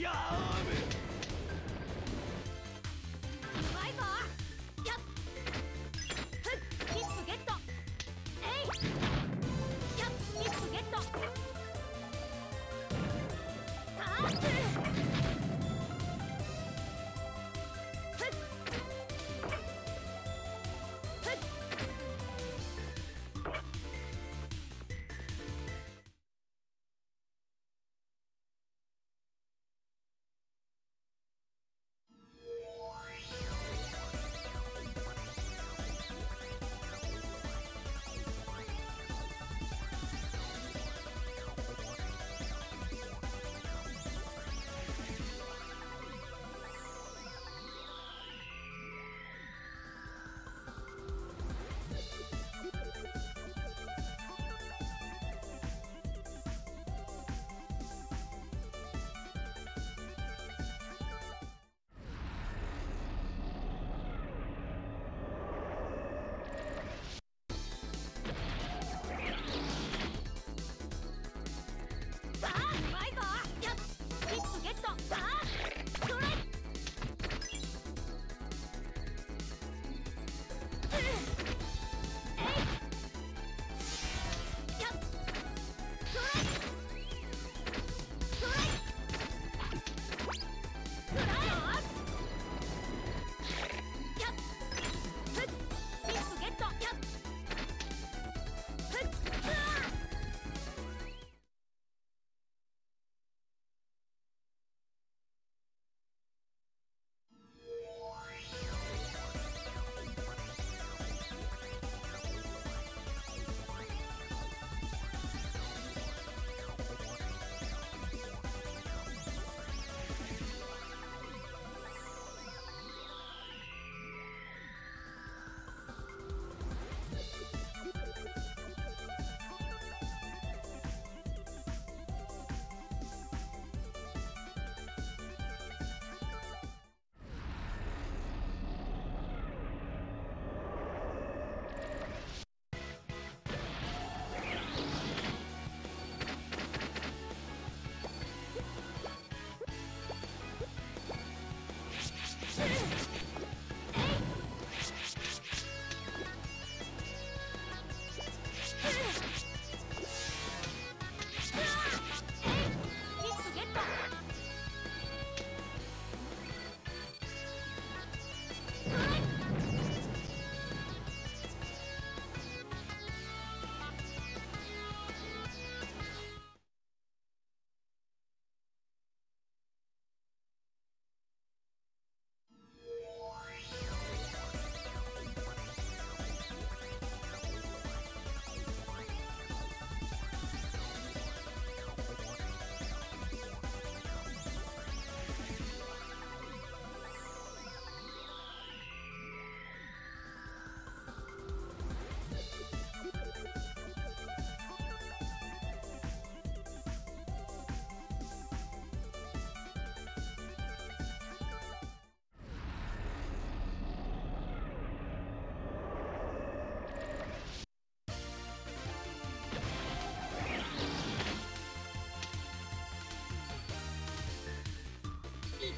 Yo!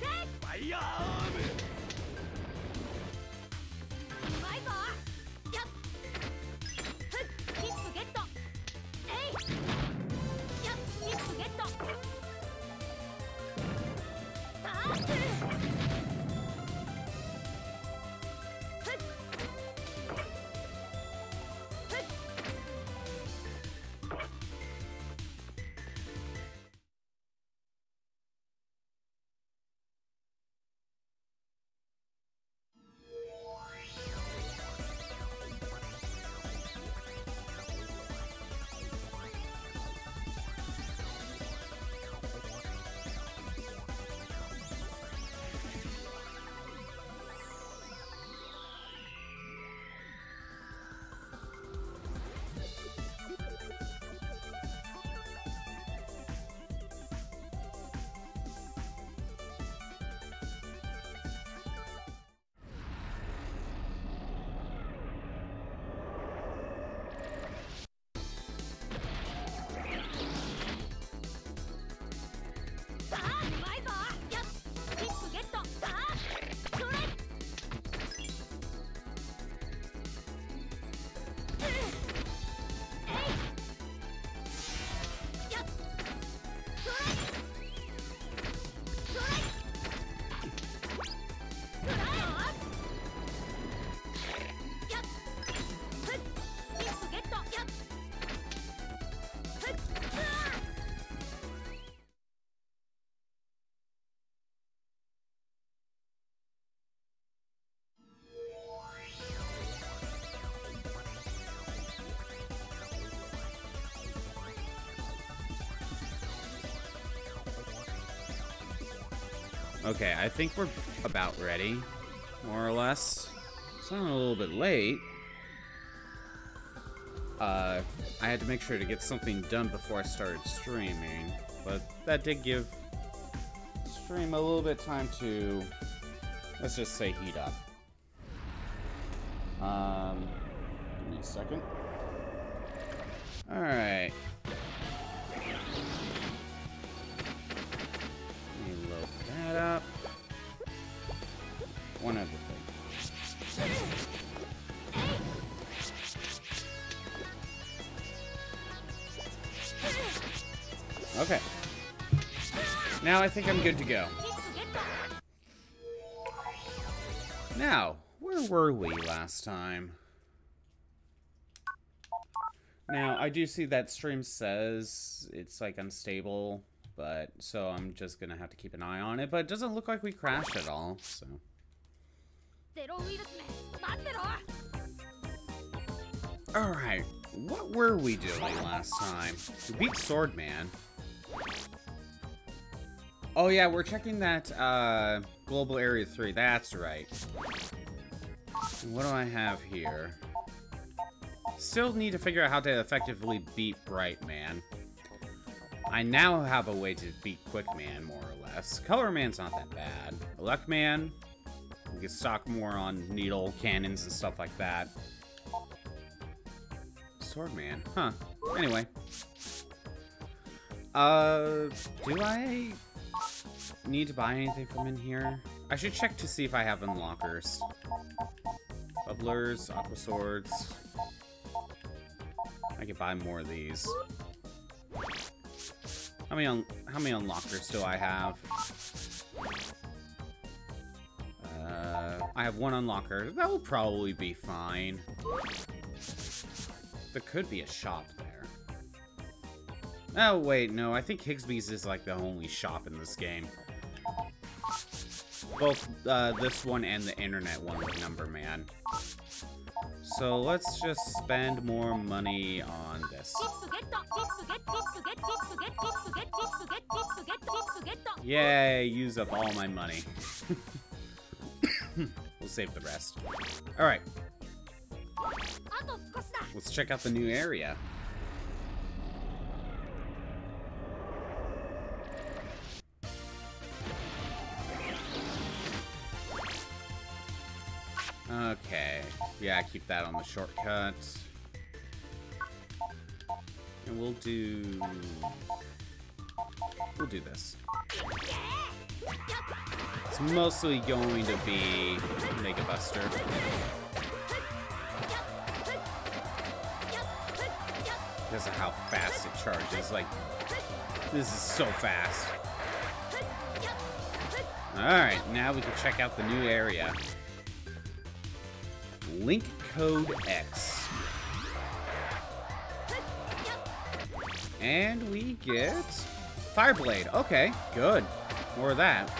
Take my! Okay, I think we're about ready, more or less. Not a little bit late. Uh, I had to make sure to get something done before I started streaming, but that did give stream a little bit time to, let's just say, heat up. Um, give me a second. I think I'm good to go. Now, where were we last time? Now, I do see that stream says it's like unstable, but so I'm just gonna have to keep an eye on it, but it doesn't look like we crashed at all, so. Alright, what were we doing last time? We beat Swordman. Oh yeah, we're checking that uh, Global Area 3, that's right. What do I have here? Still need to figure out how to effectively beat Bright Man. I now have a way to beat Quick Man, more or less. Color Man's not that bad. Elect Man, we can stock more on needle cannons and stuff like that. Sword Man, huh. Anyway. Uh, do I need to buy anything from in here? I should check to see if I have unlockers. Bubblers, aqua swords. I could buy more of these. How many how many unlockers do I have? Uh, I have one unlocker. That will probably be fine. There could be a shop there. Oh, wait, no. I think Higsby's is like the only shop in this game. Both uh, this one and the internet one with Number Man. So let's just spend more money on this. Yay, use up all my money. we'll save the rest. Alright. Let's check out the new area. Okay, yeah, keep that on the shortcut. And we'll do... We'll do this. It's mostly going to be Mega Buster. Because of how fast it charges. Like, this is so fast. Alright, now we can check out the new area. Link Code X. And we get Fireblade. Okay, good. More of that.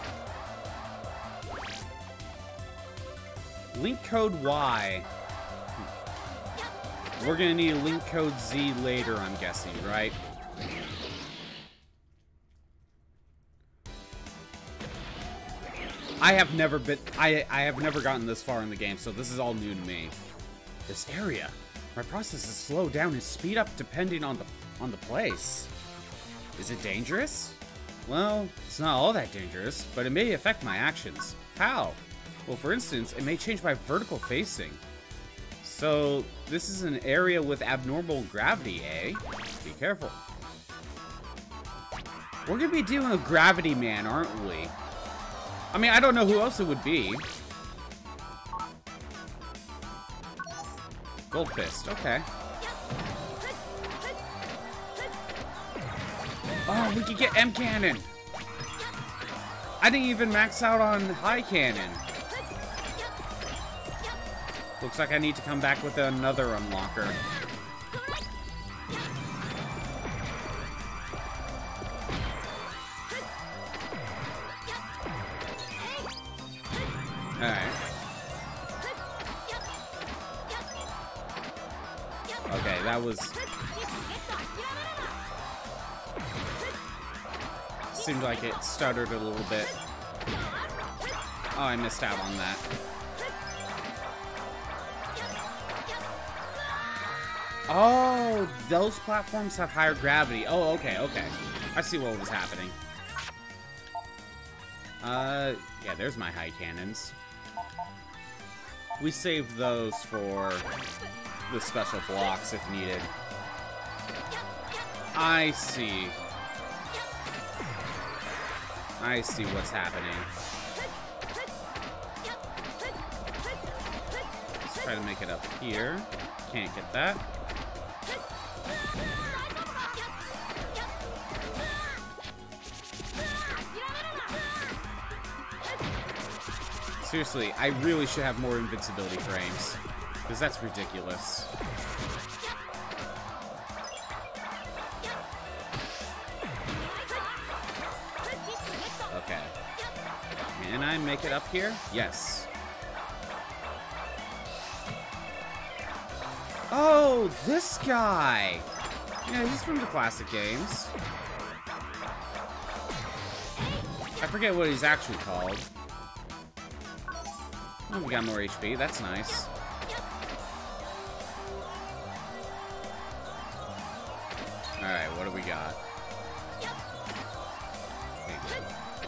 Link code Y. We're gonna need a link code Z later, I'm guessing, right? I have never been I I have never gotten this far in the game, so this is all new to me. This area. My process is slow down and speed up depending on the on the place. Is it dangerous? Well, it's not all that dangerous, but it may affect my actions. How? Well, for instance, it may change my vertical facing. So, this is an area with abnormal gravity, eh? Be careful. We're gonna be dealing with Gravity Man, aren't we? I mean, I don't know who else it would be. Gold Fist, okay. Oh, we could get M Cannon! I didn't even max out on High Cannon. Looks like I need to come back with another unlocker. That was... Seemed like it stuttered a little bit. Oh, I missed out on that. Oh, those platforms have higher gravity. Oh, okay, okay. I see what was happening. Uh, yeah, there's my high cannons. We saved those for the special blocks if needed. I see. I see what's happening. Let's try to make it up here. Can't get that. Seriously, I really should have more invincibility frames. Because that's ridiculous. Okay. Can I make it up here? Yes. Oh, this guy! Yeah, he's from the classic games. I forget what he's actually called. Oh, we got more HP. That's nice. Alright, what do we got?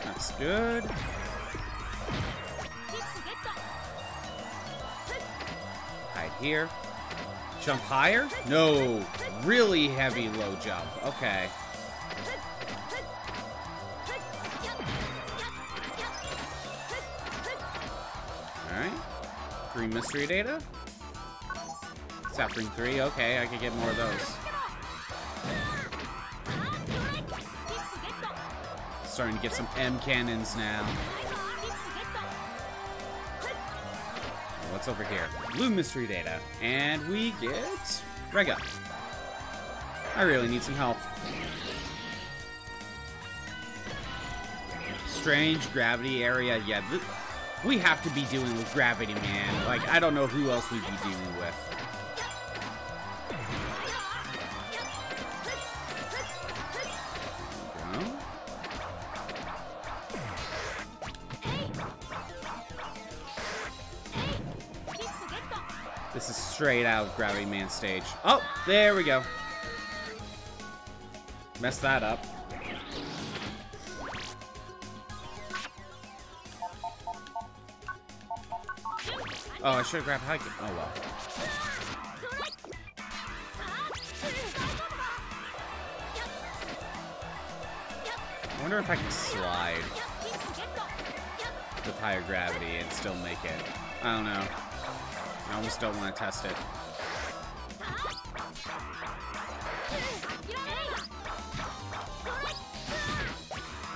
That's good. Hide here. Jump higher? No. Really heavy low jump. Okay. Alright. Green mystery data? Sapling 3, okay, I could get more of those. Starting to get some M cannons now. Oh, what's over here? Blue mystery data. And we get Rega. I really need some help. Strange gravity area. Yeah, we have to be dealing with Gravity Man. Like, I don't know who else we'd be dealing with. Straight out of Gravity Man stage. Oh, there we go. Mess that up. Oh, I should have grabbed hiking. Oh well. I wonder if I can slide with higher gravity and still make it. I don't know. I almost don't want to test it.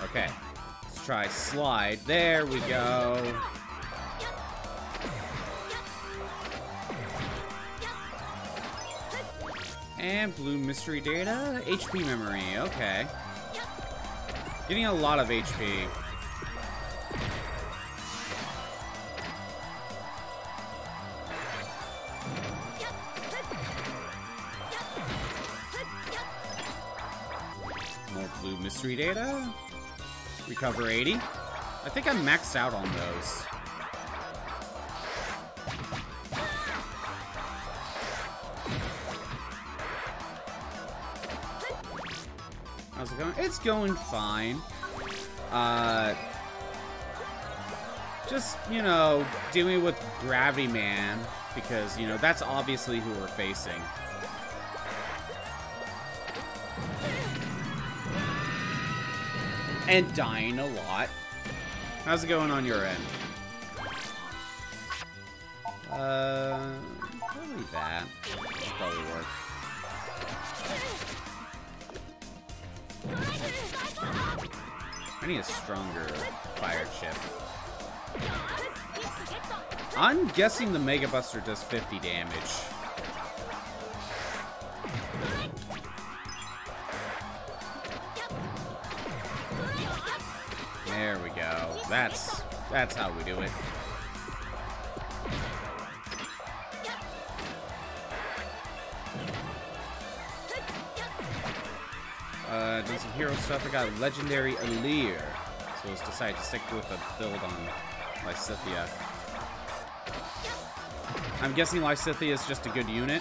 Okay. Let's try slide. There we go. And blue mystery data. HP memory. Okay. Getting a lot of HP. Blue mystery data. Recover 80. I think I'm maxed out on those. How's it going? It's going fine. Uh, just, you know, dealing with Gravity Man, because, you know, that's obviously who we're facing. And dying a lot. How's it going on your end? Uh, probably that. That'll probably work. I need a stronger fire chip. I'm guessing the Mega Buster does 50 damage. There we go. That's that's how we do it. Uh, done some hero stuff. I got legendary Alear. So let's decide to stick with a build on Lysithea. I'm guessing Lysithea is just a good unit.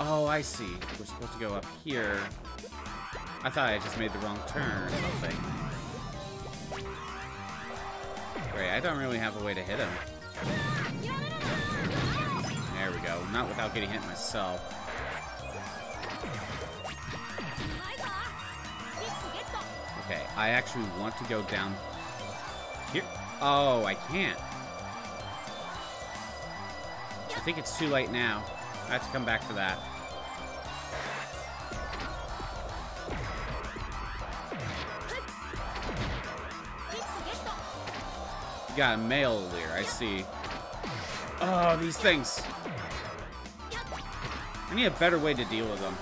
Oh, I see. We're supposed to go up here. I thought I just made the wrong turn or something. Great, I don't really have a way to hit him. There we go. Not without getting hit myself. Okay, I actually want to go down here. Oh, I can't. I think it's too late now. I have to come back for that. You got a male leer, I see. Oh, these things. I need a better way to deal with them.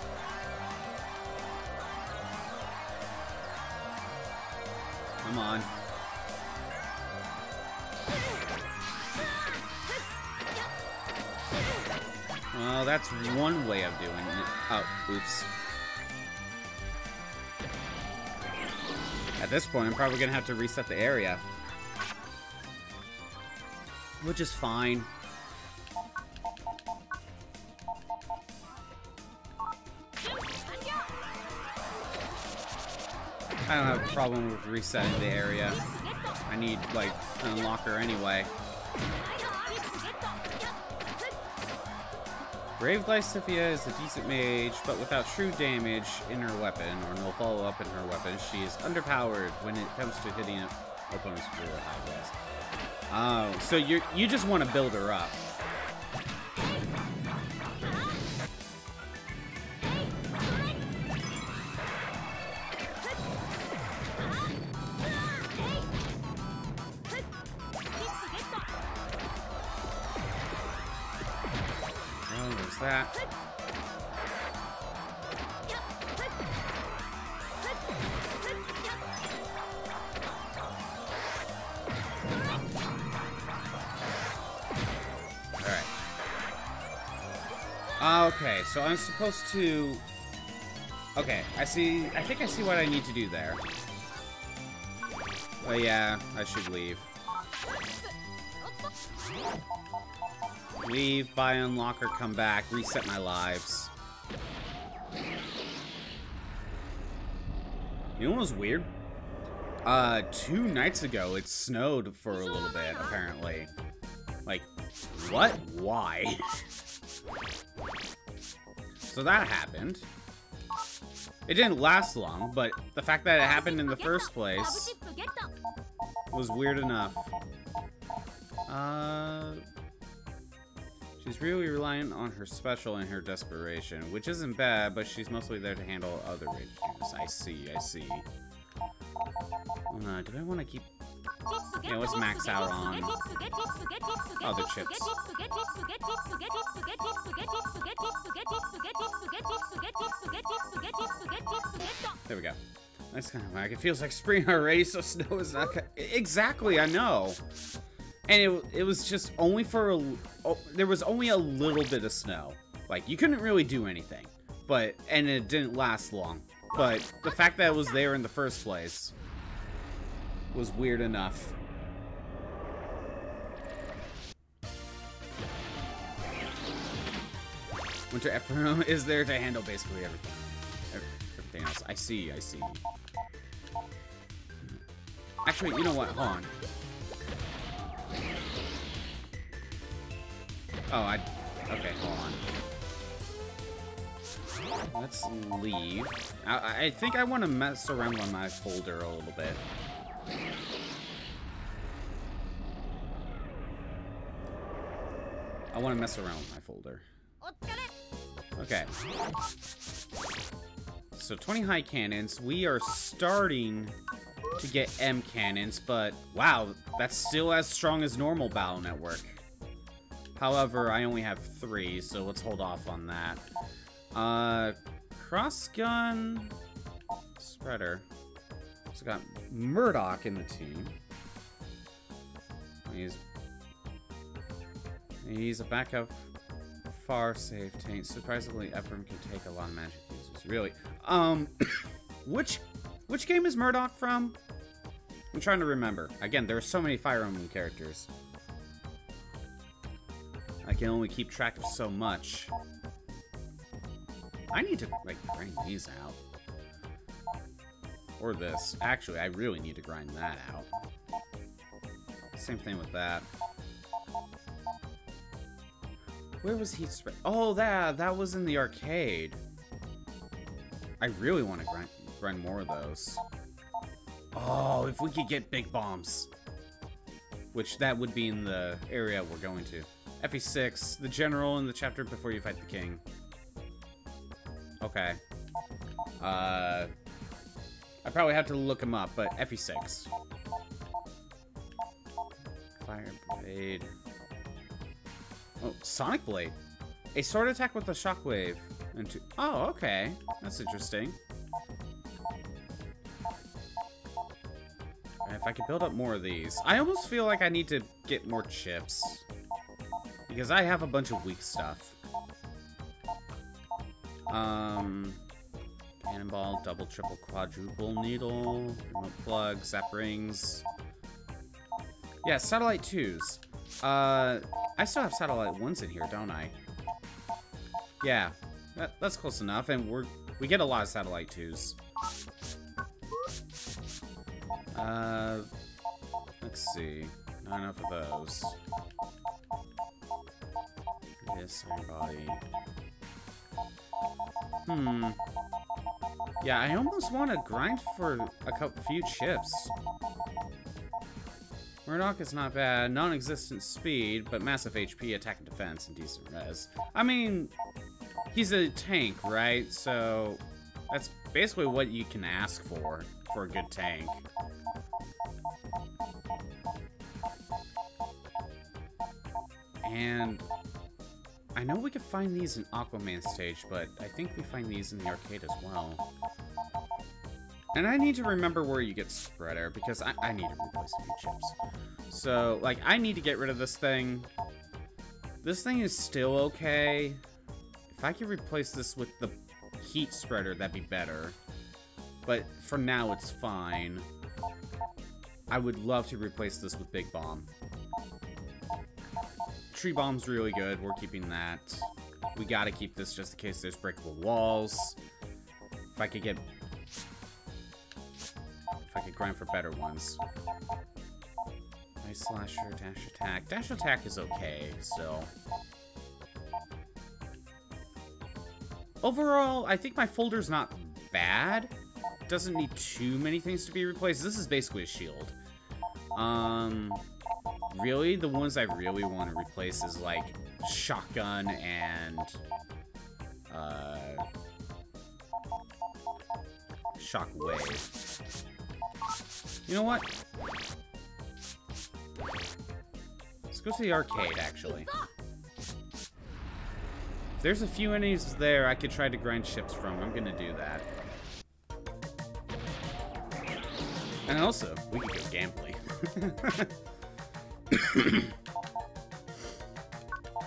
Come on. Well, that's one way of doing it. Oh, oops. At this point, I'm probably gonna have to reset the area. Which is fine. I don't have a problem with resetting the area. I need, like, an unlocker anyway. Brave Lysithea is a decent mage, but without true damage in her weapon, or no follow-up in her weapon, she is underpowered when it comes to hitting opponents with her high res. Oh, so you you just want to build her up. So I'm supposed to... Okay, I see... I think I see what I need to do there. Oh yeah, I should leave. Leave, buy unlocker, come back, reset my lives. You know what was weird? Uh, two nights ago, it snowed for a little bit, apparently. Like, what? Why? so that happened. It didn't last long, but the fact that it happened in the first place was weird enough. Uh... She's really reliant on her special and her desperation, which isn't bad, but she's mostly there to handle other units. I see, I see. Uh, do I want to keep... Yeah, let's max out on other chips. There we go. That's kind of like, it feels like spring already, so snow is not... Exactly, I know. And it, it was just only for a... Oh, there was only a little bit of snow. Like, you couldn't really do anything. But, and it didn't last long. But the fact that it was there in the first place was weird enough. Winter Ephraim is there to handle basically everything. Everything else. I see, I see. Actually, you know what? Hold on. Oh, I... Okay, hold on. Let's leave. I, I think I want to mess around with my folder a little bit. I want to mess around with my folder. Okay. So 20 high cannons. We are starting to get M cannons, but wow, that's still as strong as normal Battle Network. However, I only have three, so let's hold off on that. Uh, cross-gun spreader. So got Murdock in the team. He's he's a backup far save tank. Surprisingly, Ephraim can take a lot of magic users. Really? Um, which which game is Murdock from? I'm trying to remember. Again, there are so many Fire Emblem characters. I can only keep track of so much. I need to, like, bring these out. Or this. Actually, I really need to grind that out. Same thing with that. Where was Heat Spread? Oh, that that was in the arcade. I really want to grind, grind more of those. Oh, if we could get big bombs. Which that would be in the area we're going to. FE6, the general in the chapter before you fight the king. Okay. Uh, I probably have to look him up, but FE6. Fire Blade. Oh, Sonic Blade. A sword attack with a shockwave. Into oh, okay. That's interesting. If I could build up more of these. I almost feel like I need to get more chips. Because I have a bunch of weak stuff. Um, Cannonball, double, triple, quadruple needle, remote plug, zap rings. Yeah, satellite twos. Uh, I still have satellite ones in here, don't I? Yeah, that, that's close enough, and we're we get a lot of satellite twos. Uh, let's see. Not enough of those. Iron body. Hmm. Yeah, I almost want to grind for a couple few chips. Murdock is not bad. Non-existent speed, but massive HP, attack and defense, and decent res. I mean, he's a tank, right? So that's basically what you can ask for for a good tank. And I know we could find these in Aquaman stage, but I think we find these in the arcade as well. And I need to remember where you get Spreader, because I, I need to replace a few chips. So, like, I need to get rid of this thing. This thing is still okay. If I could replace this with the Heat Spreader, that'd be better. But for now, it's fine. I would love to replace this with Big Bomb. Tree Bomb's really good. We're keeping that. We gotta keep this just in case there's breakable walls. If I could get... If I could grind for better ones. Ice Slasher, Dash Attack. Dash Attack is okay, so... Overall, I think my folder's not bad. Doesn't need too many things to be replaced. This is basically a shield. Um, really, the ones I really want to replace is like shotgun and uh, shockwave. You know what? Let's go to the arcade, actually. If there's a few enemies there I could try to grind ships from, I'm gonna do that. And also, we could go gameplay. I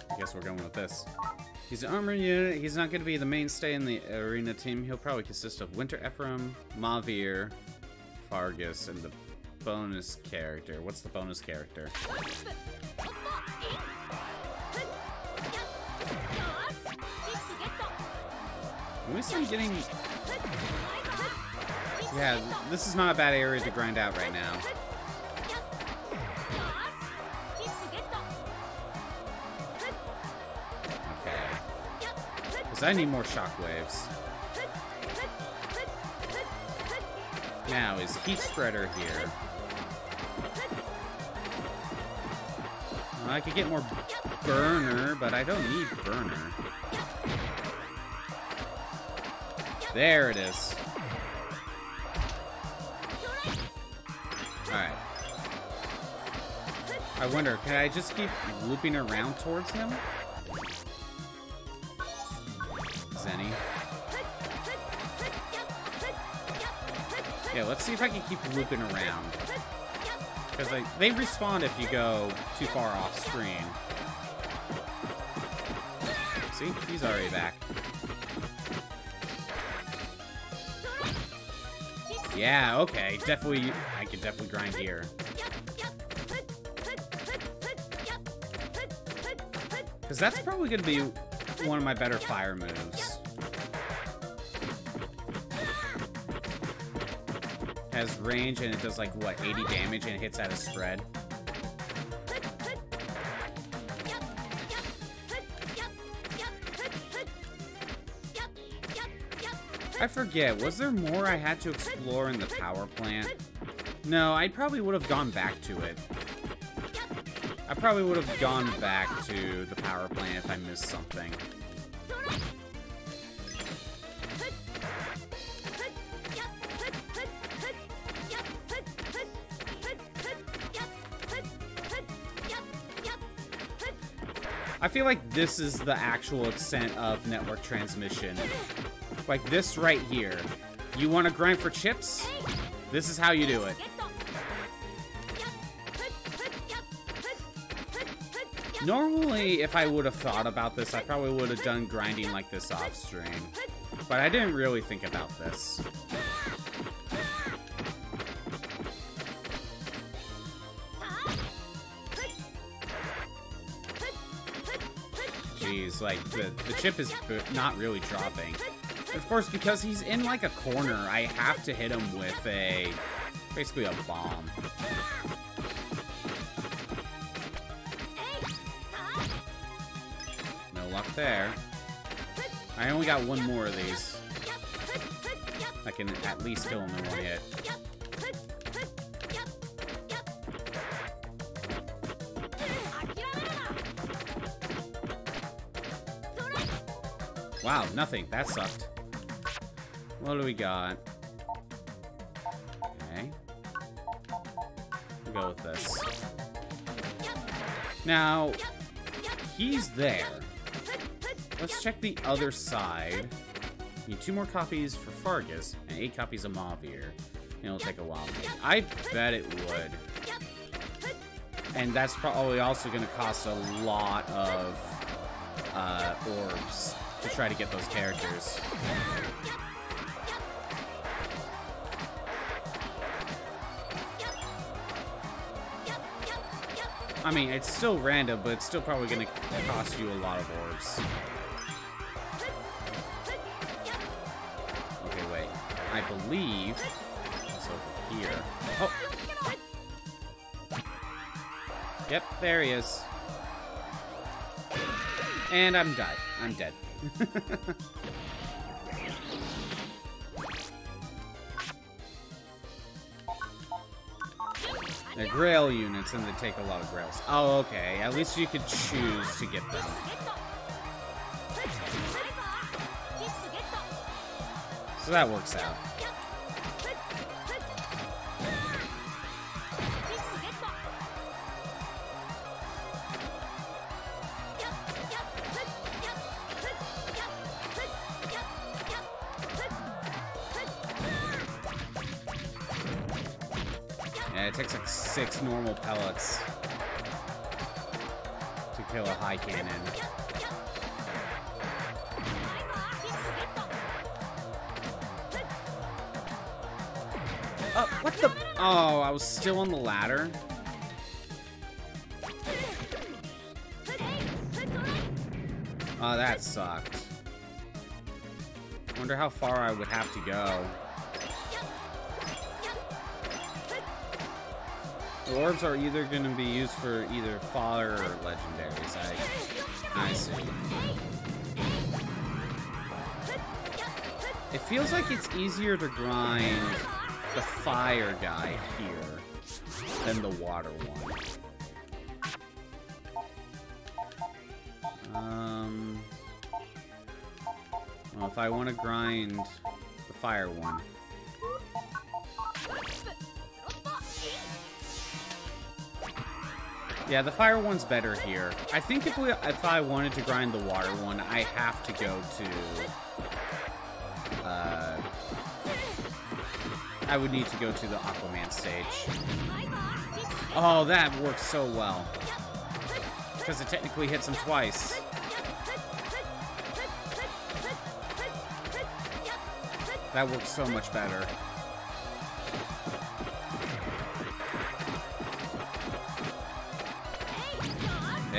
guess we're going with this. He's an armor unit. He's not going to be the mainstay in the arena team. He'll probably consist of Winter Ephraim, Mavir, Fargus, and the bonus character. What's the bonus character? I'm getting... Yeah, this is not a bad area to grind out right now. I need more shockwaves. Now, is Heat Spreader here? Well, I could get more Burner, but I don't need Burner. There it is. Alright. I wonder, can I just keep looping around towards him? Yeah, let's see if I can keep looping around. Because they, they respawn if you go too far off screen. See? He's already back. Yeah, okay. Definitely, I can definitely grind here. Because that's probably going to be one of my better fire moves. Has range and it does like, what, 80 damage and it hits at a spread. I forget, was there more I had to explore in the power plant? No, I probably would have gone back to it. I probably would have gone back to the power plant if I missed something. I feel like this is the actual extent of network transmission. Like this right here. You want to grind for chips? This is how you do it. Normally, if I would have thought about this, I probably would have done grinding like this off stream. But I didn't really think about this. Like, the, the chip is not really dropping. Of course, because he's in, like, a corner, I have to hit him with a... basically a bomb. No luck there. I only got one more of these. I can at least kill him in one hit. Wow, nothing. That sucked. What do we got? Okay. We'll go with this. Now, he's there. Let's check the other side. Need two more copies for Fargus and eight copies of Mavir. And it'll take a while. I bet it would. And that's probably also going to cost a lot of uh, orbs to try to get those characters. I mean, it's still random, but it's still probably going to cost you a lot of orbs. Okay, wait. I believe it's over here. Oh! Yep, there he is. And I'm dead. I'm dead. They're grail units and they take a lot of grails. Oh, okay. At least you could choose to get them. So that works out. Normal pellets to kill a high cannon. Oh, what the? Oh, I was still on the ladder. Oh, that sucked. Wonder how far I would have to go. Orbs are either going to be used for either fodder or legendaries. I, I. It feels like it's easier to grind the fire guy here than the water one. Um, well, if I want to grind the fire one. Yeah, the fire one's better here. I think if we if I wanted to grind the water one, I have to go to uh I would need to go to the Aquaman stage. Oh, that works so well. Because it technically hits him twice. That works so much better.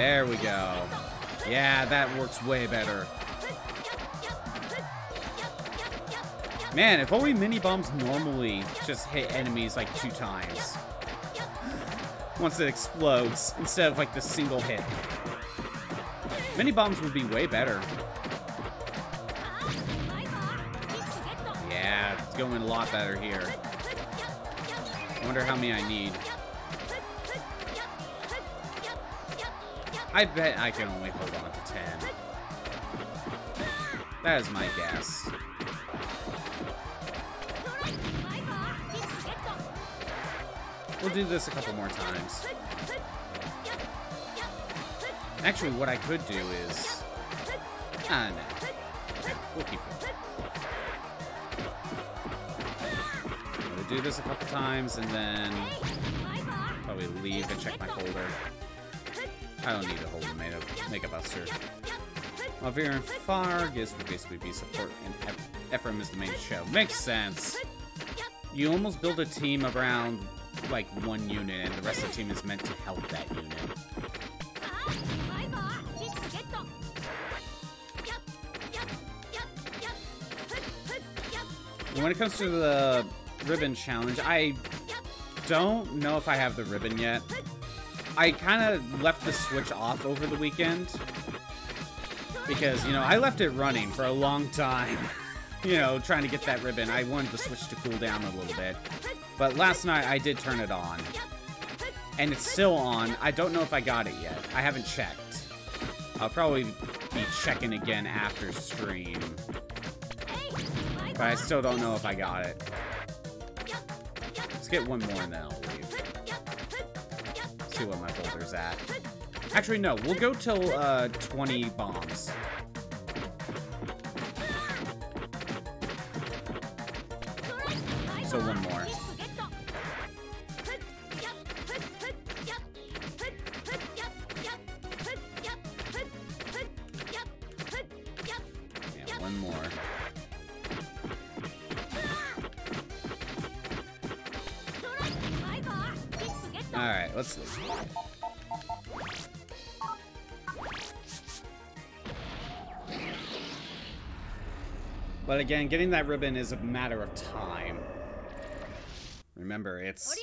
There we go. Yeah, that works way better. Man, if only mini bombs normally just hit enemies like two times. Once it explodes, instead of like the single hit. Mini bombs would be way better. Yeah, it's going a lot better here. I wonder how many I need. I bet I can only hold on to 10. That is my guess. We'll do this a couple more times. Actually, what I could do is... Ah, no. We'll keep it. We'll do this a couple times, and then... Probably leave and check my folder. I don't need to hold a Mega, Mega Buster. Veer and Fargus would basically be support, and Ephraim is the main show. Makes sense. You almost build a team around, like, one unit, and the rest of the team is meant to help that unit. When it comes to the ribbon challenge, I don't know if I have the ribbon yet. I kind of left the Switch off over the weekend. Because, you know, I left it running for a long time. you know, trying to get that ribbon. I wanted the Switch to cool down a little bit. But last night, I did turn it on. And it's still on. I don't know if I got it yet. I haven't checked. I'll probably be checking again after stream. But I still don't know if I got it. Let's get one more I'll See what my folder's at. Actually, no. We'll go till uh, 20 bombs. So one more. Again, getting that ribbon is a matter of time. Remember, it's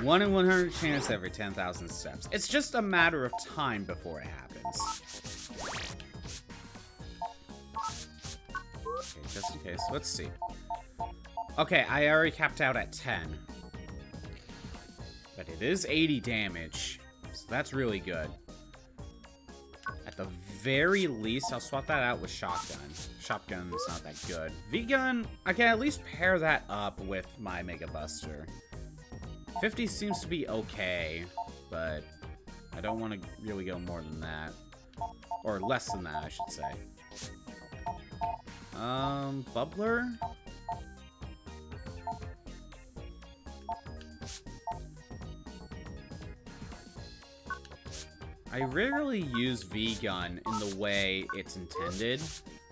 1 in 100 chance every 10,000 steps. It's just a matter of time before it happens. Okay, just in case. Let's see. Okay, I already capped out at 10. But it is 80 damage. So that's really good. At the very least, I'll swap that out with Shotgun. Shotgun is not that good. V-Gun, I can at least pair that up with my Mega Buster. 50 seems to be okay, but I don't want to really go more than that. Or less than that, I should say. Um, Bubbler? I rarely use V-Gun in the way it's intended,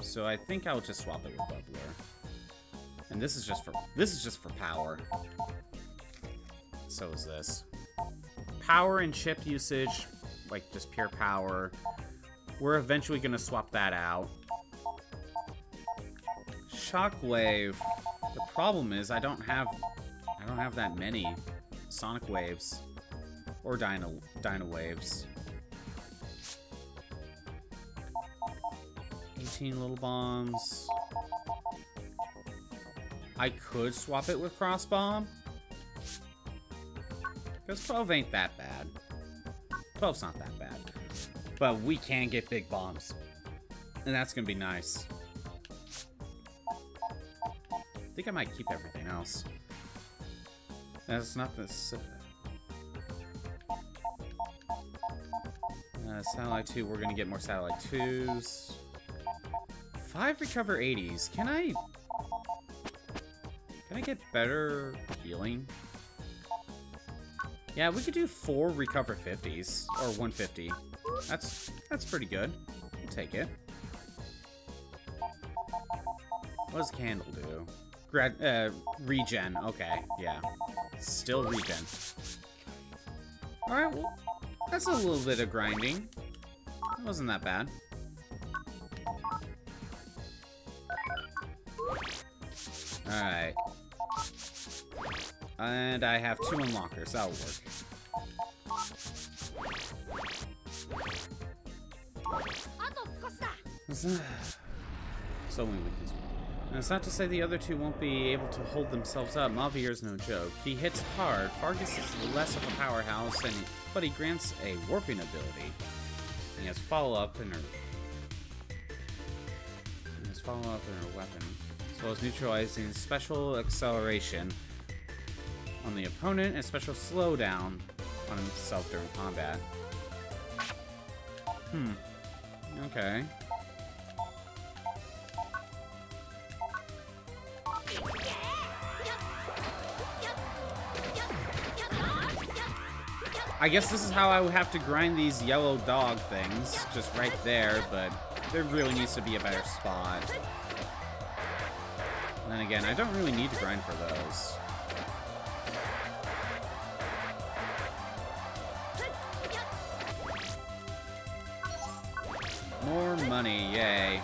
so I think I'll just swap it with Bubbler. And this is just for this is just for power. So is this. Power and chip usage, like just pure power. We're eventually gonna swap that out. Shockwave. The problem is I don't have I don't have that many Sonic Waves or Dino Dino Waves. 18 little bombs. I could swap it with Cross Bomb. Because 12 ain't that bad. 12's not that bad. But we can get big bombs. And that's going to be nice. I think I might keep everything else. That's not this. Uh, satellite 2, we're going to get more Satellite 2s. Five recover 80s. Can I... Can I get better healing? Yeah, we could do four recover 50s. Or 150. That's that's pretty good. We'll take it. What does Candle do? Grad, uh, regen. Okay, yeah. Still regen. Alright, well, That's a little bit of grinding. It wasn't that bad. Alright. And I have two unlockers. That'll work. so many weaknesses. And it's not to say the other two won't be able to hold themselves up. Mavier's no joke. He hits hard. Fargus is less of a powerhouse, and but he grants a warping ability. And he has follow-up in her... And has follow-up in her weapon well as neutralizing special acceleration on the opponent and special slowdown on himself during combat. Hmm. Okay. I guess this is how I would have to grind these yellow dog things, just right there, but there really needs to be a better spot. And then again, I don't really need to grind for those. More money, yay.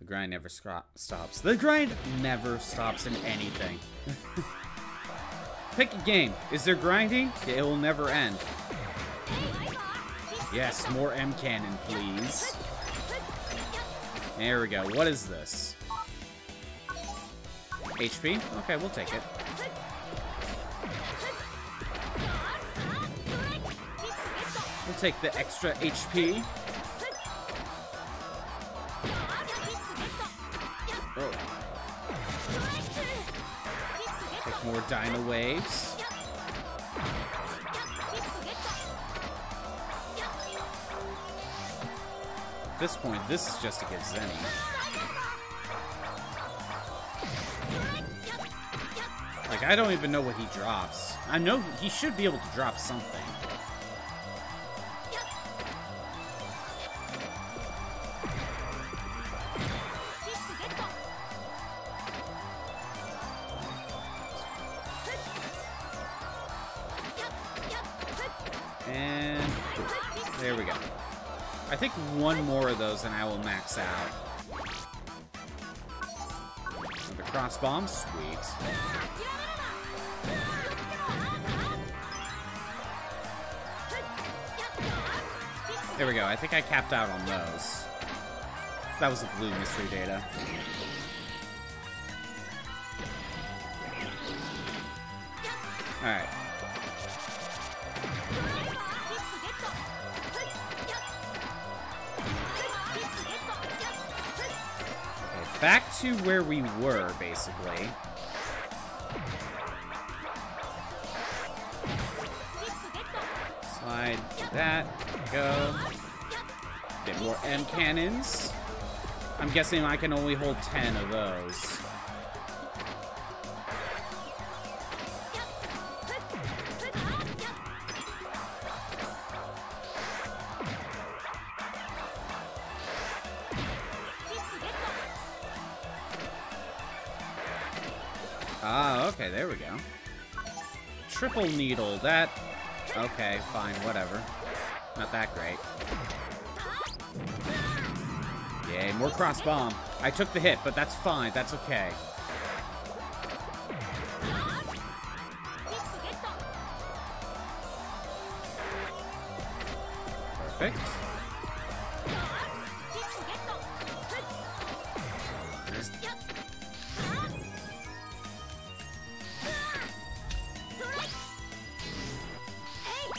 The grind never stops. The grind never stops in anything. Pick a game. Is there grinding? It will never end. Yes, more M cannon, please. There we go. What is this? HP? Okay, we'll take it. We'll take the extra HP. Oh. Take more Dino Waves. This point, this is just to get Zenny. Like, I don't even know what he drops. I know he should be able to drop something. One more of those and I will max out. The cross bomb, sweet. There we go. I think I capped out on those. That was a blue mystery data. Alright. Back to where we were, basically. Slide to that. Go. Get more M cannons. I'm guessing I can only hold 10 of those. Okay, there we go. Triple needle, that... Okay, fine, whatever. Not that great. Yay, more cross bomb. I took the hit, but that's fine, that's okay. Perfect.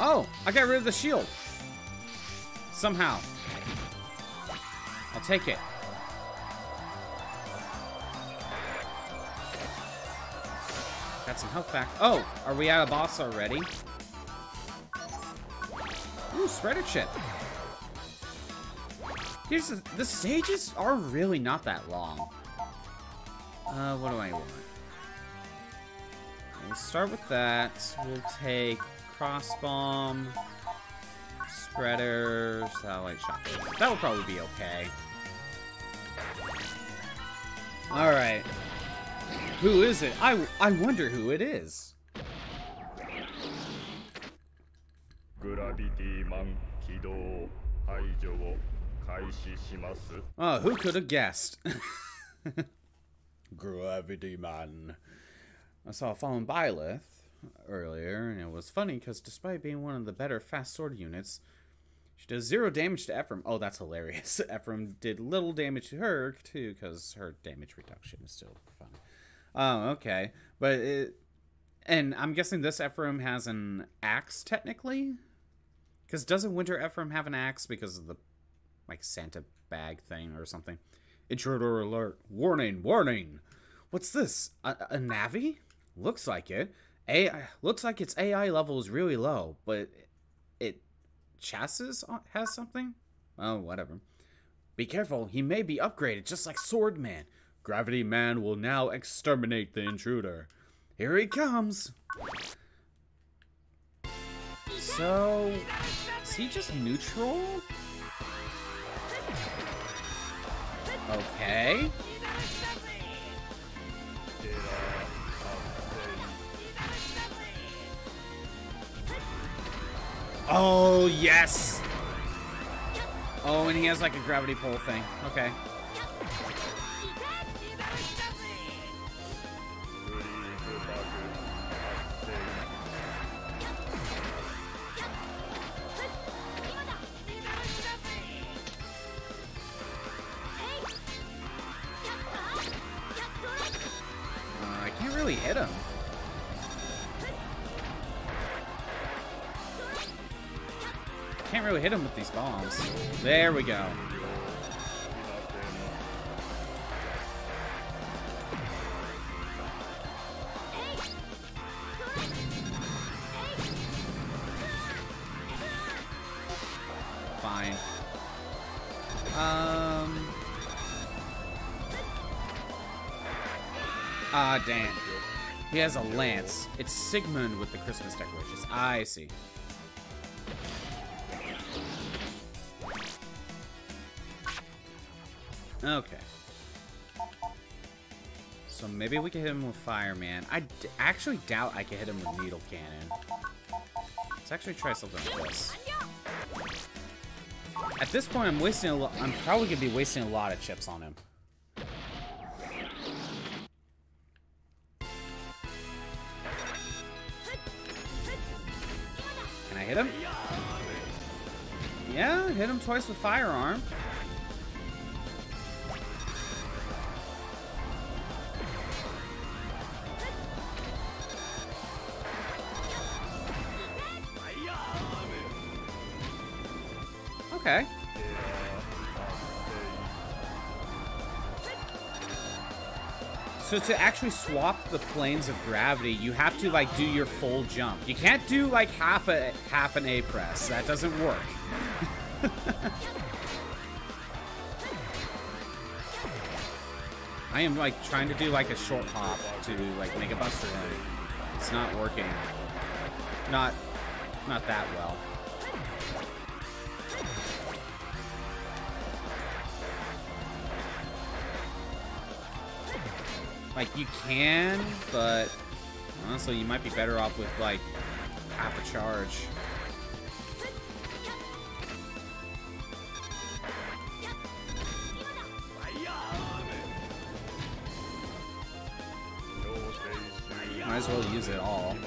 Oh, I got rid of the shield. Somehow. I'll take it. Got some health back. Oh, are we at a boss already? Ooh, spreader chip. Here's the, the stages are really not that long. Uh, what do I want? We'll start with that. We'll take cross bomb, spreader, satellite shotgun. That will probably be okay. All right. Who is it? I, I wonder who it is. Oh, who could have guessed? Gravity Man. I saw a fallen Byleth earlier, and it was funny because despite being one of the better fast sword units, she does zero damage to Ephraim. Oh, that's hilarious. Ephraim did little damage to her, too, because her damage reduction is still fun. Oh, okay. But it. And I'm guessing this Ephraim has an axe, technically? Because doesn't Winter Ephraim have an axe because of the, like, Santa bag thing or something? Intruder alert. Warning, warning. What's this? A, a Navi? Looks like it. AI, looks like its AI level is really low, but it chassis has something? Oh, whatever. Be careful, he may be upgraded just like Swordman. Gravity Man will now exterminate the intruder. Here he comes! So, is he just neutral? Okay. Oh, yes! Oh, and he has like a gravity pole thing. Okay. Uh, hit him. Hit him with these bombs. There we go. Fine. Um. Ah, damn. He has a lance. It's Sigmund with the Christmas decorations. I see. Okay. So maybe we can hit him with Fireman. I actually doubt I can hit him with Needle Cannon. Let's actually try something like this. At this point, I'm wasting a lot. I'm probably gonna be wasting a lot of chips on him. Can I hit him? Yeah, hit him twice with firearm. Okay. So to actually swap the planes of gravity, you have to like do your full jump. You can't do like half a half an A press. That doesn't work. I am like trying to do like a short hop to like make a buster hit. It's not working. Not not that well. Like, you can, but honestly, you might be better off with, like, half a charge. Might as well use it all.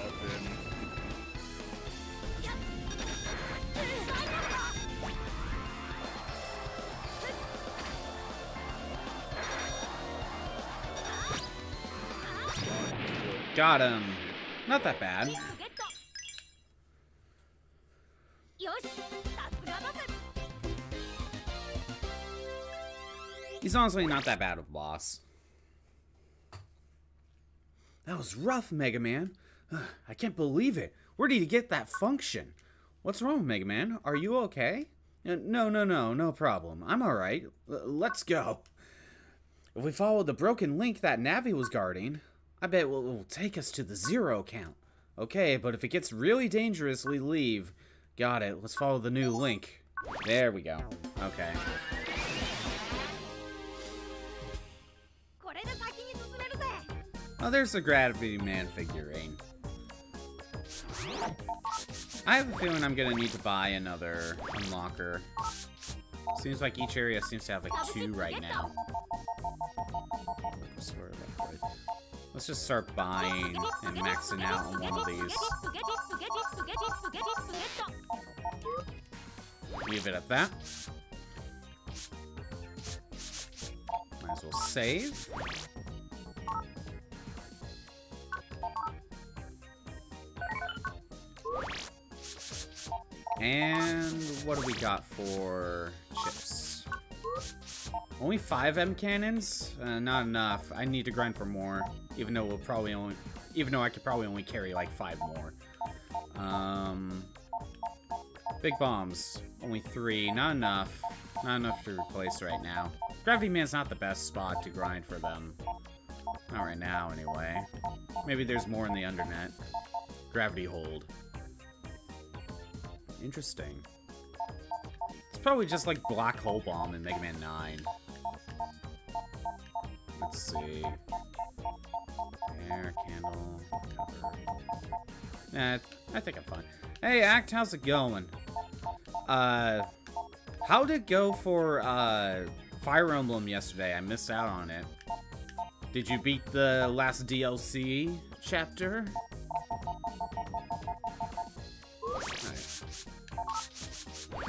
Got him. Not that bad. He's honestly not that bad of a boss. That was rough, Mega Man. I can't believe it. Where did you get that function? What's wrong, Mega Man? Are you okay? Uh, no, no, no, no problem. I'm alright. Let's go. If we follow the broken link that Navi was guarding, I bet it will, take us to the Zero Account. Okay, but if it gets really dangerous, we leave. Got it. Let's follow the new link. There we go. Okay. Oh, there's the Gravity Man figurine. I have a feeling I'm gonna need to buy another unlocker. Seems like each area seems to have like two right now. Let's just start buying and maxing out on one of these. Leave it at that. Might as well save. And what do we got for chips? Only five M cannons? Uh, not enough. I need to grind for more, even though we'll probably only, even though I could probably only carry like five more. Um, big bombs, only three. Not enough. Not enough to replace right now. Gravity Man's not the best spot to grind for them. Not right now, anyway. Maybe there's more in the Undernet. Gravity Hold. Interesting. Probably just like Black Hole Bomb in Mega Man 9. Let's see. Air, candle, cover. Nah, I think I'm fine. Hey, Act, how's it going? Uh, how did it go for, uh, Fire Emblem yesterday? I missed out on it. Did you beat the last DLC chapter?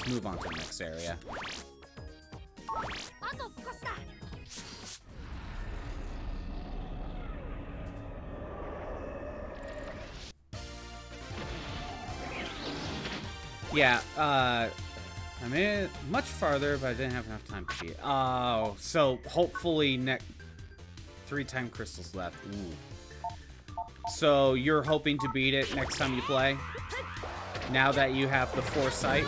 Move on to the next area. Yeah, uh, I made it much farther, but I didn't have enough time to beat it. Oh, so hopefully next three time crystals left. Ooh. So you're hoping to beat it next time you play? Now that you have the foresight?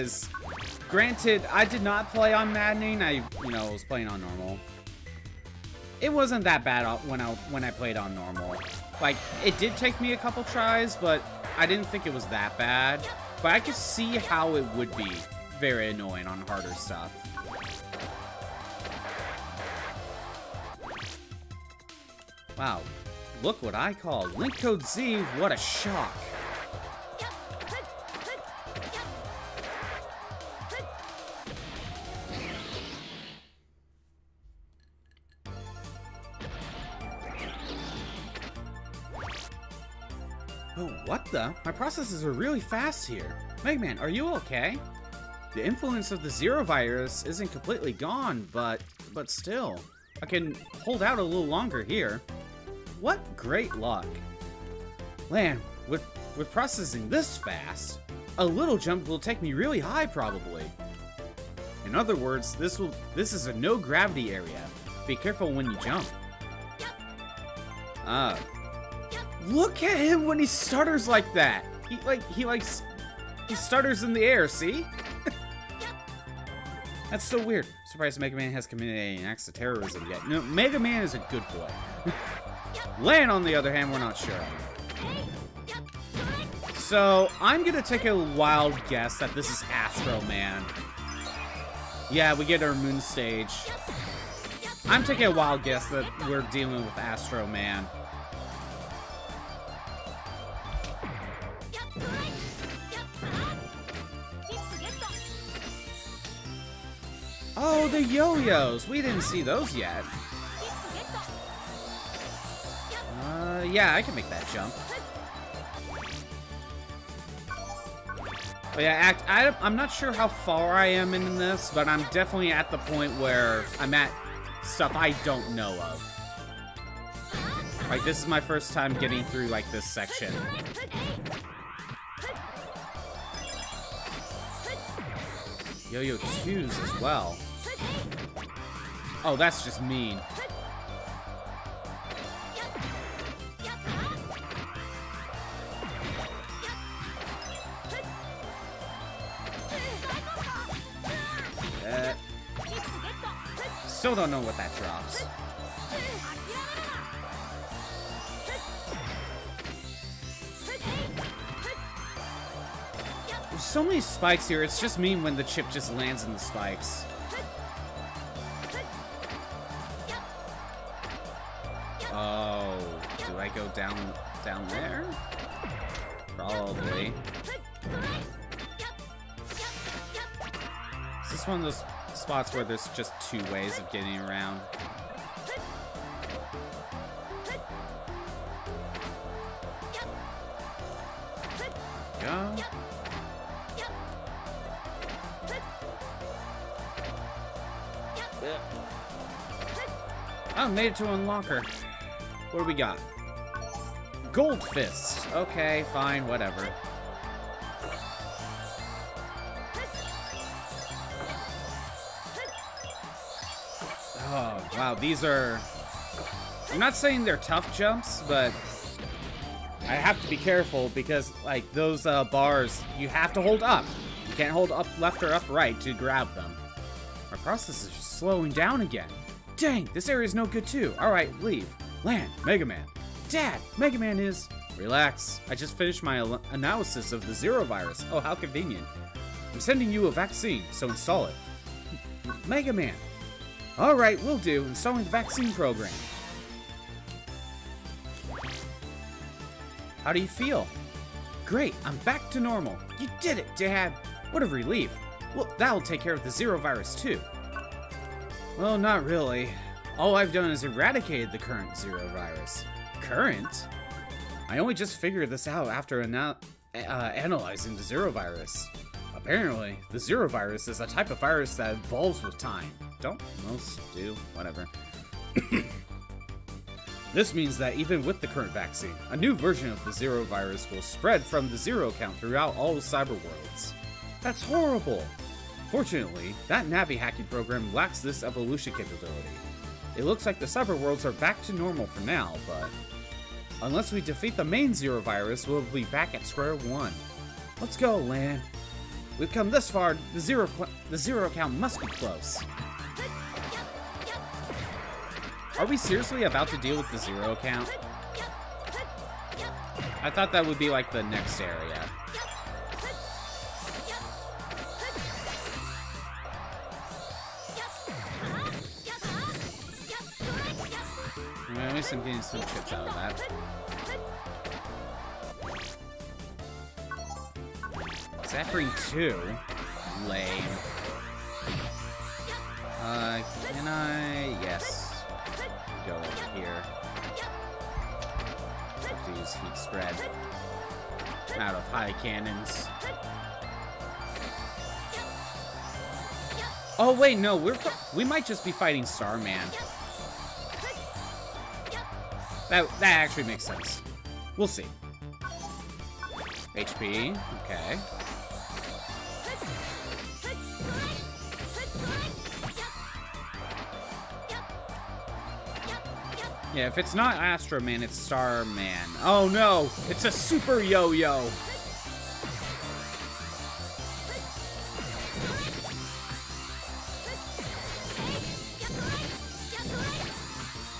Is. Granted, I did not play on maddening. I, you know, was playing on normal. It wasn't that bad when I when I played on normal. Like, it did take me a couple tries, but I didn't think it was that bad. But I could see how it would be very annoying on harder stuff. Wow, look what I call Link Code Z, what a shock. The? My processes are really fast here. Mega Man, are you okay? The influence of the Zero virus isn't completely gone, but but still. I can hold out a little longer here. What great luck. Lan, with, with processing this fast, a little jump will take me really high probably. In other words, this will this is a no gravity area. Be careful when you jump. Ah, Look at him when he stutters like that. He like he likes he stutters in the air. See? That's so weird. Surprised Mega Man has committed any acts of terrorism yet. No, Mega Man is a good boy. Lan, on the other hand, we're not sure. So, I'm gonna take a wild guess that this is Astro Man. Yeah, we get our moon stage. I'm taking a wild guess that we're dealing with Astro Man. Oh, the yo-yos! We didn't see those yet. Uh, yeah, I can make that jump. Oh yeah, act, I, I'm not sure how far I am in this, but I'm definitely at the point where I'm at stuff I don't know of. Like, this is my first time getting through, like, this section. Yo-Yo 2s as well. Oh, that's just mean. Uh, still don't know what that drops. There's so many spikes here, it's just mean when the chip just lands in the spikes. Oh, do I go down down there? Probably. Is this one of those spots where there's just two ways of getting around? Go. Oh, made it to unlocker. What do we got? Gold fists. Okay, fine, whatever. Oh, wow, these are... I'm not saying they're tough jumps, but I have to be careful because, like, those uh, bars, you have to hold up. You can't hold up left or up right to grab them. My process is slowing down again. Dang, this area is no good too. Alright, leave. Lan, Mega Man. Dad, Mega Man is... Relax. I just finished my al- analysis of the Zero virus. Oh, how convenient. I'm sending you a vaccine, so install it. Mega Man. Alright, will do. Installing the vaccine program. How do you feel? Great, I'm back to normal. You did it, Dad. What a relief. Well, that'll take care of the Zero virus too. Well, not really. All I've done is eradicated the current Zero virus. Current? I only just figured this out after ana- uh, analyzing the Zero virus. Apparently, the Zero virus is a type of virus that evolves with time. Don't most do? Whatever. this means that even with the current vaccine, a new version of the Zero virus will spread from the Zero Account throughout all cyber worlds. That's horrible! Fortunately, that Navi hacking program lacks this evolution capability. It looks like the cyber worlds are back to normal for now, but unless we defeat the main Zero virus, we'll be back at square one. Let's go, Lan. We've come this far. The zero the Zero Account must be close. Are we seriously about to deal with the Zero Account? I thought that would be like the next area. Least I'm getting some chips out of that. Zappering 2? Lame. Uh, can I? Yes. Go over here. To use heat spread. Out of high cannons. Oh wait, no, we're we might just be fighting Starman. That that actually makes sense. We'll see. HP, okay. Yeah, if it's not Astro Man, it's Starman. Oh no, it's a super yo-yo.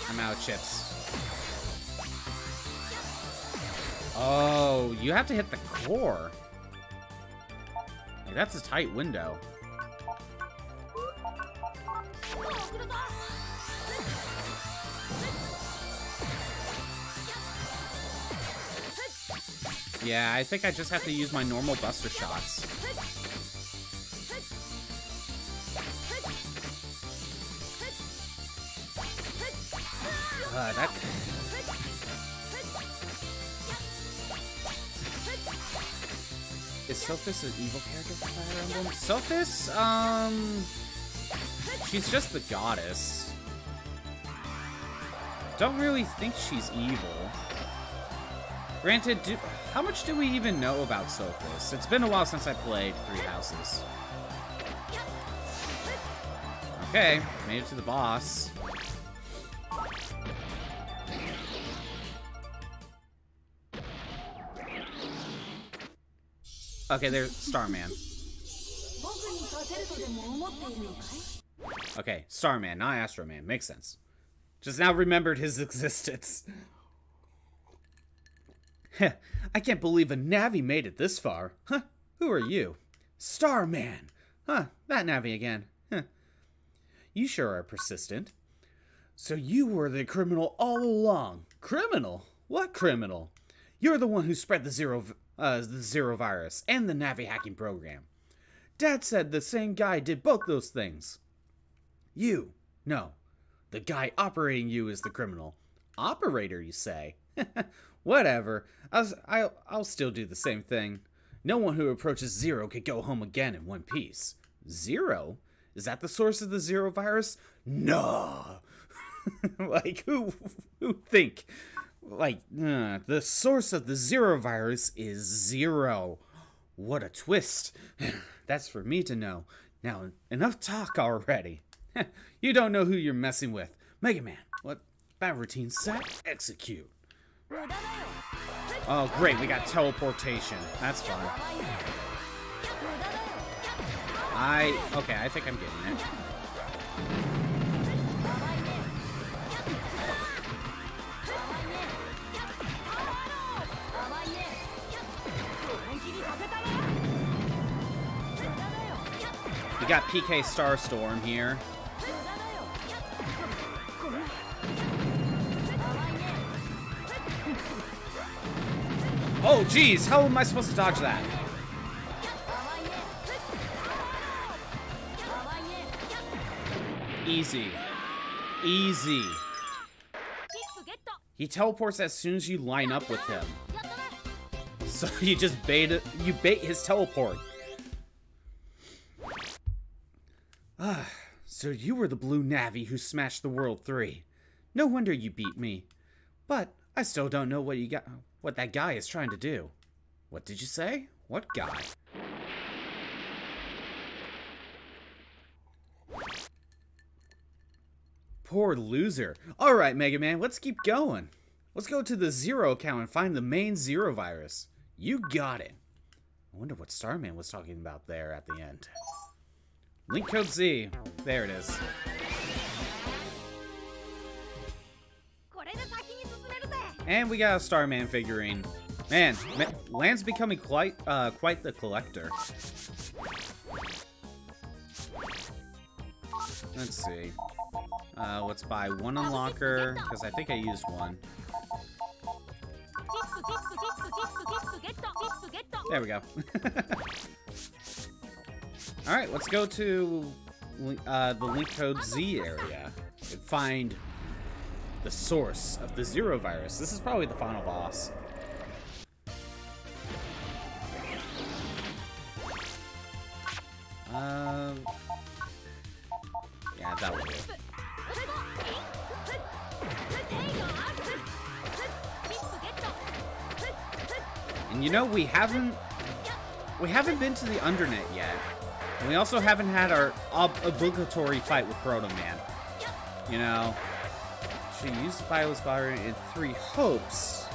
I'm out of chips. You have to hit the core. Like, that's a tight window. Yeah, I think I just have to use my normal buster shots. Uh, that... Sothis is an evil character for Fire Emblem? Sothis, um... She's just the goddess. Don't really think she's evil. Granted, do, how much do we even know about Sothis? It's been a while since I played Three Houses. Okay, made it to the boss. Okay, there's Starman. Okay, Starman, not Astro Man. Makes sense. Just now remembered his existence. Heh, I can't believe a Navi made it this far. Huh? Who are you? Starman! Huh, that Navi again. Huh. You sure are persistent. So you were the criminal all along. Criminal? What criminal? You're the one who spread the zero, uh, the zero virus and the Navi hacking program. Dad said the same guy did both those things. You? No. The guy operating you is the criminal. Operator, you say? Whatever. I'll, I'll, I'll still do the same thing. No one who approaches Zero could go home again in one piece. Zero? Is that the source of the Zero virus? No. like who? Who think? Like, uh, the source of the zero virus is zero. What a twist. That's for me to know. Now, enough talk already. you don't know who you're messing with. Mega Man, what? bad routine set, execute. Oh, great, we got teleportation. That's fun. I... Okay, I think I'm getting it. got PK Starstorm here. Oh, jeez, how am I supposed to dodge that? Easy. Easy. He teleports as soon as you line up with him. So you just bait it, you bait his teleport. Ah, so you were the blue Navi who smashed the World 3. No wonder you beat me. But I still don't know what you got what that guy is trying to do. What did you say? What guy? Poor loser. All right, Mega Man, let's keep going. Let's go to the Zero account and find the main Zero virus. You got it. I wonder what Starman was talking about there at the end. Link code Z. There it is. And we got a Starman figurine. Man, Lan's becoming quite, uh, quite the collector. Let's see. Uh, let's buy one unlocker, because I think I used one. There we go. All right, let's go to uh, the link code Z area and find the source of the Zero Virus. This is probably the final boss. Uh, yeah, that will. And you know, we haven't... We haven't been to the Undernet yet. And we also haven't had our ob- obligatory fight with Proto Man. You know, she used Byleth's Byron in Three Hopes.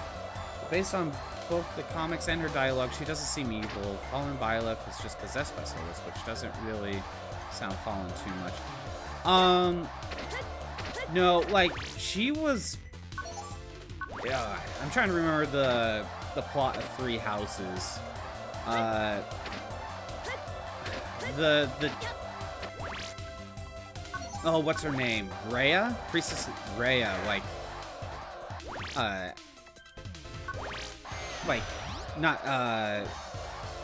Based on both the comics and her dialogue, she doesn't seem evil. Fallen Byleth is just possessed by Sothis, which doesn't really sound Fallen too much. Um, no, like she was. Yeah, I'm trying to remember the the plot of Three Houses. Uh, the the. Oh, what's her name? Rhea? Priestess Rhea, like. Uh. Like, not, uh.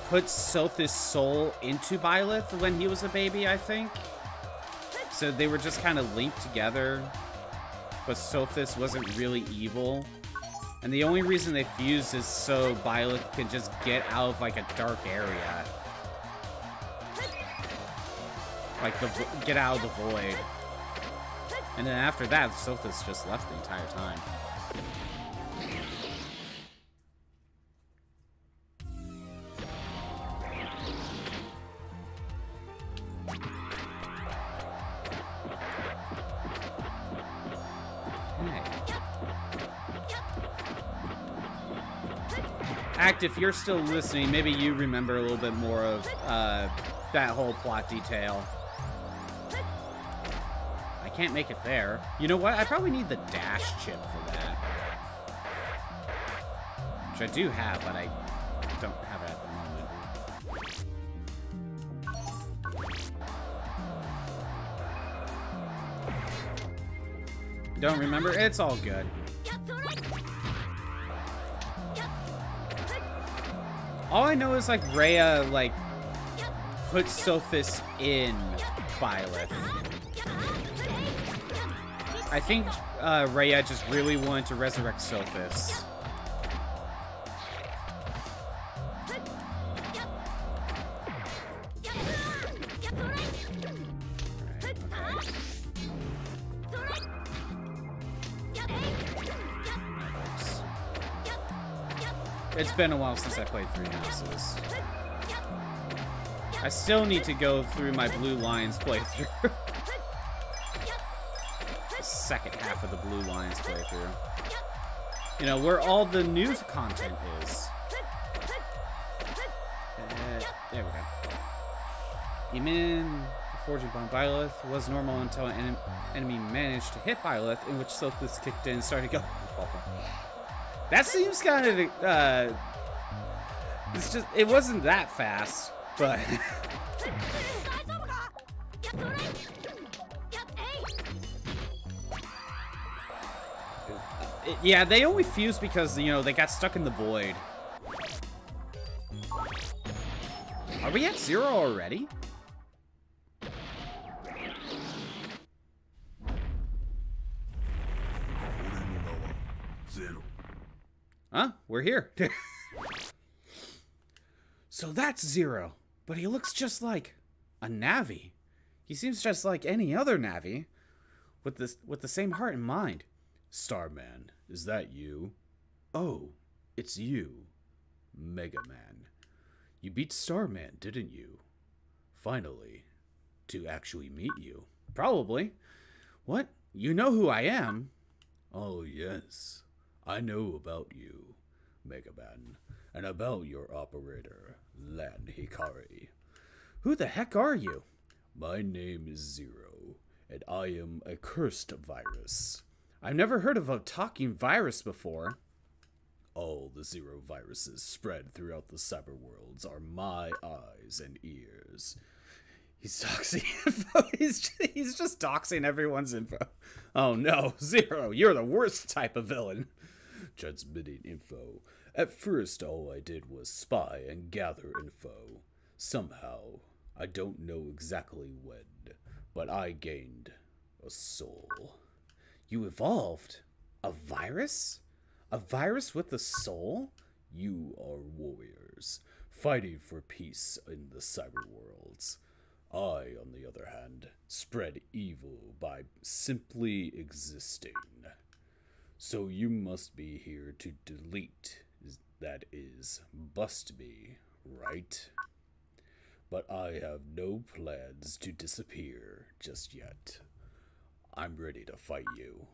Put Sothis' soul into Byleth when he was a baby, I think. So they were just kind of linked together. But Sothis wasn't really evil. And the only reason they fused is so Byleth could just get out of like a dark area. Like the get out of the void. And then after that, Sothis just left the entire time. Act, if you're still listening, maybe you remember a little bit more of uh, that whole plot detail can't make it there. You know what? I probably need the dash chip for that. Which I do have, but I don't have it at the moment. Don't remember? It's all good. All I know is, like, Rhea, like, put Sothis in Byleth. I think uh, Rhea just really wanted to resurrect Sothis. It's been a while since I played Three Houses. I still need to go through my Blue Lions playthrough. second half of the Blue Lions playthrough. You know, where all the news content is. Uh, there we go. Emin, forging bomb Byleth was normal until an en enemy managed to hit Byleth, in which Sothis kicked in and started going. That seems kind of, uh, it's just, it wasn't that fast, but. yeah, they only fused because, you know, they got stuck in the void. Are we at zero already? Huh? We're here. so that's Zero. But he looks just like a Navi. He seems just like any other Navi. With this with the same heart and mind. Starman, is that you? Oh, it's you. Mega Man. You beat Starman, didn't you? Finally. To actually meet you. Probably. What? You know who I am? Oh, yes. I know about you, Mega Man, and about your operator, Lan Hikari. Who the heck are you? My name is Zero, and I am a cursed virus. I've never heard of a talking virus before. All the Zero viruses spread throughout the cyber worlds are my eyes and ears. He's doxing info. He's he's just doxing everyone's info. Oh no, Zero, you're the worst type of villain transmitting info. At first, all I did was spy and gather info. Somehow, I don't know exactly when, but I gained a soul. You evolved? A virus? A virus with a soul? You are warriors, fighting for peace in the cyber worlds. I, on the other hand, spread evil by simply existing. So you must be here to delete, that is, bust me, right? But I have no plans to disappear just yet. I'm ready to fight you.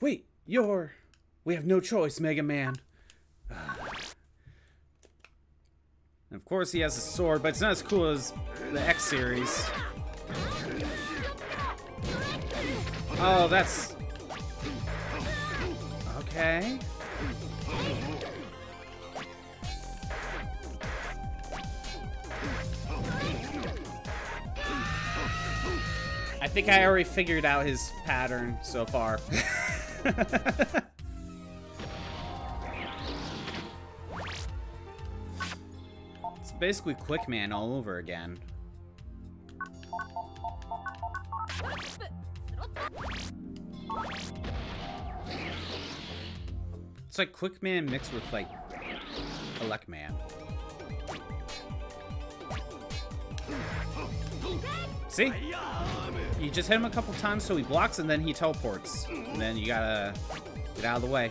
Wait, you're... We have no choice, Mega Man. of course he has a sword, but it's not as cool as the X series. Oh, that's Okay. I think I already figured out his pattern so far. it's basically Quick Man all over again. It's like Quick Man mixed with like Elect Man. See? You just hit him a couple times so he blocks and then he teleports. And then you gotta get out of the way.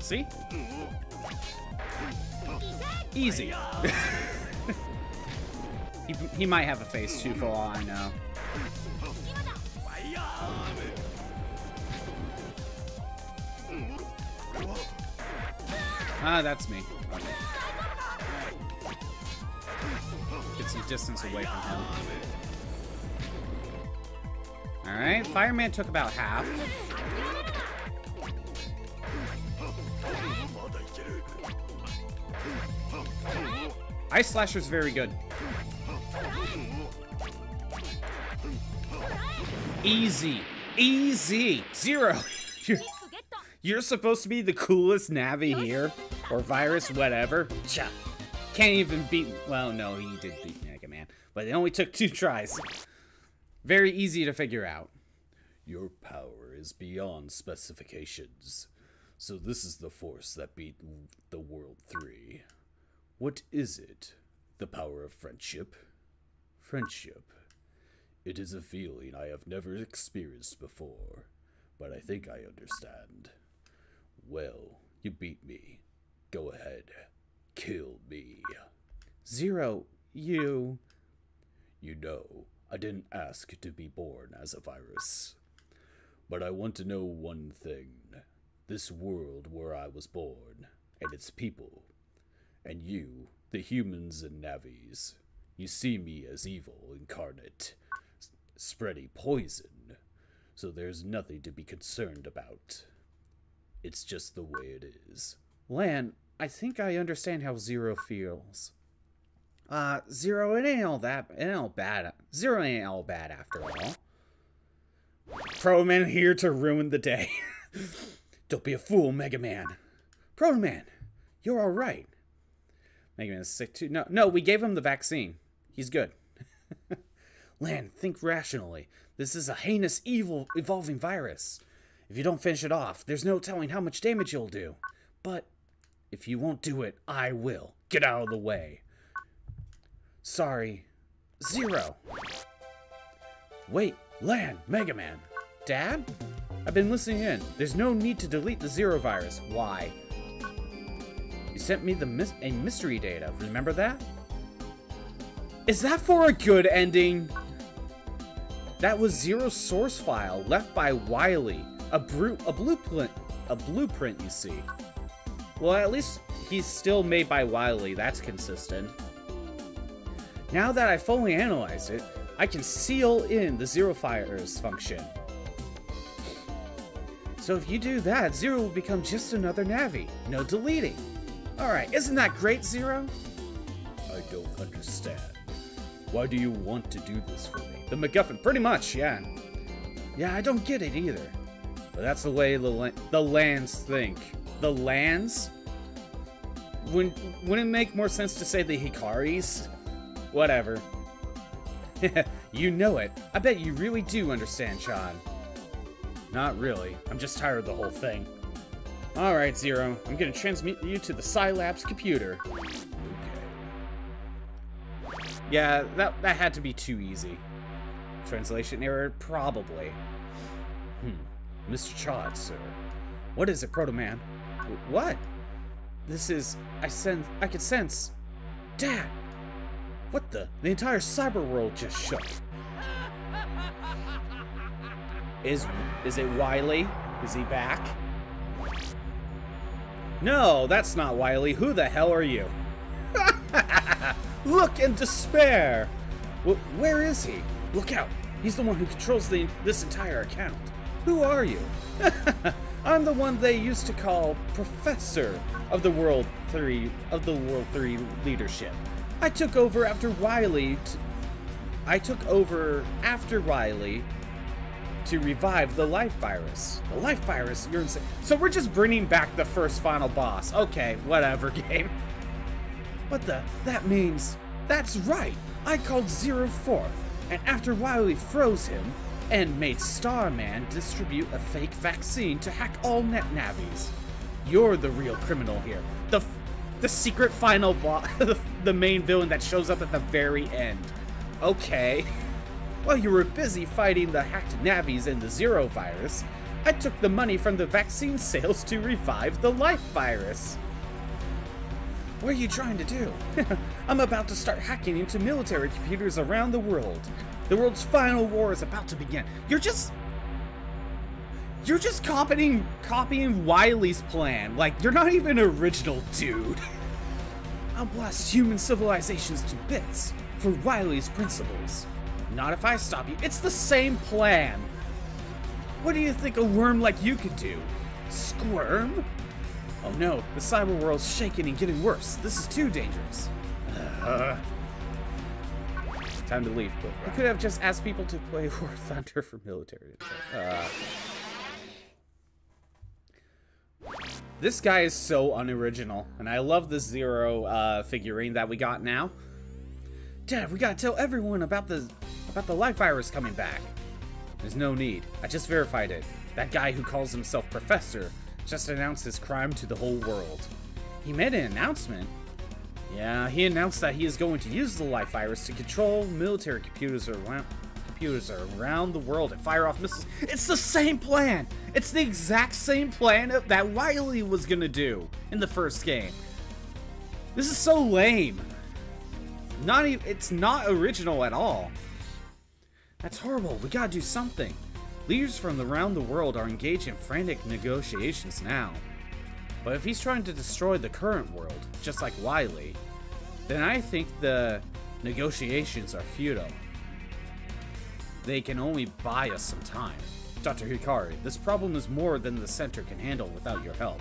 See? Easy. he, he might have a face too for all I know. Ah, that's me. Okay. get some distance away from him. Alright, Fireman took about half. Ice Slasher's very good. Easy. Easy. Zero. you're, you're supposed to be the coolest Navi here. Or virus, whatever. Can't even beat. Well, no, he did beat Mega Man. But it only took two tries. Very easy to figure out. Your power is beyond specifications. So this is the force that beat the World 3. What is it? The power of friendship? Friendship. It is a feeling I have never experienced before, but I think I understand. Well, you beat me. Go ahead. Kill me. Zero, you. You know, I didn't ask to be born as a virus. But I want to know one thing this world where I was born, and its people, and you, the humans and Navis, you see me as evil incarnate, spreading poison, so there's nothing to be concerned about. It's just the way it is. Lan, I think I understand how Zero feels. Uh, Zero, it ain't all that, it ain't all bad. Zero ain't all bad after all. Pro Man here to ruin the day. Don't be a fool, Mega Man. Pro Man, you're all right. Mega Man is sick too. No, no, we gave him the vaccine. He's good. Lan, think rationally. This is a heinous, evil, evolving virus. If you don't finish it off, there's no telling how much damage you'll do. But if you won't do it, I will. Get out of the way. Sorry. Zero. Wait, Lan, Mega Man. Dad? I've been listening in. There's no need to delete the Zero virus. Why? You sent me the mis- a mystery data. Remember that? Is that for a good ending? That was Zero's source file left by Wily. A a blueprint, a blueprint. You see. Well, at least he's still made by Wily. That's consistent. Now that I fully analyze it, I can seal in the Zero Virus function. So if you do that, Zero will become just another Navi. No deleting. Alright, isn't that great, Zero? I don't understand. Why do you want to do this for me? The MacGuffin, pretty much, yeah. Yeah, I don't get it either. But that's the way the, la- the Lans think. The Lans? Wouldn't, wouldn't it make more sense to say the Hikaris? Whatever. you know it. I bet you really do understand, Sean. Not really. I'm just tired of the whole thing. Alright, Zero. I'm gonna transmit you to the Scilab's computer. Okay. Yeah, that, that had to be too easy. Translation error? Probably. Hmm. Mr. Chaud, sir. What is it, Proto Man? Wh- What? This is... I sense... I can sense... Dad! What the? The entire cyber world just shook. Is is it Wily? Is he back? No, that's not Wily. Who the hell are you? Look in despair. Wh- where is he? Look out. He's the one who controls the, this entire account. Who are you? I'm the one they used to call Professor of the World 3 of the World 3 leadership. I took over after Wily t- I took over after Wily to revive the life virus. The life virus, you're insane. So we're just bringing back the first final boss. Okay, whatever, game. What the? That means. That's right! I called Zero Forth, and after Wily froze him and made Starman distribute a fake vaccine to hack all net Navis. You're the real criminal here. The the secret final boss, the main villain that shows up at the very end. Okay. While you were busy fighting the hacked Navis and the Zero virus, I took the money from the vaccine sales to revive the life virus. What are you trying to do? I'm about to start hacking into military computers around the world. The world's final war is about to begin. You're just. You're just copying copying Wily's plan. Like you're not even original, dude. I'll blast human civilizations to bits for Wily's principles. Not if I stop you. It's the same plan. What do you think a worm like you could do? Squirm? Oh no, the cyber world's shaking and getting worse. This is too dangerous. Uh, Time to leave. But I could have just asked people to play War Thunder for military. Uh, this guy is so unoriginal, and I love the Zero uh, figurine that we got now. Dad, we gotta tell everyone about the about the life virus coming back. There's no need. I just verified it. That guy who calls himself Professor just announced his crime to the whole world. He made an announcement? Yeah, he announced that he is going to use the life virus to control military computers around computers around the world and fire off missiles. It's the same plan! It's the exact same plan that Wily was gonna do in the first game. This is so lame. Not even, it's not original at all. That's horrible. We gotta do something. Leaders from around the world are engaged in frantic negotiations now. But if he's trying to destroy the current world, just like Wily, then I think the negotiations are futile. They can only buy us some time. Dr. Hikari, this problem is more than the center can handle without your help.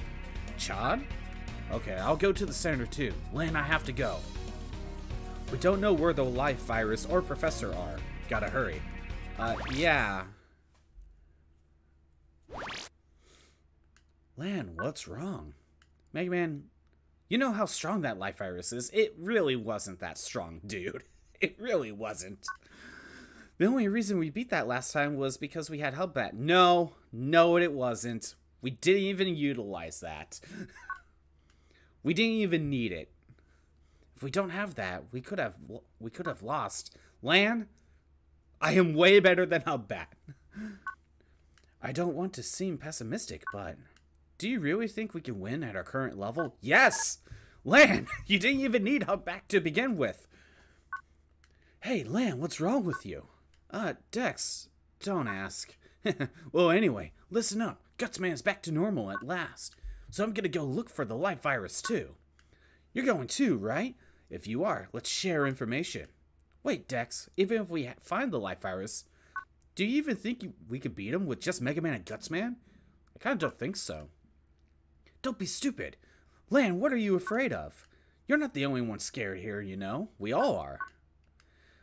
Chad? Okay, I'll go to the center too. Lan, I have to go. We don't know where the life virus or professor are. Gotta hurry. Uh, yeah. Lan, what's wrong? Mega Man, you know how strong that life virus is. It really wasn't that strong, dude. It really wasn't. The only reason we beat that last time was because we had Hubbat. No, no, it wasn't. We didn't even utilize that. we didn't even need it. If we don't have that, we could have we could have lost. Lan, I am way better than Hubbat. I don't want to seem pessimistic, but do you really think we can win at our current level? Yes! Lan, you didn't even need Hubbat to begin with. Hey, Lan, what's wrong with you? Uh, Dex, don't ask. well, anyway, listen up. Gutsman's back to normal at last. So I'm gonna go look for the life virus too. You're going too, right? If you are, let's share information. Wait, Dex, even if we find the life virus, do you even think we could beat him with just Mega Man and Gutsman? I kinda don't think so. Don't be stupid. Lan, what are you afraid of? You're not the only one scared here, you know. We all are.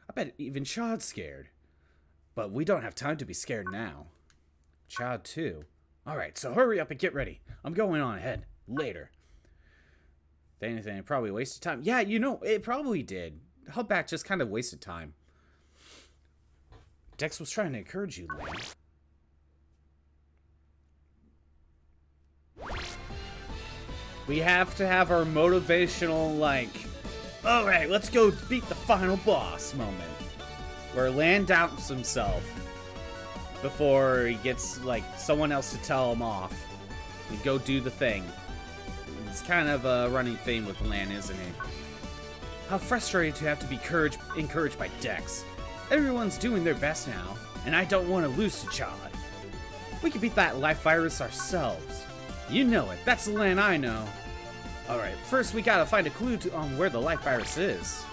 I bet even Chad's scared. But we don't have time to be scared now. Chad, too. Alright, so hurry up and get ready. I'm going on ahead. Later. If anything, it probably wasted time. Yeah, you know, it probably did. Hubbat just kind of wasted time. Dex was trying to encourage you, Lan. We have to have our motivational, like, alright, let's go beat the final boss moment. Where Lan doubts himself before he gets, like, someone else to tell him off. And go do the thing. It's kind of a running theme with Lan, isn't it? How frustrating to have to be encouraged, encouraged by Dex. Everyone's doing their best now, and I don't want to lose to Chad. We can beat that life virus ourselves. You know it. That's the Lan I know. Alright, first we gotta find a clue to, on where the life virus is.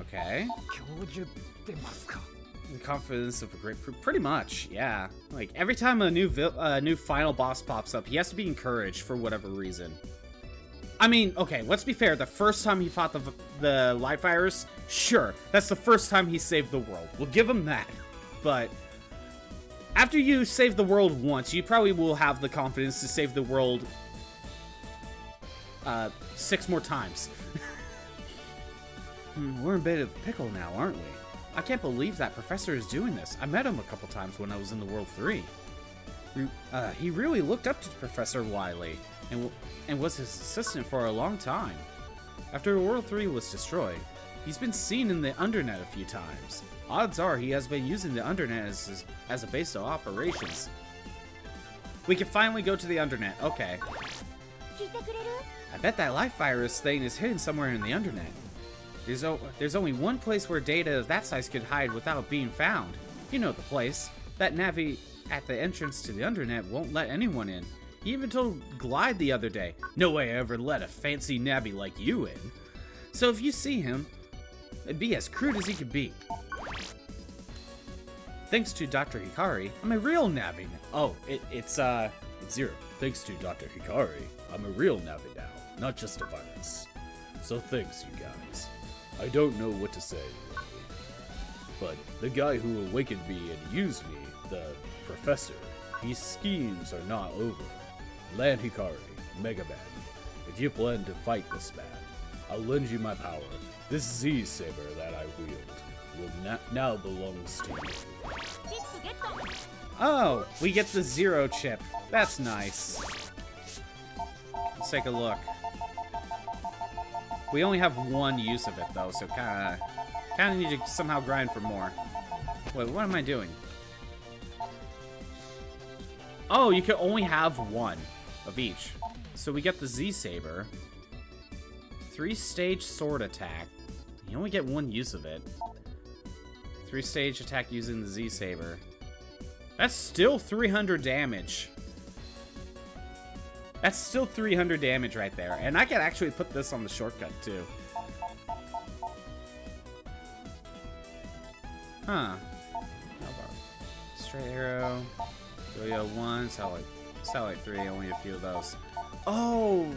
Okay. The confidence of a grapefruit. Pretty much, yeah. Like, every time a new uh, new final boss pops up, he has to be encouraged for whatever reason. I mean, okay, let's be fair. The first time he fought the, the life virus, sure, that's the first time he saved the world. We'll give him that. But after you save the world once, you probably will have the confidence to save the world uh, six more times. hmm, we're in a bit of pickle now, aren't we? I can't believe that professor is doing this. I met him a couple times when I was in the World 3. Uh, he really looked up to Professor Wily and, and was his assistant for a long time. After World 3 was destroyed, he's been seen in the Undernet a few times. Odds are he has been using the Undernet as, as a base of operations. We can finally go to the Undernet. Okay. I bet that life virus thing is hidden somewhere in the Undernet. There's, o there's only one place where data of that size could hide without being found. You know the place. That Navi at the entrance to the Undernet won't let anyone in. He even told Glide the other day, no way I ever let a fancy Navi like you in. So if you see him, be as crude as he could be. Thanks to Dr. Hikari, I'm a real Navi. now. Oh, it, it's, uh, it's Zero, thanks to Dr. Hikari, I'm a real Navi now, not just a virus. So thanks, you guys. I don't know what to say. But the guy who awakened me and used me, the professor, his schemes are not over. Lan Hikari, Mega Man. If you plan to fight this man, I'll lend you my power. This Z Saber that I wield will now belongs to you. Oh, we get the Zero Chip. That's nice. Let's take a look. We only have one use of it, though, so kinda... Kinda need to somehow grind for more. Wait, what am I doing? Oh, you can only have one of each. So we get the Z Saber. Three stage sword attack. You only get one use of it. Three stage attack using the Z Saber. That's still 300 damage. That's still 300 damage right there. And I can actually put this on the shortcut too. Huh. How about straight arrow, yo-yo one, satellite, satellite three, only a few of those. Oh,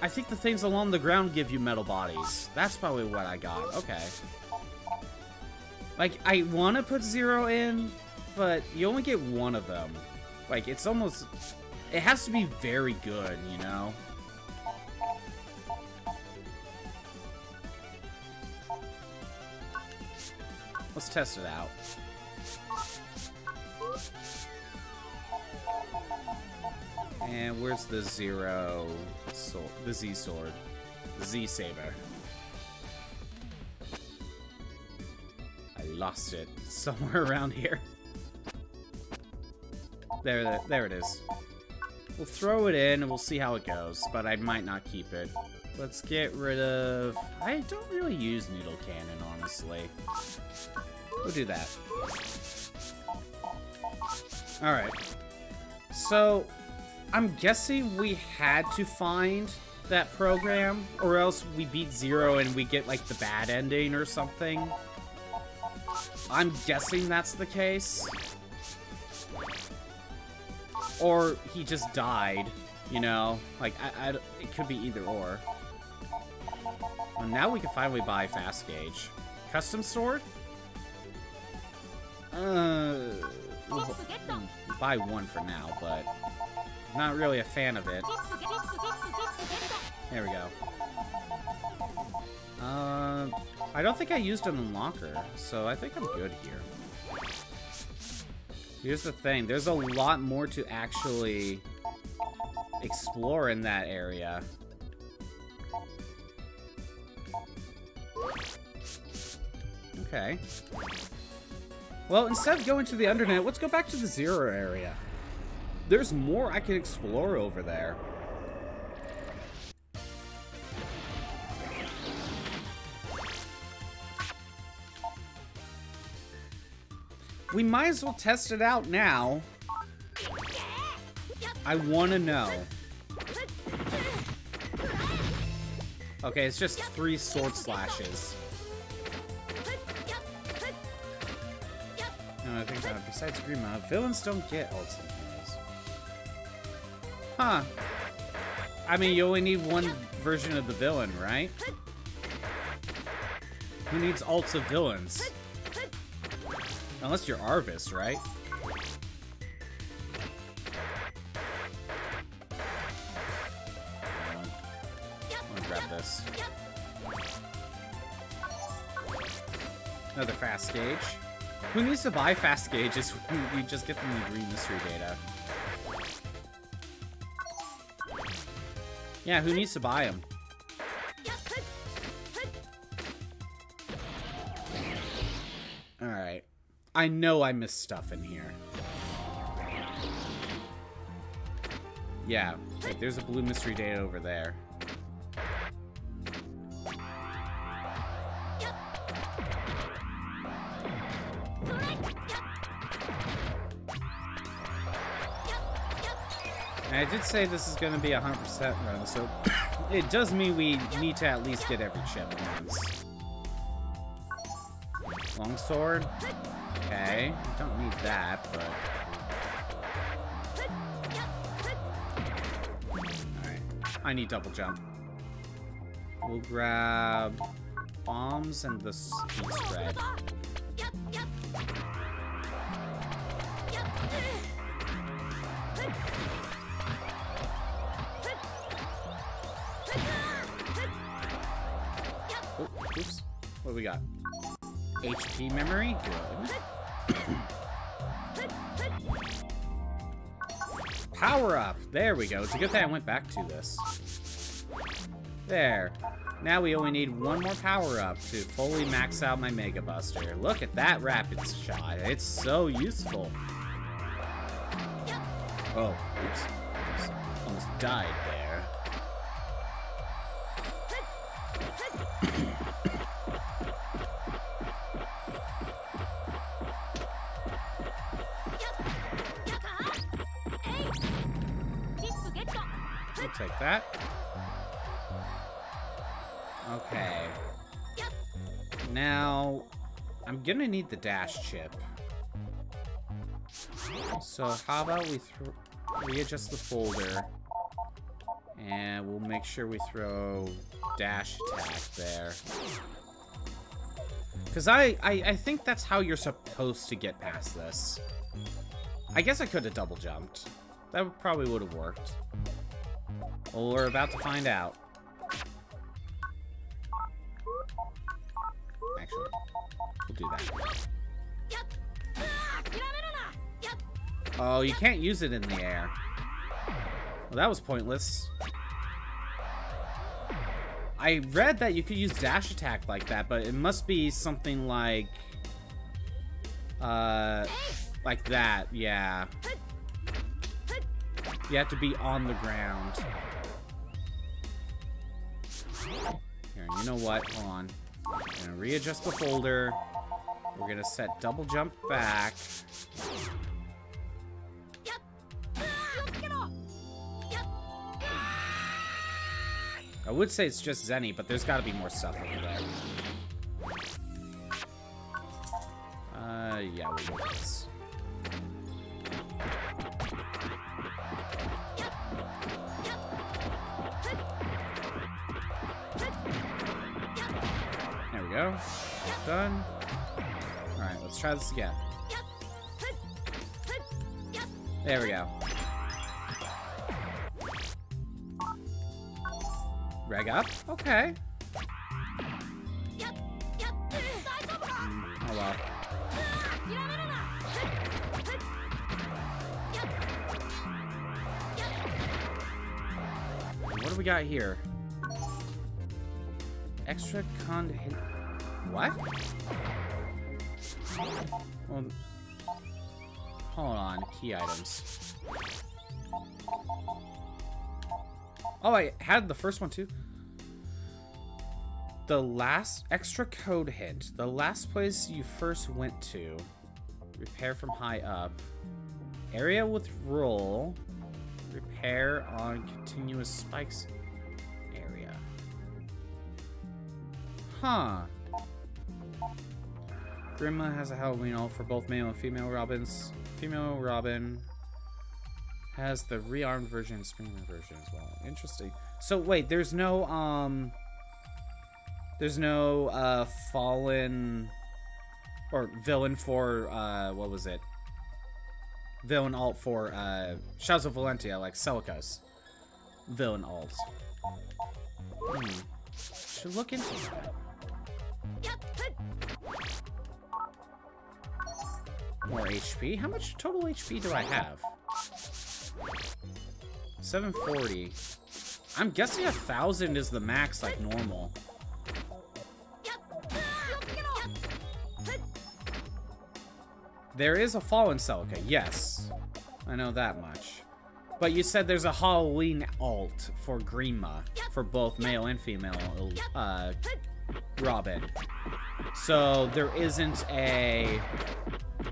I think the things along the ground give you metal bodies. That's probably what I got. Okay. Like, I want to put zero in, but you only get one of them. Like, it's almost... It has to be very good, you know? Let's test it out. And where's the zero sword? The Z sword. The Z saber. I lost it somewhere around here. There, there, there it is. We'll throw it in and we'll see how it goes, but I might not keep it. Let's get rid of... I don't really use needle cannon, honestly. We'll do that. Alright. So, I'm guessing we had to find that program, or else we beat Zero and we get, like, the bad ending or something. I'm guessing that's the case. Or he just died, you know? Like, I, I, it could be either or. Well, now we can finally buy Fast Gauge. Custom sword? Uh, we'll, bu- buy one for now, but not really a fan of it. There we go. Uh, I don't think I used an unlocker, so I think I'm good here. Here's the thing. There's a lot more to actually explore in that area. Okay. Well, instead of going to the Undernet, let's go back to the Zero area. There's more I can explore over there. We might as well test it out now. I want to know. Okay, it's just three sword slashes. No, I think that besides Grima, villains don't get heroes. Huh. I mean, you only need one version of the villain, right? Who needs ults of villains? Unless you're Arvis, right? Grab this. Another fast gauge. Who needs to buy fast gauges when we just get the green mystery data? Yeah, who needs to buy them? Alright. I know I missed stuff in here. Yeah, there's a blue mystery data over there. And I did say this is going to be a 100% run, so it does mean we need to at least get every chip once. Longsword? Okay, don't need that, but... I need double jump. We'll grab bombs and the speed spread. We got? HP memory? Good. Power up! There we go. It's a good thing I went back to this. There. Now we only need one more power up to fully max out my Mega Buster. Look at that rapid shot. It's so useful. Oh, oops. Almost died there. Take that. Okay. Now, I'm gonna need the dash chip. So how about we readjust the folder, and we'll make sure we throw dash attack there. Because I, I, I think that's how you're supposed to get past this. I guess I could have double jumped. That probably would have worked. Well, we're about to find out. Actually, we'll do that. Oh, you can't use it in the air. Well, that was pointless. I read that you could use dash attack like that, but it must be something like... Uh, like that, yeah. You have to be on the ground. Here, you know what? Hold on. I'm gonna readjust the folder. We're gonna set double jump back. I would say it's just Zenny, but there's gotta be more stuff over there. Uh, yeah, we'll this. Go. Done. Alright, let's try this again. There we go. Reg up? Okay. Mm, oh well. What do we got here? Extra con... What? Hold on. Key items. Oh, I had the first one too. The last extra code hint. The last place you first went to. Repair from high up. Area with roll. Repair on continuous spikes area. Huh. Grima has a Halloween alt for both male and female Robins. Female Robin has the rearmed version and screamer version as well. Interesting. So wait, there's no um there's no uh fallen or villain for uh what was it? Villain alt for uh Shadows of Valentia like Celica's villain alt. Hmm. Should look into that. More HP? How much total HP do I have? 740. I'm guessing a thousand is the max like normal. There is a fallen Celica, yes. I know that much. But you said there's a Halloween alt for Grima for both male and female uh, Robin. So there isn't a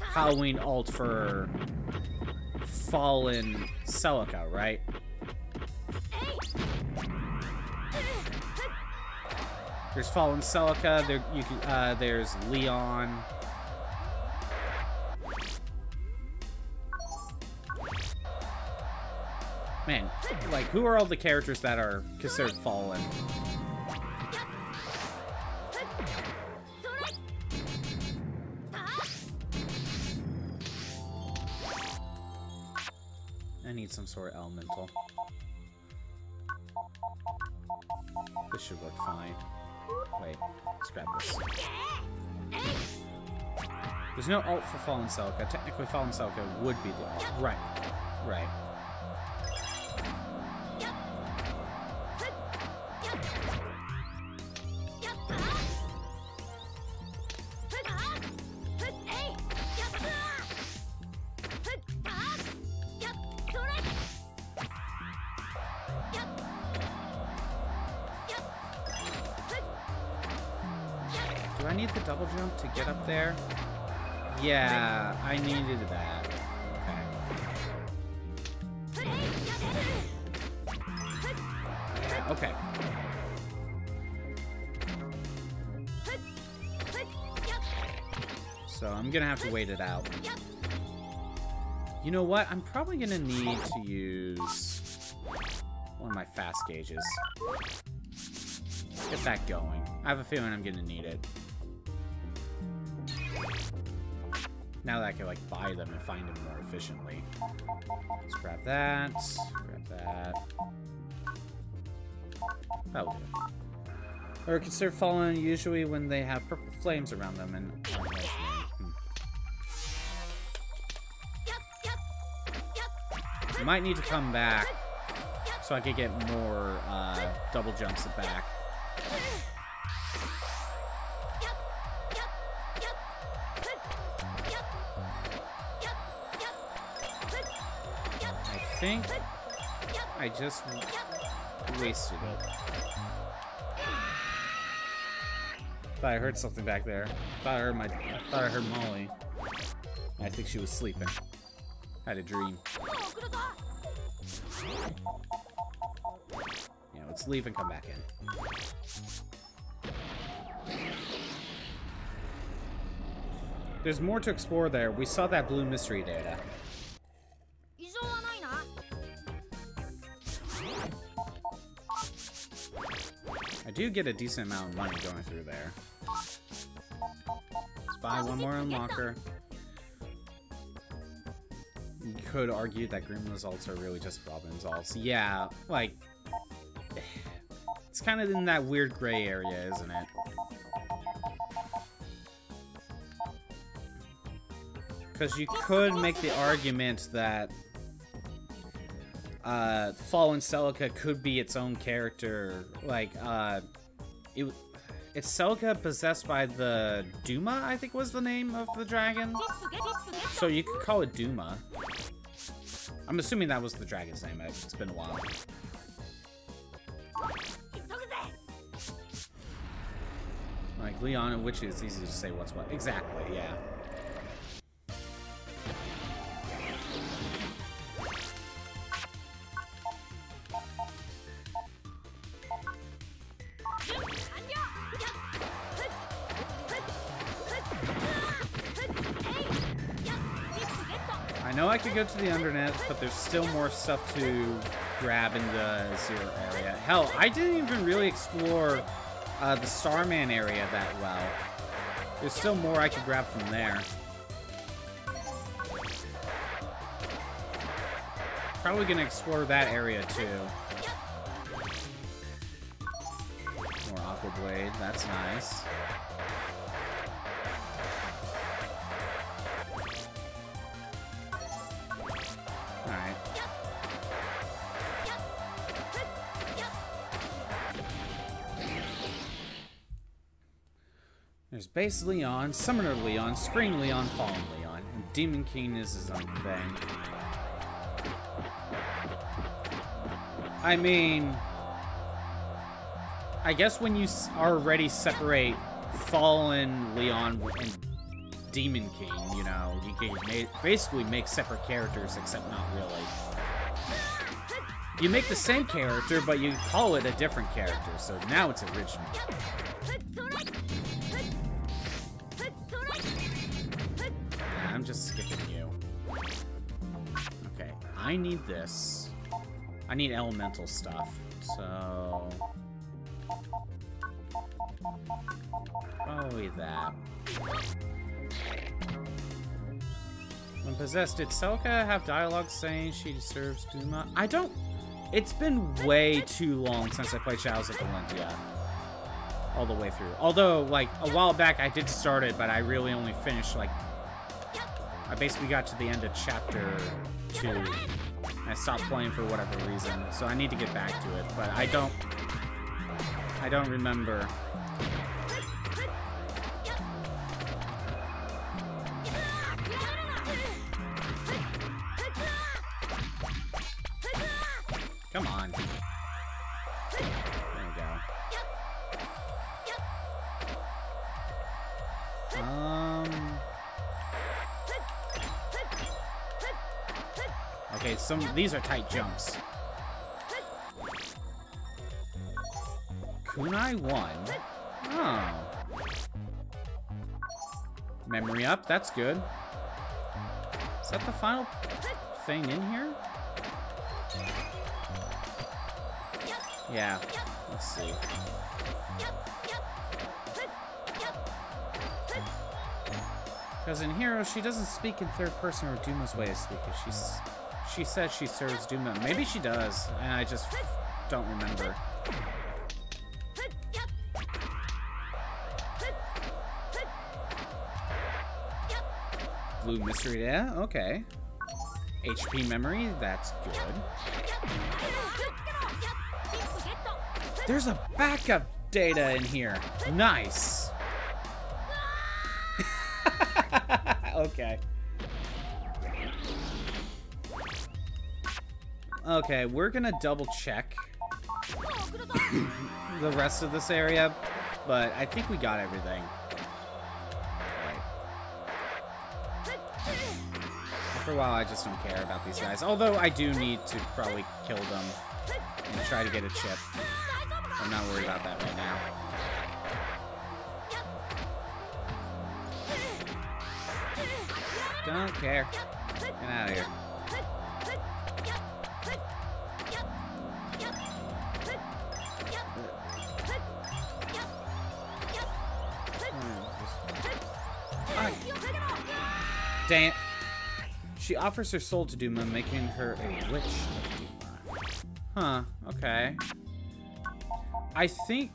Halloween alt for fallen Celica, right? There's fallen Celica. There, you can. Uh, there's Leon. Man, like, who are all the characters that are considered fallen? Need some sort of elemental. This should work fine. Wait, let's grab this. There's no alt for Fallen Celica. Technically, Fallen Celica would be the. Right. Right. Yeah, I needed that. Okay. Yeah, okay. So I'm gonna have to wait it out. You know what? I'm probably gonna need to use one of my fast gauges. Get that going. I have a feeling I'm gonna need it. Now that I can, like, buy them and find them more efficiently. Let's grab that. Grab that. That'll do. Or consider fallen usually when they have purple flames around them and. Hmm. Might need to come back so I could get more uh, double jumps back. Think I just wasted it. Thought I heard something back there. Thought I heard my. Thought I heard Molly. I think she was sleeping. Had a dream. Yeah, let's leave and come back in. There's more to explore there. We saw that blue mystery data. I do get a decent amount of money going through there. Let's buy one more unlocker. You could argue that Gremlin's results are really just Robin's alts. Yeah, like... It's kind of in that weird gray area, isn't it? Because you could make the argument that uh, Fallen Celica could be its own character. Like, uh, it, it's Celica possessed by the Duma, I think was the name of the dragon. So you could call it Duma. I'm assuming that was the dragon's name. It's been a while. Like, Leon and Witchy, it's easy to say what's what. Exactly, yeah. I could go to the undernet, but there's still more stuff to grab in the zero area. Hell, I didn't even really explore uh, the Starman area that well. There's still more I could grab from there. Probably gonna explore that area too. More Aqua Blade, that's nice. There's Base Leon, Summoner Leon, Screen Leon, Fallen Leon, and Demon King is his own thing. I mean, I guess when you already separate Fallen Leon and Demon King, you know, you can basically make separate characters, except not really. You make the same character, but you call it a different character, so now it's original. I'm just skipping you. Okay, I need this. I need elemental stuff. So... Probably that. When possessed, did Celica have dialogue saying she deserves Duma? I don't... It's been way too long since I played Shadows of Valentia. All the way through. Although, like, a while back I did start it, but I really only finished, like... I basically got to the end of chapter 2. I stopped playing for whatever reason, so I need to get back to it, but I don't... I don't remember. These are tight jumps. Kunai 1. Oh. Memory up, that's good. Is that the final thing in here? Yeah, let's see. Because in Hero, she doesn't speak in third person or Duma's way of speaking. She's, she says she serves Duma. Maybe she does, and I just don't remember. Blue Mystery, yeah, okay. HP memory, that's good. There's a backup data in here. Nice. okay. Okay, we're gonna double check the rest of this area, but I think we got everything. Right. After a while, I just don't care about these guys. Although I do need to probably kill them and try to get a chip. I'm not worried about that right now. Don't care. Get out of here. Dang it. She offers her soul to Duma, making her a witch Huh, okay. I think...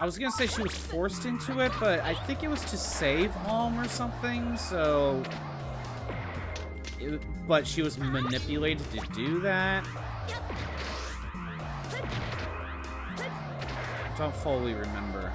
I was gonna say she was forced into it, but I think it was to save Home or something, so... It, but she was manipulated to do that? Don't fully remember.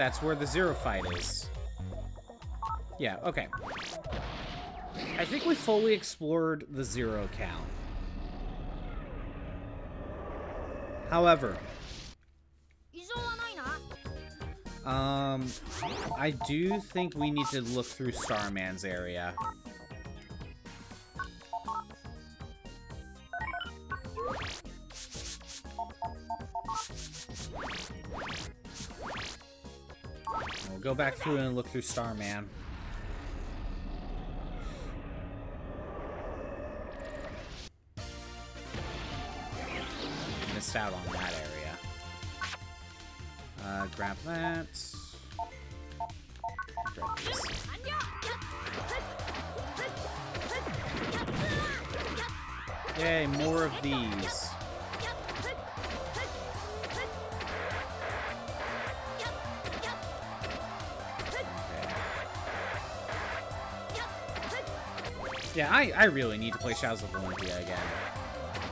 That's where the zero fight is. Yeah, okay. I think we fully explored the zero account. However, um, I do think we need to look through Starman's area. Go back through and look through Starman. Missed out on that area. Uh, grab that. Grab this. Yay, more of these. Yeah, I, I really need to play Shadows of Valentia again.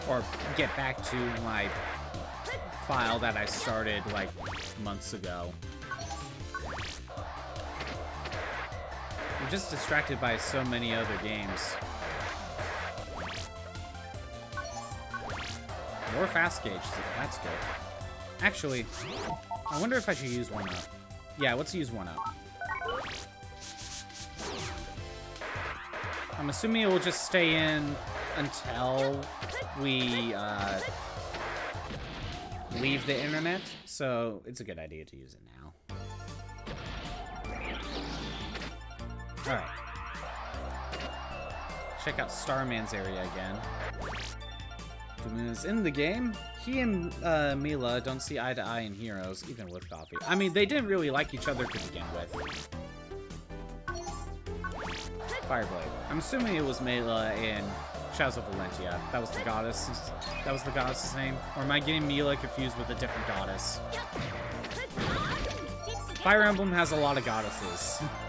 Or get back to my file that I started, like, months ago. I'm just distracted by so many other games. More fast gauge, that's good. Actually, I wonder if I should use one up. Yeah, let's use one up. I'm assuming it will just stay in until we uh, leave the internet, so it's a good idea to use it now. Alright. Check out Starman's area again. Is in the game. He and uh, Mila don't see eye to eye in Heroes, even with coffee. I mean, they didn't really like each other to begin with. Fireblade. I'm assuming it was Mila in Shadows of Valentia. That was the goddess. That was the goddess's name. Or am I getting Mila confused with a different goddess? Fire Emblem has a lot of goddesses.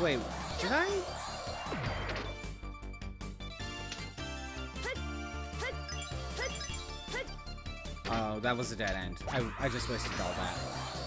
wait, did I? Oh, that was a dead end. I, I just wasted all that.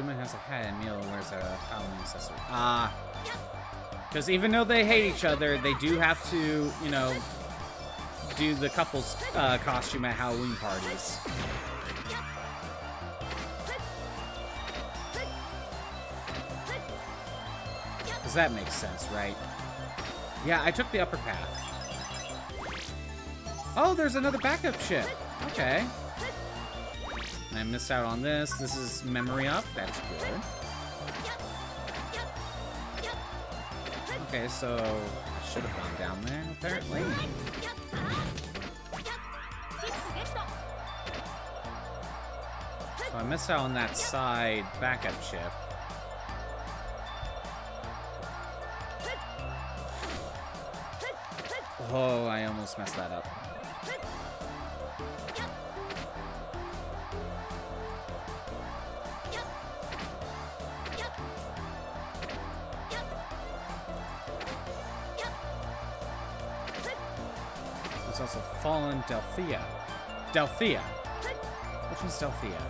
Duma has a hat and Mila wears a Halloween accessory. Ah. Because even though they hate each other, they do have to, you know, do the couple's uh, costume at Halloween parties. Because that makes sense, right? Yeah, I took the upper path. Oh, there's another backup ship. Okay. I missed out on this. This is memory up. That's good. Okay, so I should have gone down there, apparently. So I missed out on that side backup ship. Oh, I almost messed that up. Delthea. Delthea. Which one's Delthea?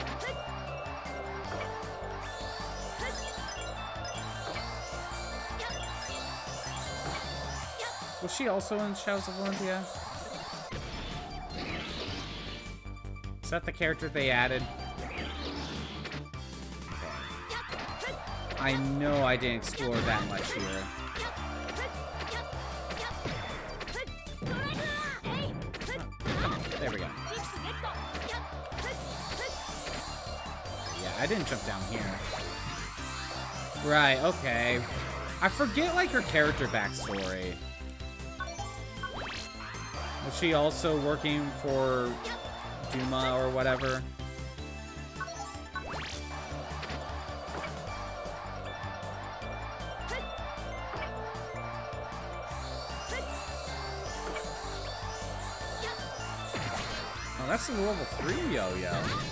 Was she also in Shadows of Valentia? Is that the character they added? I know I didn't explore that much here. Here. Right, okay. I forget, like, her character backstory. Was she also working for Duma or whatever? Oh, that's a level 3 yo-yo.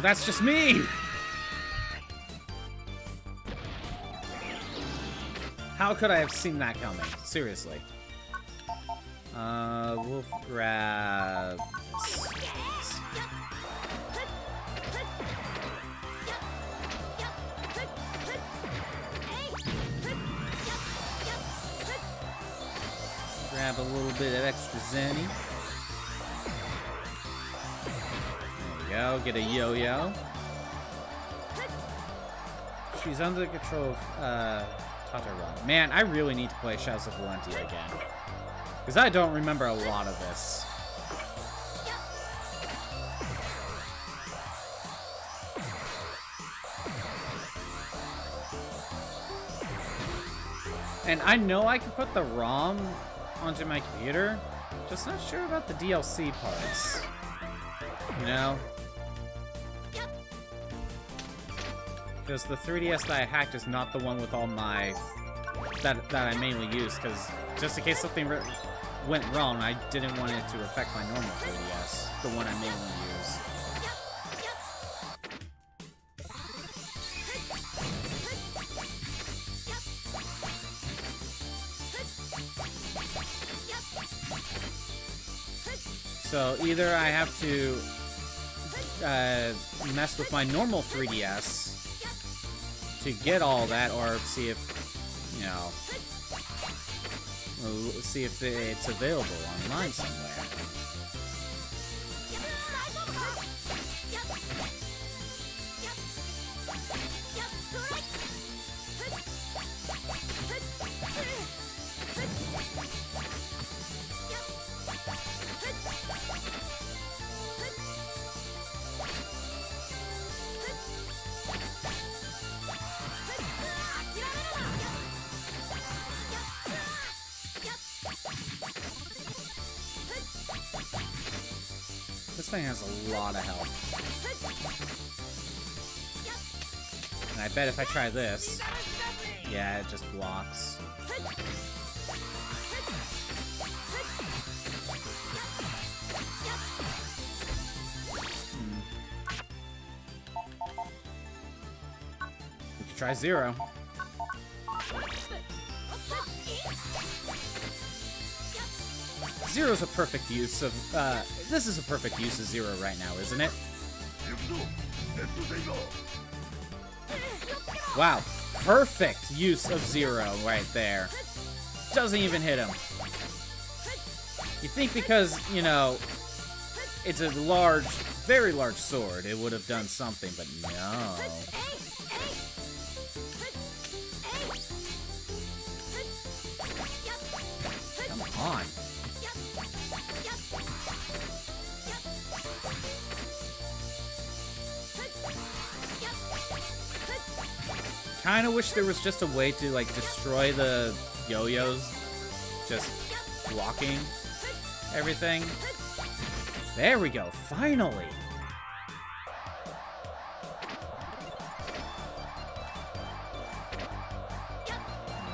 That's just me! How could I have seen that coming? Seriously. Uh, we'll. Grab grab a little bit of extra zenny. Get a yo-yo. She's under the control of uh, Tatarrah. Man, I really need to play Shadows of Valentia again. Because I don't remember a lot of this. And I know I can put the ROM onto my computer, just not sure about the DLC parts. You know? Because the 3DS that I hacked is not the one with all my... That, that I mainly use, because just in case something went wrong, I didn't want it to affect my normal 3DS, the one I mainly use. So either I have to uh, mess with my normal 3DS to get all that, or see if, you know, see if it's available online somewhere. Bet if I try this, yeah, it just blocks. Hmm. Try zero. Zero's a perfect use of, uh, this is a perfect use of Zero right now, isn't it? Wow, perfect use of Zero right there. Doesn't even hit him. You think because, you know, it's a large, very large sword, it would have done something, but no. Kind of wish there was just a way to, like, destroy the yo-yos just blocking everything. There we go, finally!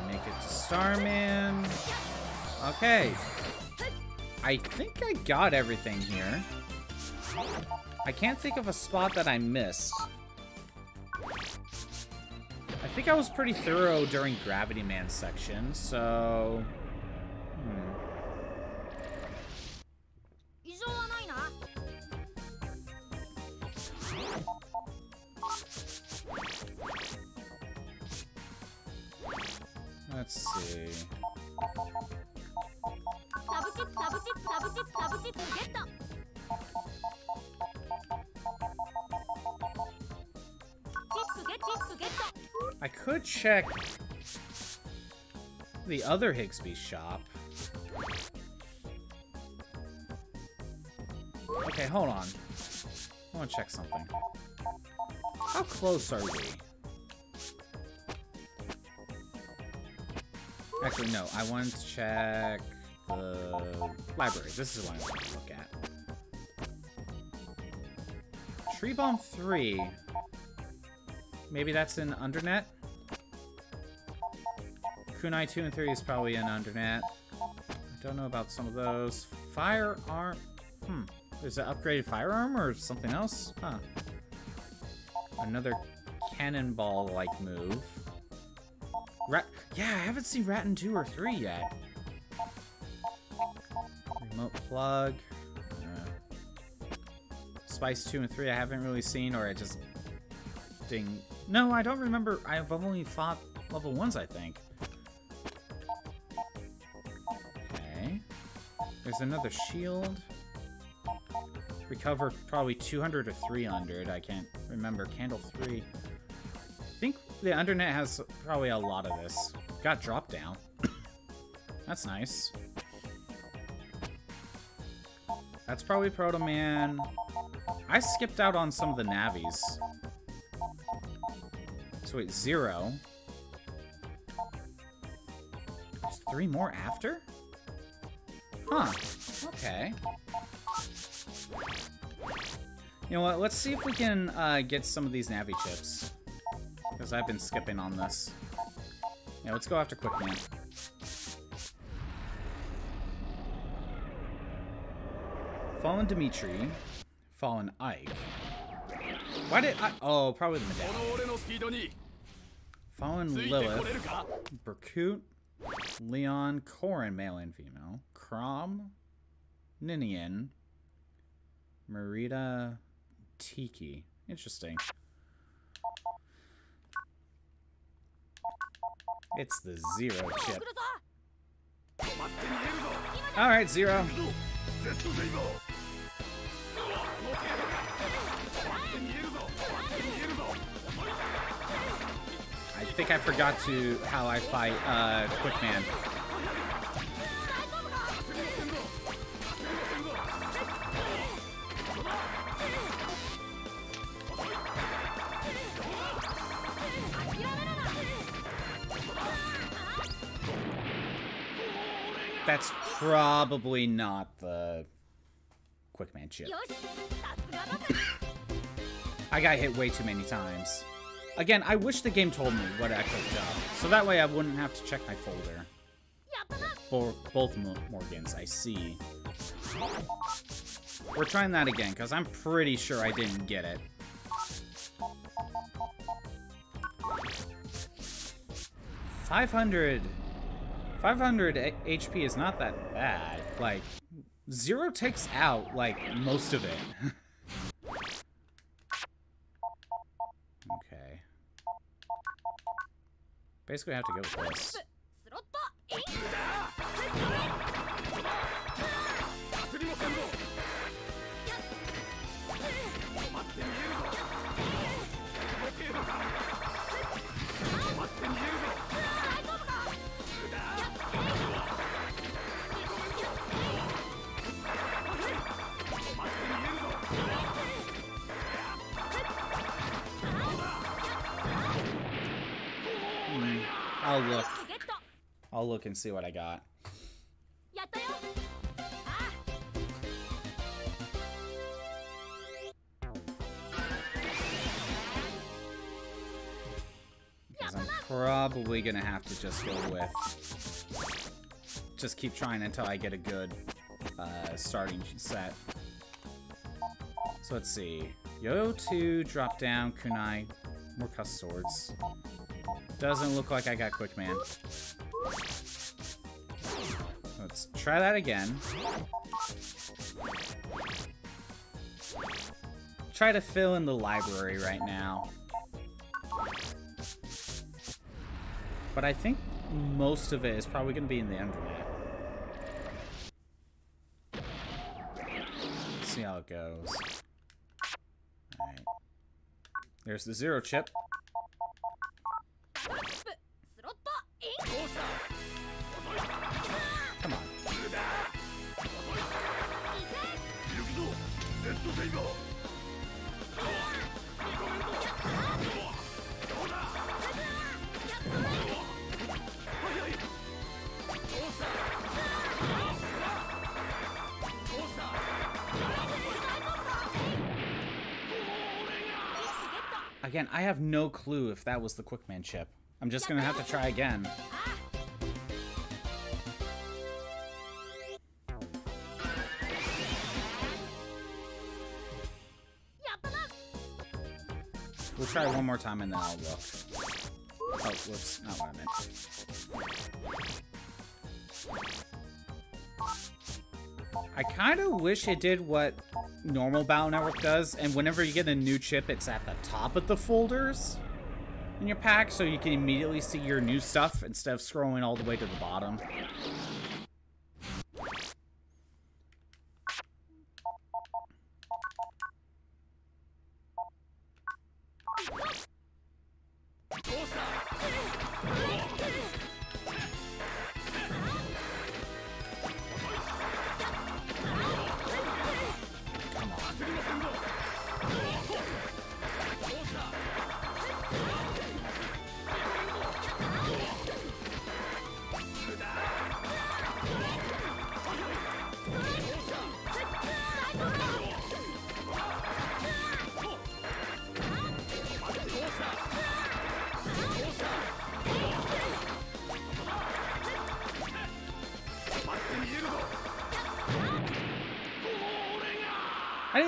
Make it to Starman. Okay. I think I got everything here. I can't think of a spot that I missed. I think I was pretty thorough during Gravity Man section, so... other Higsby shop. Okay, hold on. I want to check something. How close are we? Actually, no. I want to check the library. This is what I want to look at. Tree Bomb 3. Maybe that's an undernet? Kunai 2 and 3 is probably an undernet. I don't know about some of those. Firearm... Hmm. Is it upgraded firearm or something else? Huh. Another cannonball-like move. Rat... Yeah, I haven't seen Ratton 2 or 3 yet. Remote plug. Uh, Spice 2 and 3 I haven't really seen, or I just didn't no, I don't remember. I've only fought level ones, I think. There's another shield. Recover probably 200 or 300. I can't remember. Candle 3. I think the internet has probably a lot of this. Got drop down. That's nice. That's probably Proto Man. I skipped out on some of the Navis. So wait, zero. There's three more after? Huh. Okay. You know what? Let's see if we can uh, get some of these Navi chips. Because I've been skipping on this. Yeah, let's go after Quickman. Fallen Dimitri. Fallen Ike. Why did I... Oh, probably the medallion. Fallen Lilith. Berkut. Leon. Corrin, male and female. Chrom. Ninian. Mareeta. Tiki. Interesting. It's the zero chip. Alright, zero. I think I forgot to how I fight uh, Quick That's probably not the quick man chip. I got hit way too many times. Again, I wish the game told me what I picked up, so that way I wouldn't have to check my folder. For both Morgans, I see. We're trying that again, because I'm pretty sure I didn't get it. Five hundred! Five hundred HP is not that bad. Like, zero takes out like most of it. okay. Basically, I have to go with this. I'll look. I'll look and see what I got. I'm probably gonna have to just go with... Just keep trying until I get a good uh, starting set. So let's see. Yo-Yo 2, drop down, kunai, more cuss swords. Doesn't look like I got quick man. Let's try that again. Try to fill in the library right now. But I think most of it is probably going to be in the internet. See how it goes. Alright. There's the zero chip. スロットイン。どうイバー Again, I have no clue if that was the Quickman chip. I'm just gonna have to try again. We'll try one more time and then I'll look. Oh, whoops, not what I meant. I kind of wish it did what normal Battle Network does, and whenever you get a new chip, it's at the top of the folders in your pack, so you can immediately see your new stuff instead of scrolling all the way to the bottom.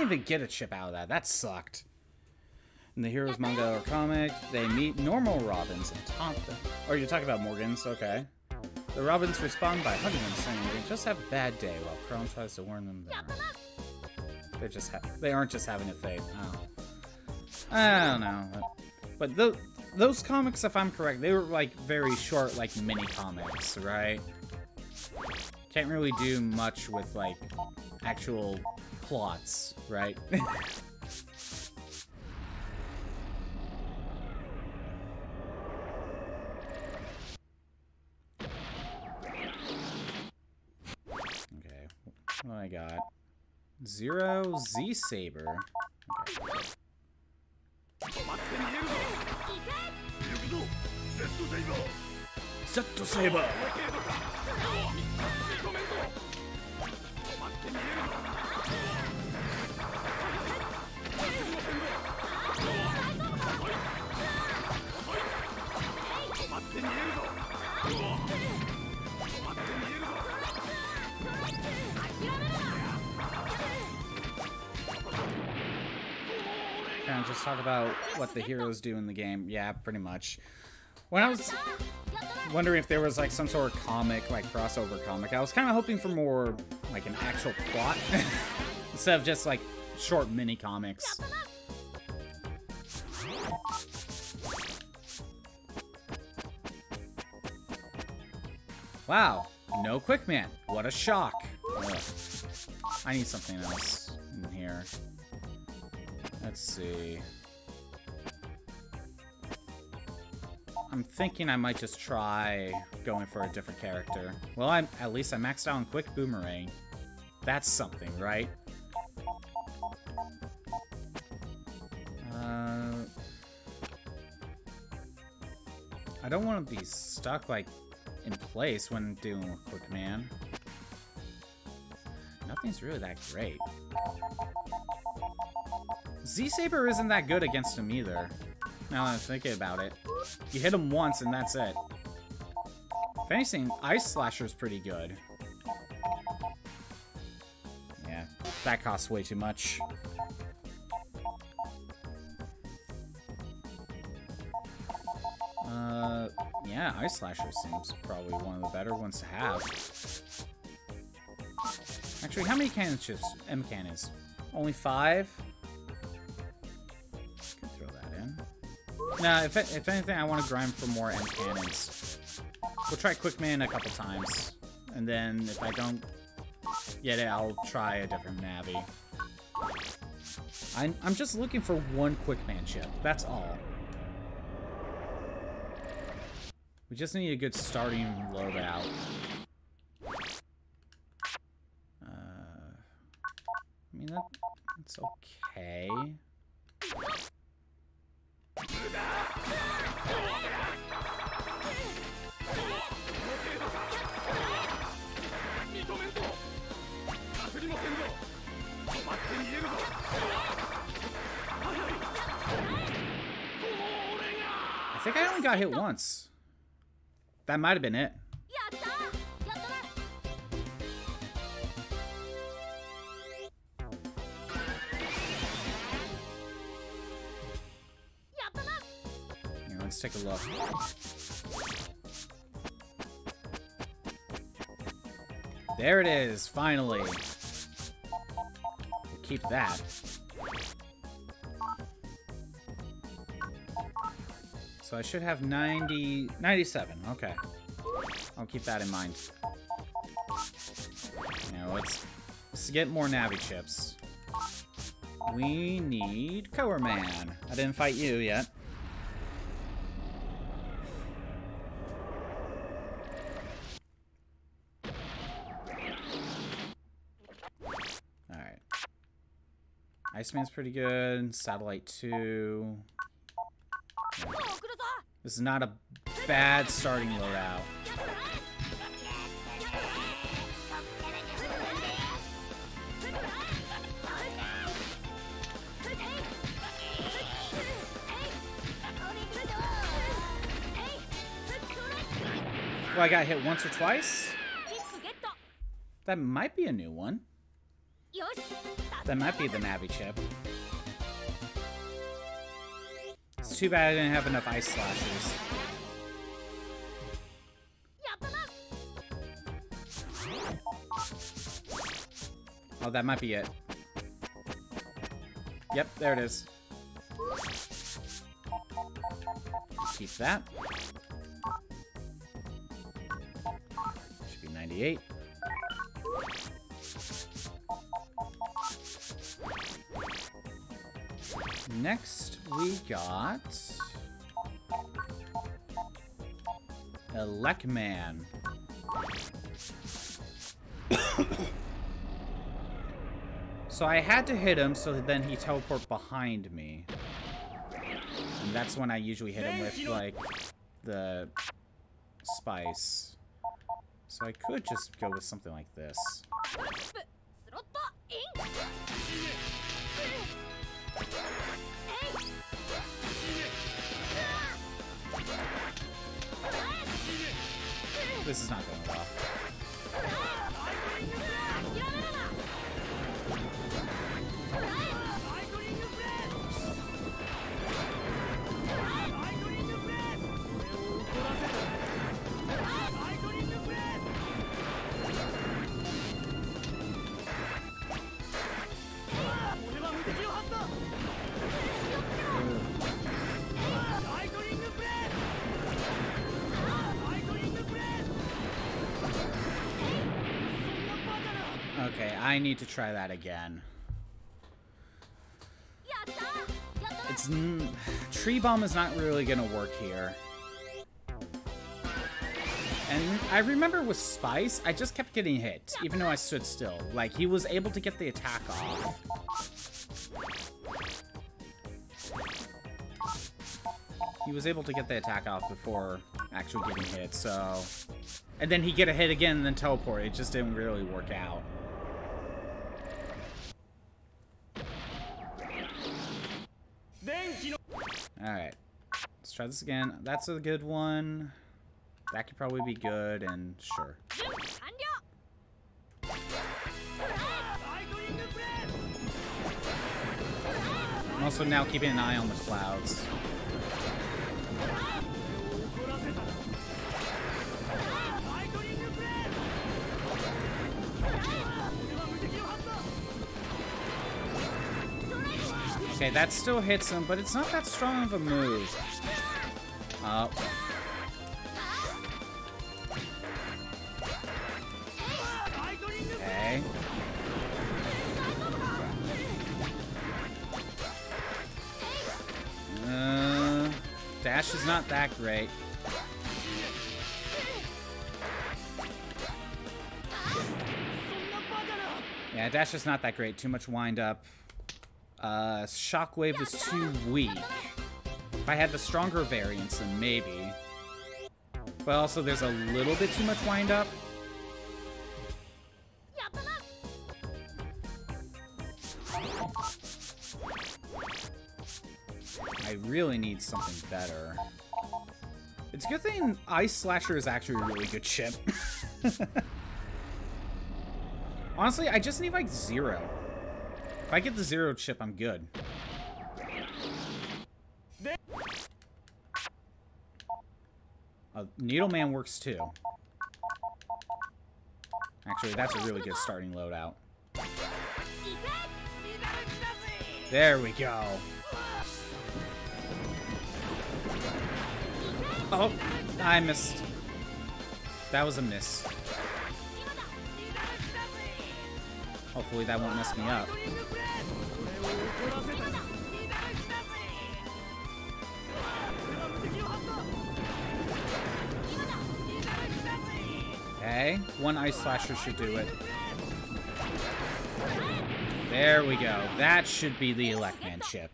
Even get a chip out of that. That sucked. In the Heroes manga or comic, they meet normal Robins and taunt them. Or you're talking about Morgans, okay. The Robins respond by hugging them, saying they just have a bad day, while Chrom tries to warn them that they're just they aren't just having a fate. Oh. I don't know. But, but those comics, if I'm correct, they were like very short, like mini comics, right? Can't really do much with like actual plots, right? okay, What I got? Zero Z Saber. Okay. Set Saber! Kind just talk about what the heroes do in the game. Yeah, pretty much. When I was wondering if there was like some sort of comic, like crossover comic, I was kind of hoping for more like an actual plot instead of just like short mini comics. Wow, no Quick Man. What a shock. Ugh. I need something else in here. Let's see. I'm thinking I might just try going for a different character. Well, I'm at least I maxed out on Quick Boomerang. That's something, right? Uh, I don't want to be stuck, like, in place when doing a Quick Man. Nothing's really that great. Z-Saber isn't that good against him either. Now that I'm thinking about it. You hit him once and that's it. If anything, Ice Slasher's pretty good. Yeah, that costs way too much. Uh, yeah, Ice Slasher seems probably one of the better ones to have. Actually, how many cannon chips M cannons? Only five? Could throw that in. Nah, if, if anything, I want to grind for more M cannons. We'll try Quick Man a couple times. And then if I don't get it, I'll try a different Navi. I'm, I'm just looking for one Quick Man chip. That's all. We just need a good starting loadout. Uh, I mean, that, that's okay. I think I only got hit once. That might have been it. Let's take a look. There it is, finally. We'll keep that. So I should have 90... 97, okay. I'll keep that in mind. Now let's, let's get more Navi chips. We need Color Man. I didn't fight you yet. Alright. Iceman's pretty good. Satellite 2. This is not a bad starting loadout. Well, I got hit once or twice? That might be a new one. That might be the Navi chip. It's too bad I didn't have enough ice slashes. Oh, that might be it. Yep, there it is. Keep that. Should be 98. Next we got... Elecman. So I had to hit him so then he teleport behind me. And that's when I usually hit him with, like, the spice. So I could just go with something like this. This is not going well. I need to try that again. It's... Tree Bomb is not really going to work here. And I remember with Spice, I just kept getting hit, even though I stood still. Like, he was able to get the attack off. He was able to get the attack off before actually getting hit, so... And then he get a hit again and then teleport. It just didn't really work out. Alright. Let's try this again. That's a good one. That could probably be good, and sure. I'm also now keeping an eye on the clouds. Okay, that still hits him, but it's not that strong of a move. Okay. Uh, dash is not that great. Yeah, dash is not that great. Too much wind up. Uh, Shockwave is too weak. If I had the stronger variants, then maybe. But also, there's a little bit too much wind-up. I really need something better. It's a good thing Ice Slasher is actually a really good chip. Honestly, I just need, like, zero. If I get the zero chip, I'm good. Uh, Needleman works too. Actually, that's a really good starting loadout. There we go. Oh, I missed. That was a miss. Hopefully that won't mess me up. Okay, one Ice Slasher should do it. There we go. That should be the Elecman ship.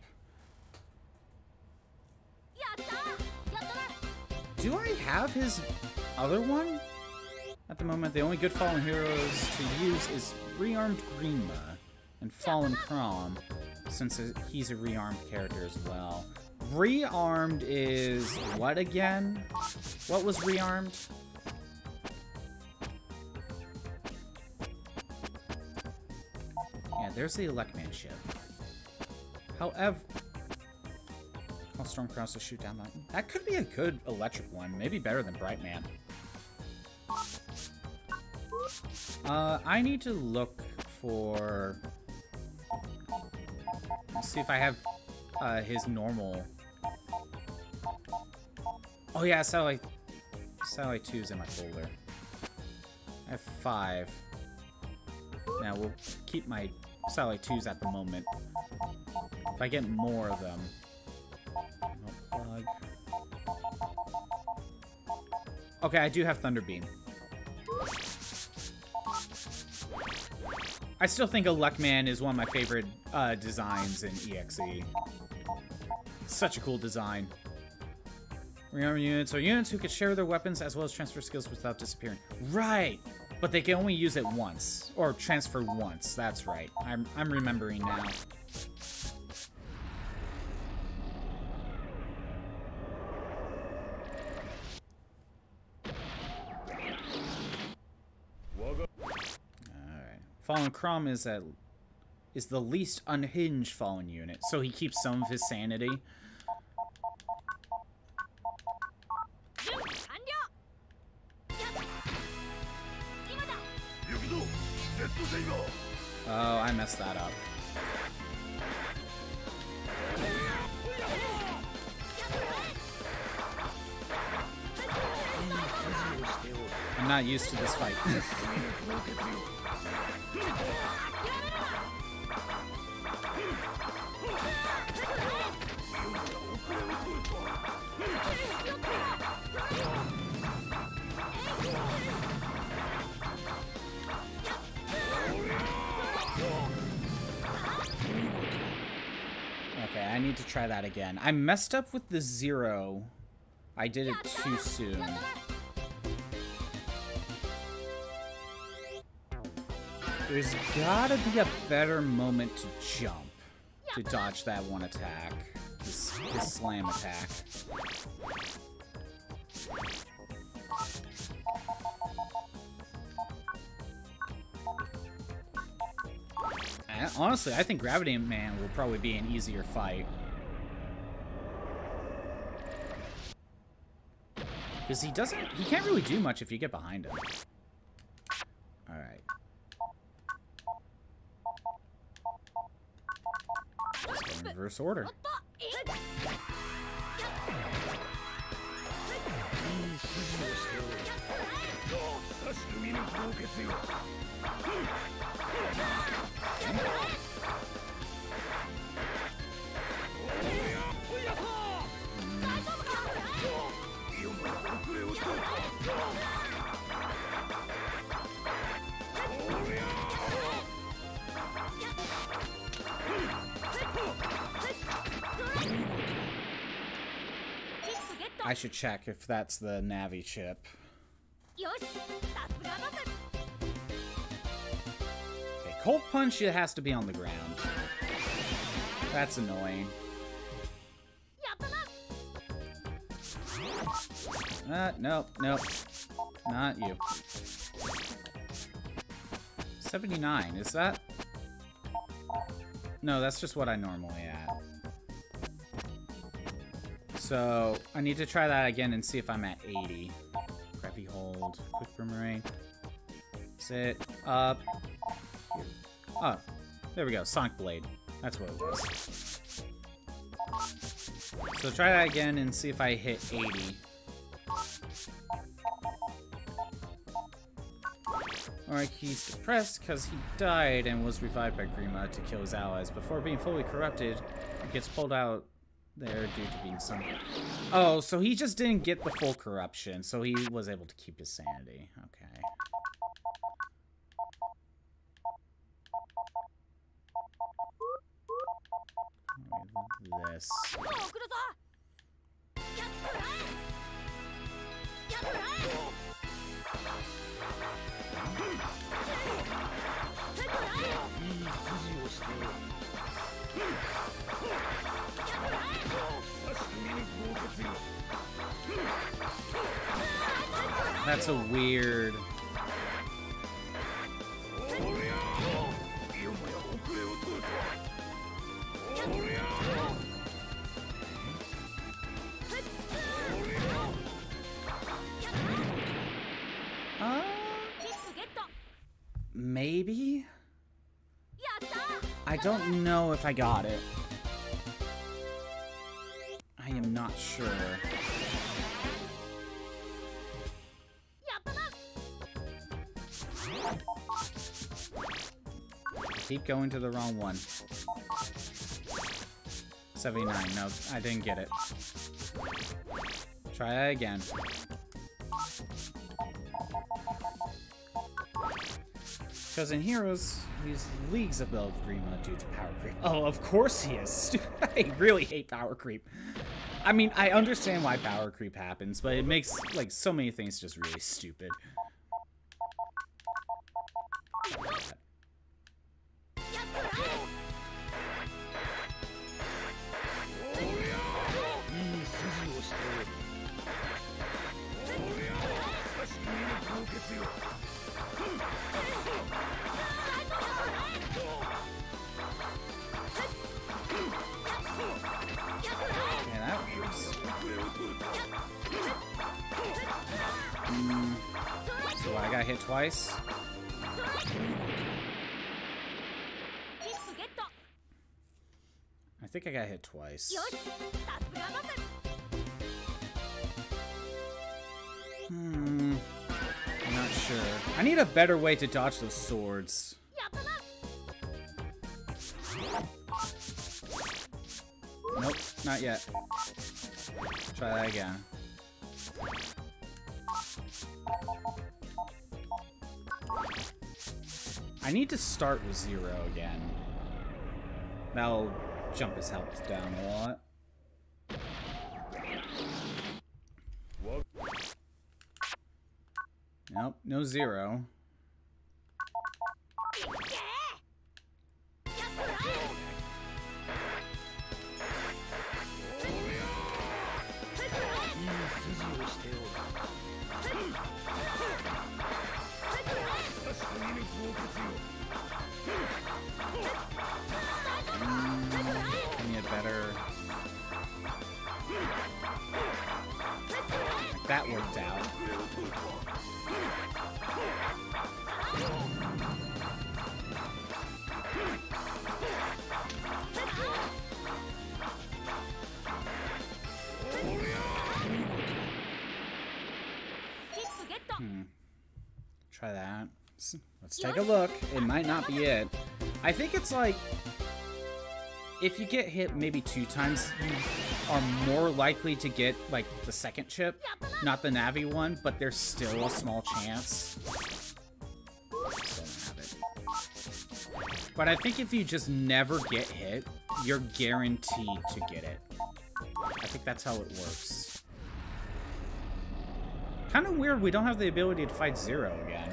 Do I have his other one? At the moment, the only good Fallen heroes to use is Rearmed Grima and Fallen Chrom, since he's a rearmed character as well. Rearmed is what again? What was rearmed? Yeah, there's the Elecman ship. However, I'll Stormcross to shoot down that. That could be a good electric one. Maybe better than Brightman. Uh, I need to look for... Let's see if I have uh, his normal... Oh yeah, Satellite... Satellite 2 is in my folder. I have five. Now we'll keep my Satellite 2s at the moment. If I get more of them... Okay, I do have Thunder Beam. I still think a Elecman is one of my favorite uh, designs in EXE. Such a cool design. Rearm units are units who can share their weapons as well as transfer skills without disappearing. Right! But they can only use it once. Or transfer once. That's right. I'm, I'm remembering now. Alright. Fallen Chrom is at is the least unhinged fallen unit, so he keeps some of his sanity. Oh, I messed that up. I'm not used to this fight. Okay, I need to try that again. I messed up with the zero. I did it too soon. There's gotta be a better moment to jump to dodge that one attack. this, his slam attack. And honestly, I think Gravity Man will probably be an easier fight. Because he doesn't, he can't really do much if you get behind him. Alright. Just go reverse order. I should check if that's the Navi chip. Okay, Cold Punch it has to be on the ground. That's annoying. Uh, nope, nope. Not you. 79, is that? No, that's just what I normally add. So, I need to try that again and see if I'm at 80. Crappy hold, quick boomerang. Sit, up. Oh, there we go, Sonic Blade. That's what it was. So try that again and see if I hit 80. Alright, he's depressed because he died and was revived by Grima to kill his allies. Before being fully corrupted, he gets pulled out there due to being some... Oh, so he just didn't get the full corruption, so he was able to keep his sanity. Okay. This. That's a weird... Uh, Maybe? I don't know if I got it. I am not sure. I keep going to the wrong one. 79. No, I didn't get it. Try that again. Because in Heroes, he's leagues above Grima due to power creep. Oh, of course he is. I really hate power creep. I mean, I understand why power creep happens, but it makes, like, so many things just really stupid. hit twice. I think I got hit twice. Hmm. I'm not sure. I need a better way to dodge those swords. Nope, not yet. Try that again. I need to start with zero again. That'll jump his health down a lot. Nope, no zero. Give me a better... That worked out. Hmm. Try that. Let's take a look. It might not be it. I think it's like if you get hit maybe two times, you are more likely to get like the second chip, not the Navi one, but there's still a small chance. But I think if you just never get hit, you're guaranteed to get it. I think that's how it works. Kind of weird we don't have the ability to fight Zero again.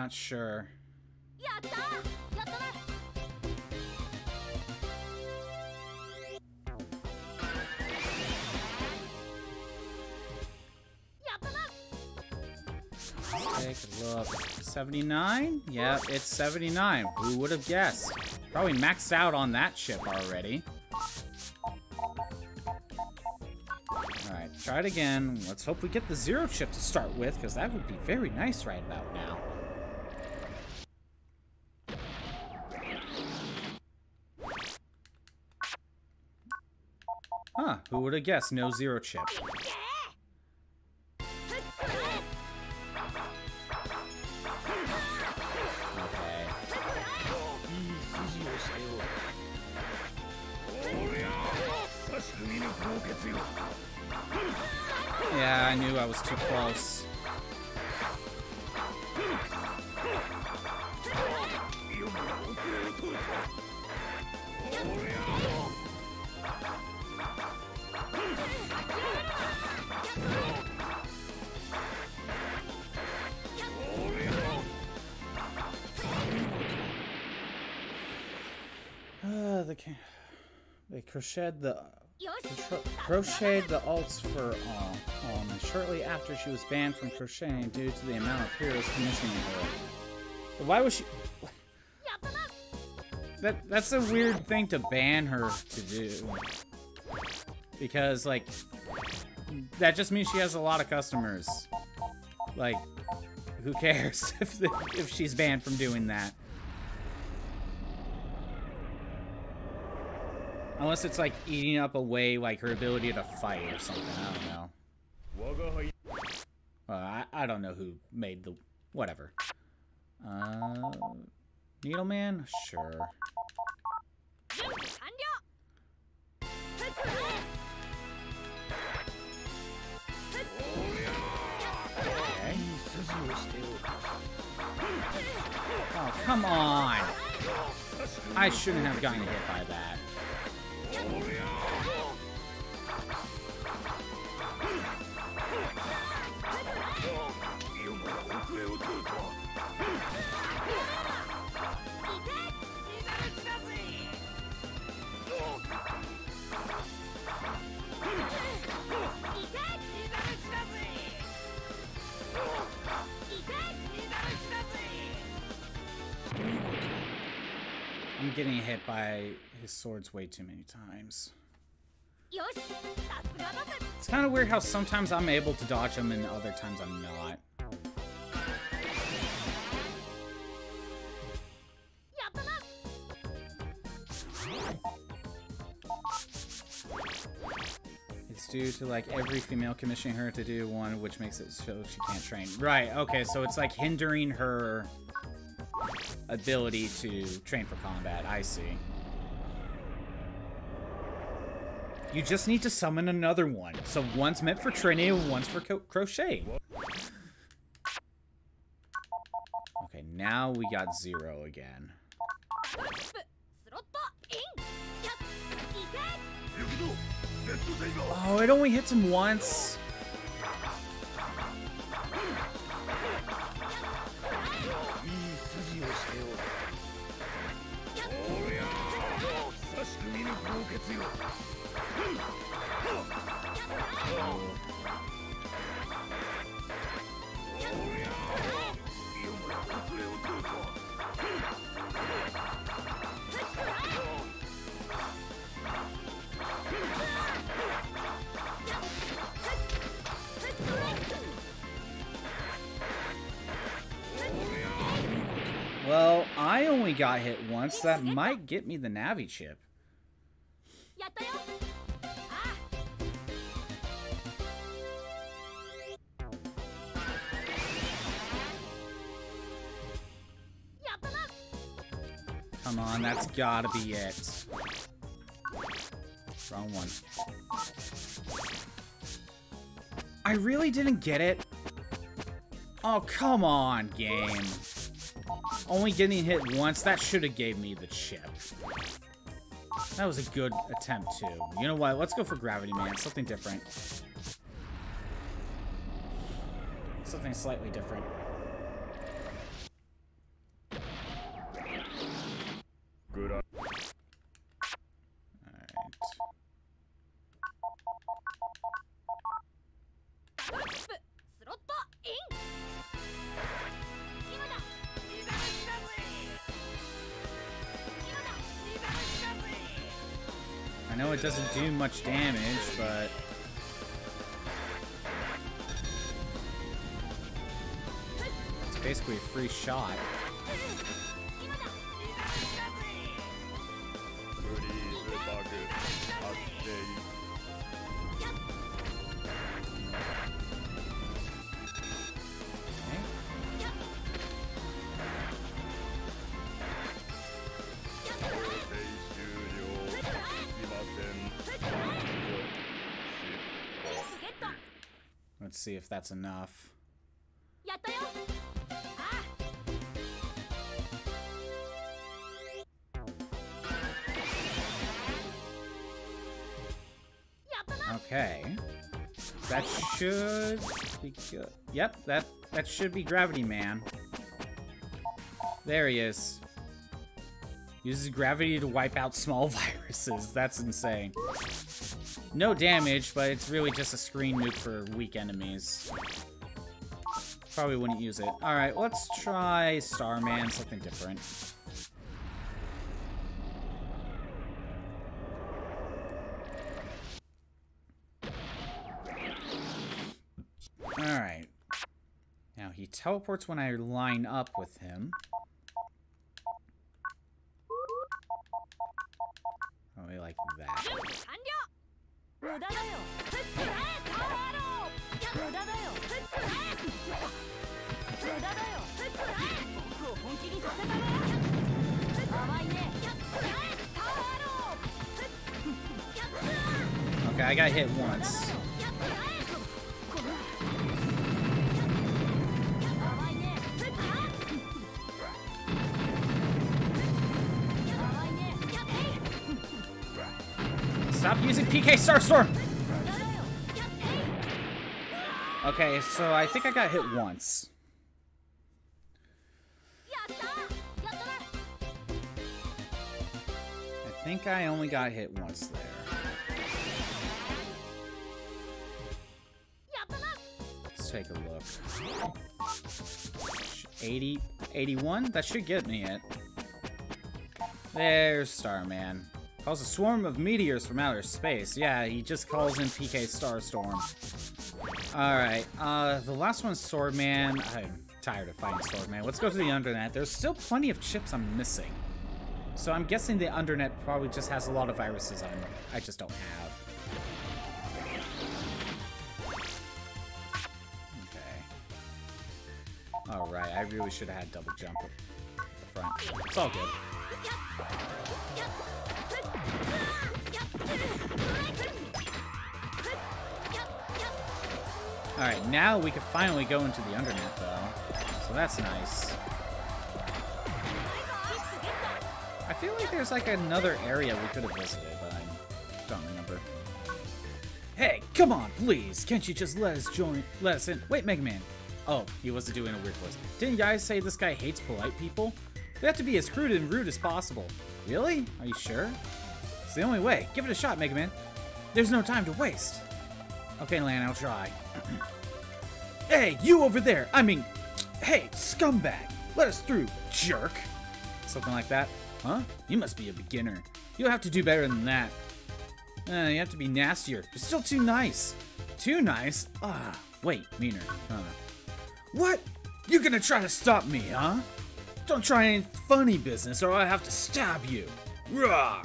not sure. Take a look. 79? Yep, it's 79. Who would have guessed? Probably maxed out on that chip already. Alright, try it again. Let's hope we get the zero chip to start with, because that would be very nice right about now. Would have guessed no zero chip? Okay. Yeah, I knew I was too close. crocheted the alts for all. um, shortly after she was banned from crocheting due to the amount of heroes commissioning her. Why was she... That, that's a weird thing to ban her to do. Because, like, that just means she has a lot of customers. Like, who cares if, if she's banned from doing that? Unless it's like eating up away like her ability to fight or something. I don't know. I, I don't know who made the... Whatever. Uh, Needleman? Sure. Oh, come on! I shouldn't have gotten hit by that. Warrior. I'm getting hit by his swords way too many times. It's kind of weird how sometimes I'm able to dodge them and other times I'm not. It's due to like every female commissioning her to do one, which makes it so she can't train. Right, okay, so it's like hindering her ability to train for combat. I see. You just need to summon another one. So one's meant for training and one's for crochet. Okay, now we got zero again. Oh, it only hits him once. Well, I only got hit once. That might get me the Navi chip. やったよあやったな Come on, that's gotta be it. Wrong one. I really didn't get it. Oh, come on, game. Only getting hit once, that should have gave me the chip. That was a good attempt, too. You know what? Let's go for Gravity Man. Something different. Something slightly different. Do much damage, but... It's basically a free shot. that's enough. Ah. Okay. That should be good. Yep, that, that should be Gravity Man. There he is. Uses gravity to wipe out small viruses. That's insane. No damage, but it's really just a screen nuke for weak enemies. Probably wouldn't use it. Alright, let's try Starman, something different. Alright. Now, he teleports when I line up with him. だよふっくらえタワーロー無駄だよふっくらえ無駄だよふっくらえ僕を本気にさせたね甘いねふっくらえタワーローふっやっ Okay, I got hit once. Stop using PK Starstorm! Okay, so I think I got hit once. I think I only got hit once there. Let's take a look. 80, 81? That should get me it. There's Starman. Calls a swarm of meteors from outer space. Yeah, he just calls in PK Starstorm. Alright, uh, the last one's Swordman. I'm tired of fighting Swordman. Let's go to the Undernet. There's still plenty of chips I'm missing. So I'm guessing the Undernet probably just has a lot of viruses on it. I just don't have. Okay. Alright, I really should have had double jump the front. It's all good. Alright, now we can finally go into the Undernet, though. So that's nice. I feel like there's like another area we could have visited, but I don't remember. Hey, come on, please! Can't you just let us join? Let us in. Wait, Mega Man. Oh, he wasn't doing a weird voice. Didn't you guys say this guy hates polite people? We have to be as crude and rude as possible. Really? Are you sure? It's the only way. Give it a shot, Mega Man. There's no time to waste. Okay, Lan, I'll try. hey, you over there! I mean, hey, scumbag! Let us through, jerk! Something like that. Huh? You must be a beginner. You'll have to do better than that. Uh, you have to be nastier. Still too nice. Too nice? Ah, wait, meaner. Huh. What? You're gonna try to stop me, huh? Don't try any funny business or I'll have to stab you. Roar!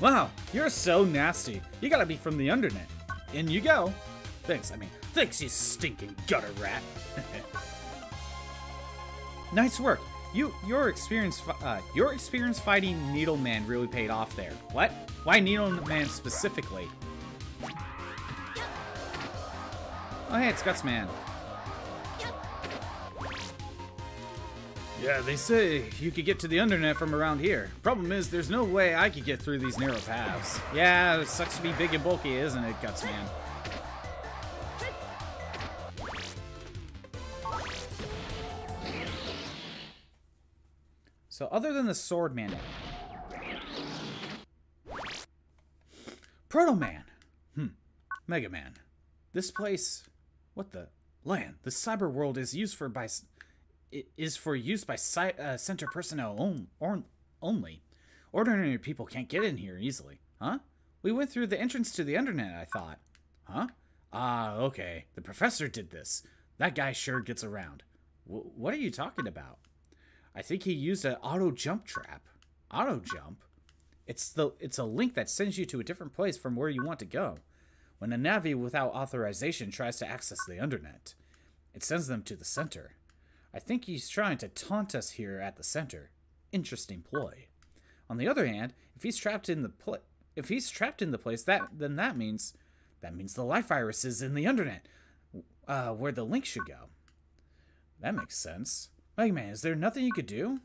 Wow, you're so nasty. You gotta be from the Undernet. In you go. Thanks, I mean, thanks, you stinking gutter rat. nice work. You, your experience, uh, your experience fighting Needleman really paid off there. What? Why Needleman specifically? Oh, hey, it's Gutsman. Yeah, they say you could get to the Undernet from around here. Problem is, there's no way I could get through these narrow paths. Yeah, it sucks to be big and bulky, isn't it, Gutsman? So other than the Sword Man... Proto Man! Hmm. Mega Man. This place... What the... Lan. The cyber world is used for by... Is for use by cy- uh, center personnel on, or, only. Ordinary people can't get in here easily. Huh? We went through the entrance to the Undernet, I thought. Huh? Ah, okay. The professor did this. That guy sure gets around. W- what are you talking about? I think he used an auto jump trap. Auto jump? It's the it's a link that sends you to a different place from where you want to go. When a Navi without authorization tries to access the Undernet, it sends them to the center. I think he's trying to taunt us here at the center. Interesting ploy. On the other hand, if he's trapped in the pl- if he's trapped in the place, that then that means that means the life virus is in the Undernet. uh, where the link should go. That makes sense. Mega Man, is there nothing you could do?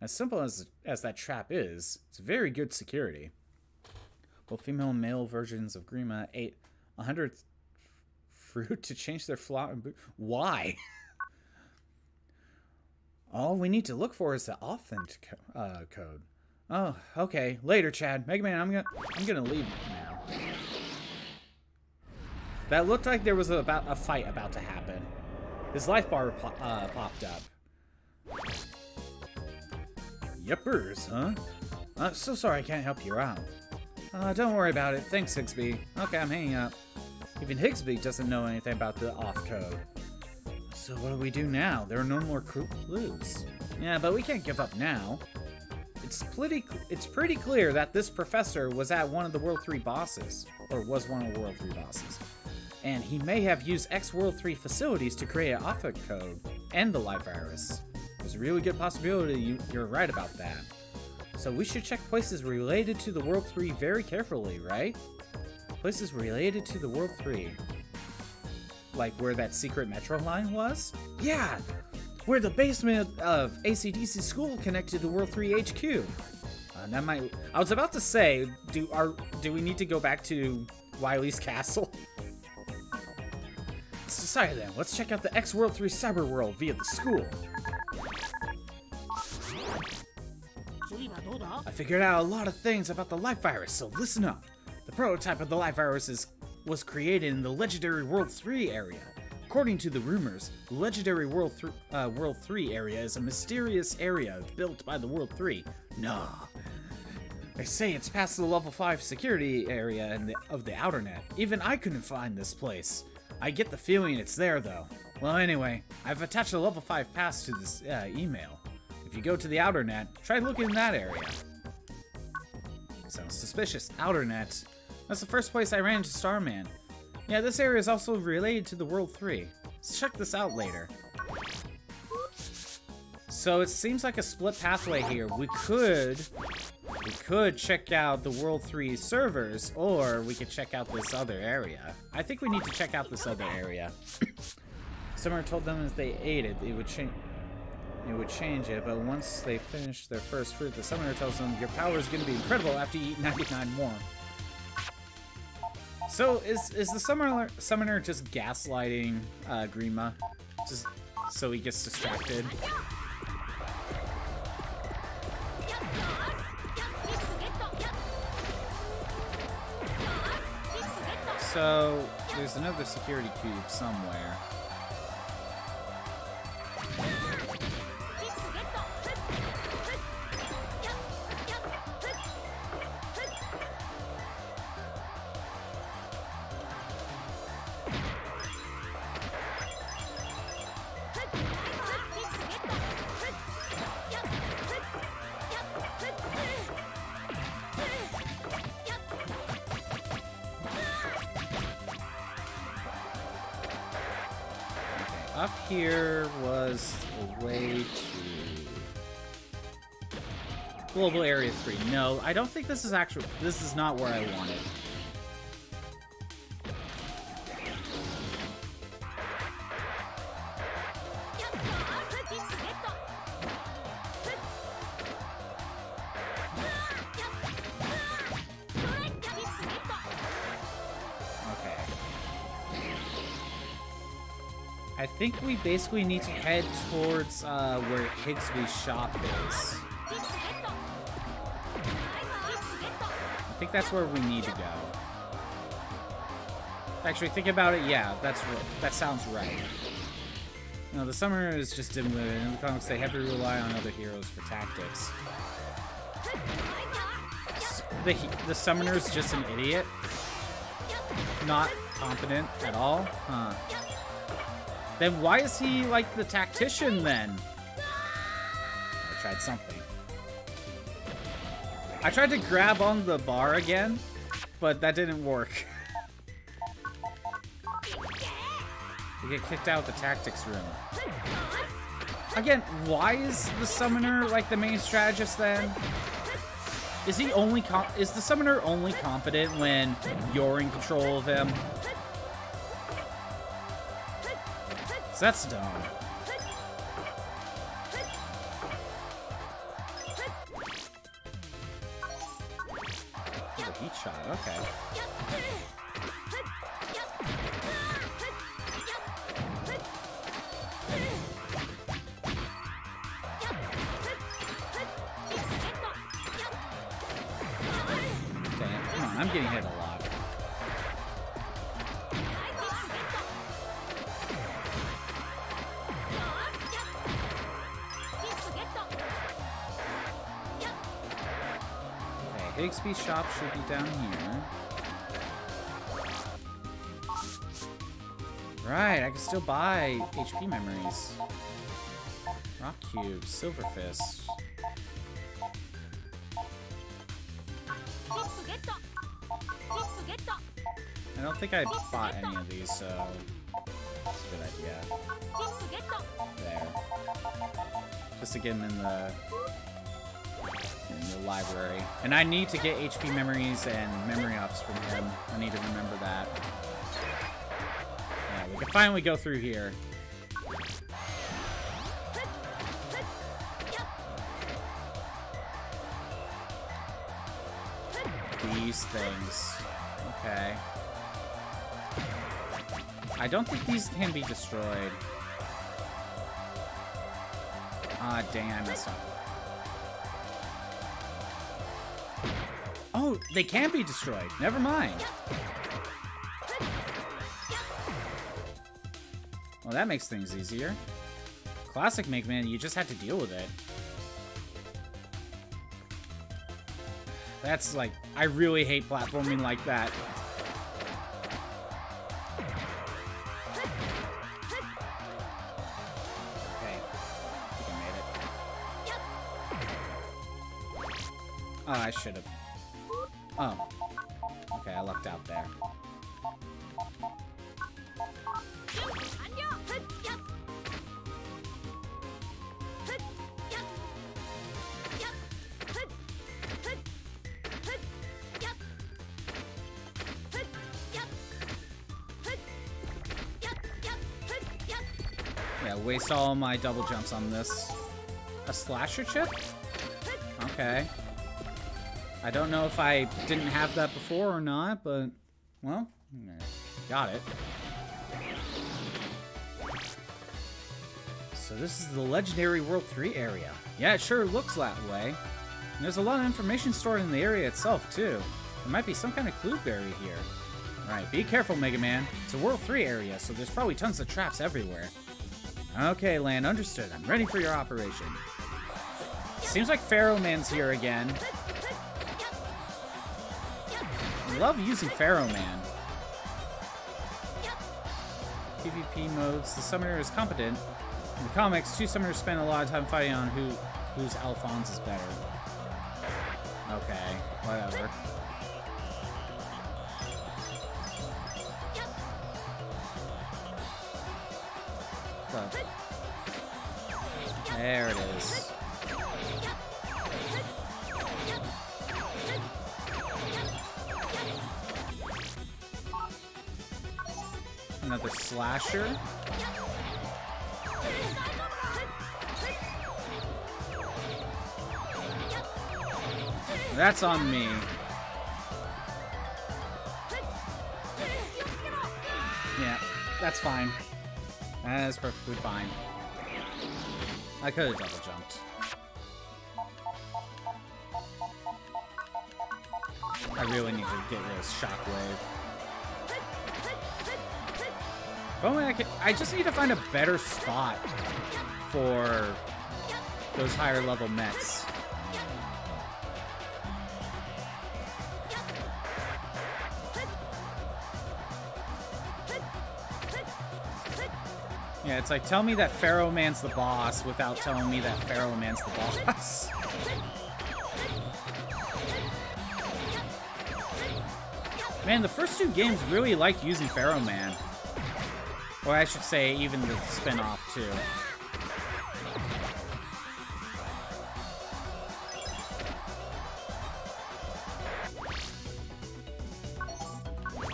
As simple as as that trap is, it's very good security. Both female and male versions of Grima ate 100 f- fruit to change their flower. Why? All we need to look for is the authent co- uh, code. Oh, okay. Later, Chaud. Mega Man, I'm gonna I'm gonna leave now. That looked like there was a, about a fight about to happen. His life bar po- uh, popped up. Yippers, huh? Uh, so sorry I can't help you out. Uh, don't worry about it. Thanks, Higsby. Okay, I'm hanging up. Even Higsby doesn't know anything about the off code. So what do we do now? There are no more clues. Yeah, but we can't give up now. It's pretty it's pretty clear that this professor was at one of the World 3 bosses, or was one of the World 3 bosses. And he may have used X World 3 facilities to create an author code and the live virus. There's a really good possibility you, you're right about that. So we should check places related to the World 3 very carefully, right? Places related to the World 3 like where that secret metro line was? Yeah, where the basement of ACDC school connected to World 3 HQ. Uh, that might. I was about to say, do our do we need to go back to Wily's castle? Sorry then, let's check out the X World 3 Cyber World via the school. I figured out a lot of things about the life virus, so listen up. The prototype of the life virus is was created in the legendary World 3 area. According to the rumors, the legendary World, th- uh, World 3 area is a mysterious area built by the World 3. Nah. They say it's past the level 5 security area the, of the outer net. Even I couldn't find this place. I get the feeling it's there though. Well, anyway, I've attached a level 5 pass to this uh, email. If you go to the outer net, try looking in that area. Sounds suspicious. Outer net. That's the first place I ran into Starman. Yeah, this area is also related to the World 3. Let's check this out later. So it seems like a split pathway here. We could... We could check out the World 3 servers, or we could check out this other area. I think we need to check out this other area. Summer told them as they ate it, it would change... It would change it, but once they finish their first fruit, the summoner tells them your power is going to be incredible after you eat 99 more. So is is the summoner summoner just gaslighting uh, Grima, just so he gets distracted? So there's another security cube somewhere. Here was a way to global area three. No, I don't think this is actual. This is not where I wanted. Okay. Think we basically need to head towards uh, where Higsby's shop is. I think that's where we need to go. Actually, think about it. Yeah, that's that sounds right. No, the summoner is just dim-witted. In the comics, they heavily rely on other heroes for tactics. The he- the summoner's just an idiot, not competent at all. Huh. Then why is he like the tactician then? I tried something. I tried to grab on the bar again, but that didn't work. We get kicked out of the tactics room. Again, why is the summoner like the main strategist then? Is he only com- is the summoner only competent when you're in control of him? So that's dumb. Heat shot, okay. It. Come on, I'm getting hit Higsby's shop should be down here. Right, I can still buy HP memories. Rock Cube, Silver Fist. I don't think I bought any of these, so that's a good idea. There. Just to get them in the in the library. And I need to get HP memories and memory ups from him. I need to remember that. Yeah, we can finally go through here. These things. Okay. I don't think these can be destroyed. Ah, dang, I messed up. Oh, they can't be destroyed. Never mind. Well, that makes things easier. Classic Mega Man, you just had to deal with it. That's like, I really hate platforming like that. Okay. I. Oh, I should have. Oh. Okay, I lucked out there. Yeah, waste all my double jumps on this. A slasher chip? Okay. I don't know if I didn't have that before or not, but, well, got it. So this is the Legendary World 3 area. Yeah, it sure looks that way. And there's a lot of information stored in the area itself, too. There might be some kind of clue buried here. Alright, be careful, Mega Man. It's a World 3 area, so there's probably tons of traps everywhere. Okay, Lan, understood. I'm ready for your operation. Seems like Pharaoh Man's here again. Love using Pharaoh Man. PvP modes. The summoner is competent. In the comics, two summoners spend a lot of time fighting on who whose Alfonse is better. Okay, whatever. There it is. Another slasher. That's on me. Yeah, that's fine. That is perfectly fine. I could have double jumped. I really need to get rid of Shockwave. If only I. I just need to find a better spot for those higher level mechs. Yeah, it's like, tell me that Pharaoh Man's the boss without telling me that Pharaoh Man's the boss. Man, the first two games really liked using Pharaoh Man. Or I should say, even the spin-off, too.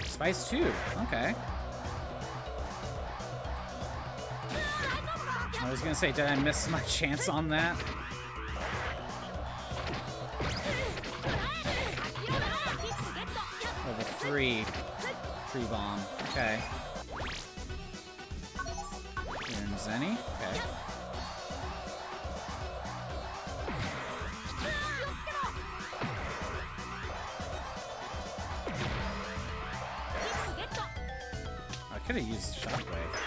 Spice 2, okay. I was gonna say, did I miss my chance on that? Level three. Tree bomb. Okay. Zenny. Okay. I could have used Shockwave.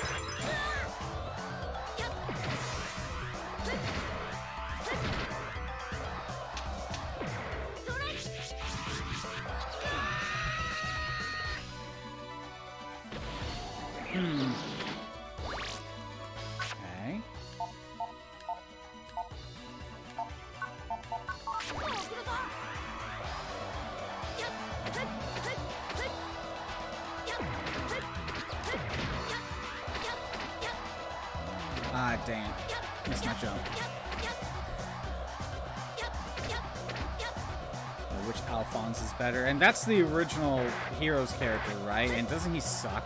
That's the original Heroes character, right? And doesn't he suck?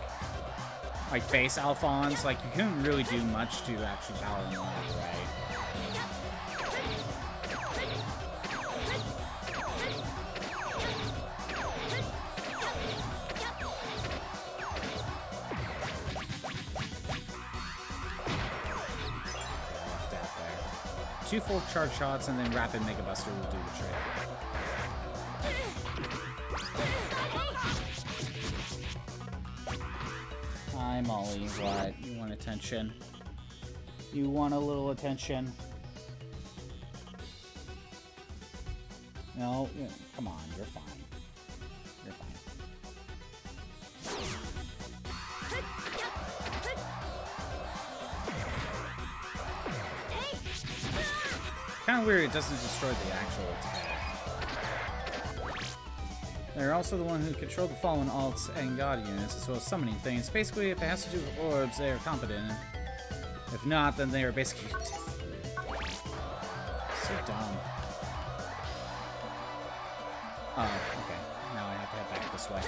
Like base Alfonse, like you couldn't really do much to actually power him up, right? Two full charge shots and then rapid Mega Buster will do the trick. What? You want attention? You want a little attention? No? Come on, you're fine. You're fine. Kind of weird it doesn't destroy the actual attack. They're also the one who control the fallen alts and god units, as well as summoning things. Basically, if it has to do with orbs, they are competent. If not, then they are basically... so dumb. Oh, okay. Now I have to head back this way.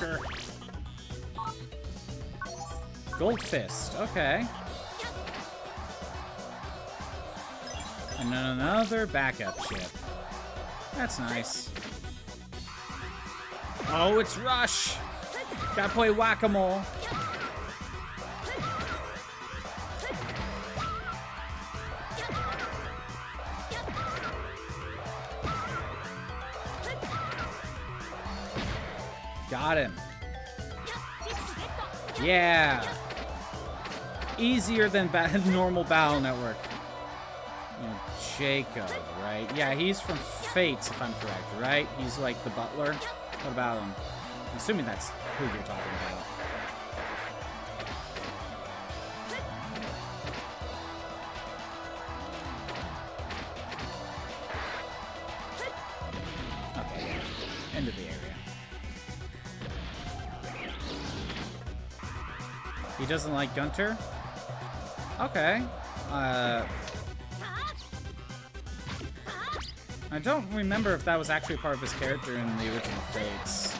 This unlocker. Gold Fist, okay. And then another backup ship. That's nice. Oh, it's Rush! Gotta play whack-a-mole. Easier than normal Battle Network. You know, Jacob, right? Yeah, he's from Fates, if I'm correct, right? He's like the butler. What about him? I'm assuming that's who you're talking about. Okay. End of the area. He doesn't like Gunter? Okay. Uh, I don't remember if that was actually part of his character in the original Fates.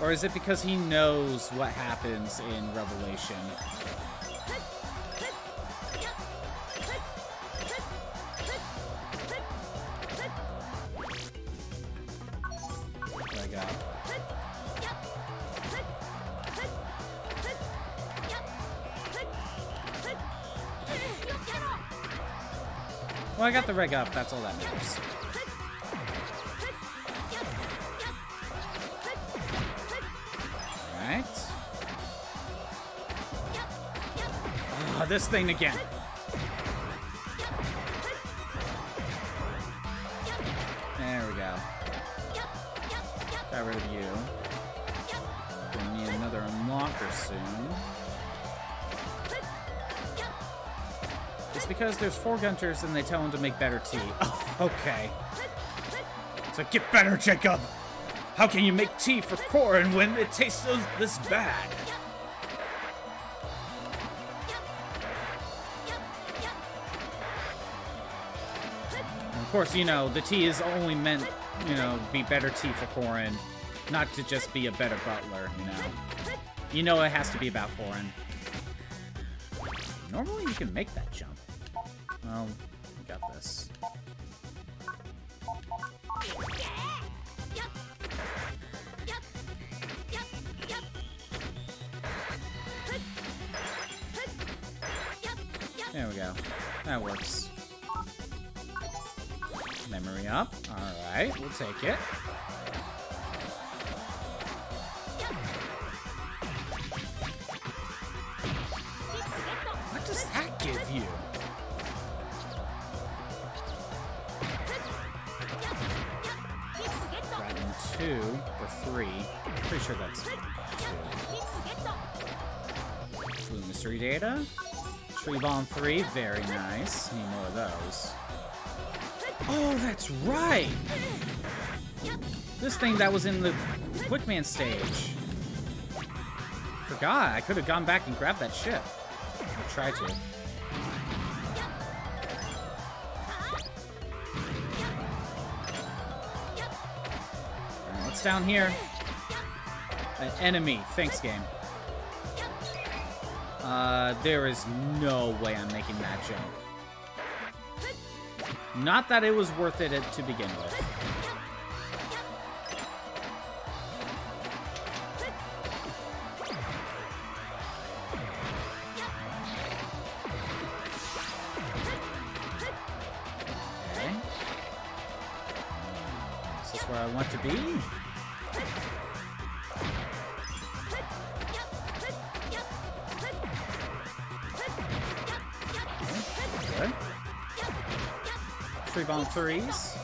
Or is it because he knows what happens in Revelation? The rig up. That's all that matters. Alright. Oh, ah, this thing again. Because there's four Gunters and they tell him to make better tea. Okay. So get better, Jacob! How can you make tea for Corrin when it tastes this bad? And of course, you know, the tea is only meant, you know, be better tea for Corrin, not to just be a better butler, you know. You know it has to be about Corrin. Normally you can make that jump. Um, well, we got this. There we go. That works. Memory up. Alright, we'll take it. Bomb three, very nice. Need more of those. Oh, that's right! This thing that was in the Quickman stage. Forgot, I could have gone back and grabbed that ship. I tried to. What's down here? An enemy. Thanks, game. Uh, there is no way I'm making that jump. Not that it was worth it to begin with. Threes.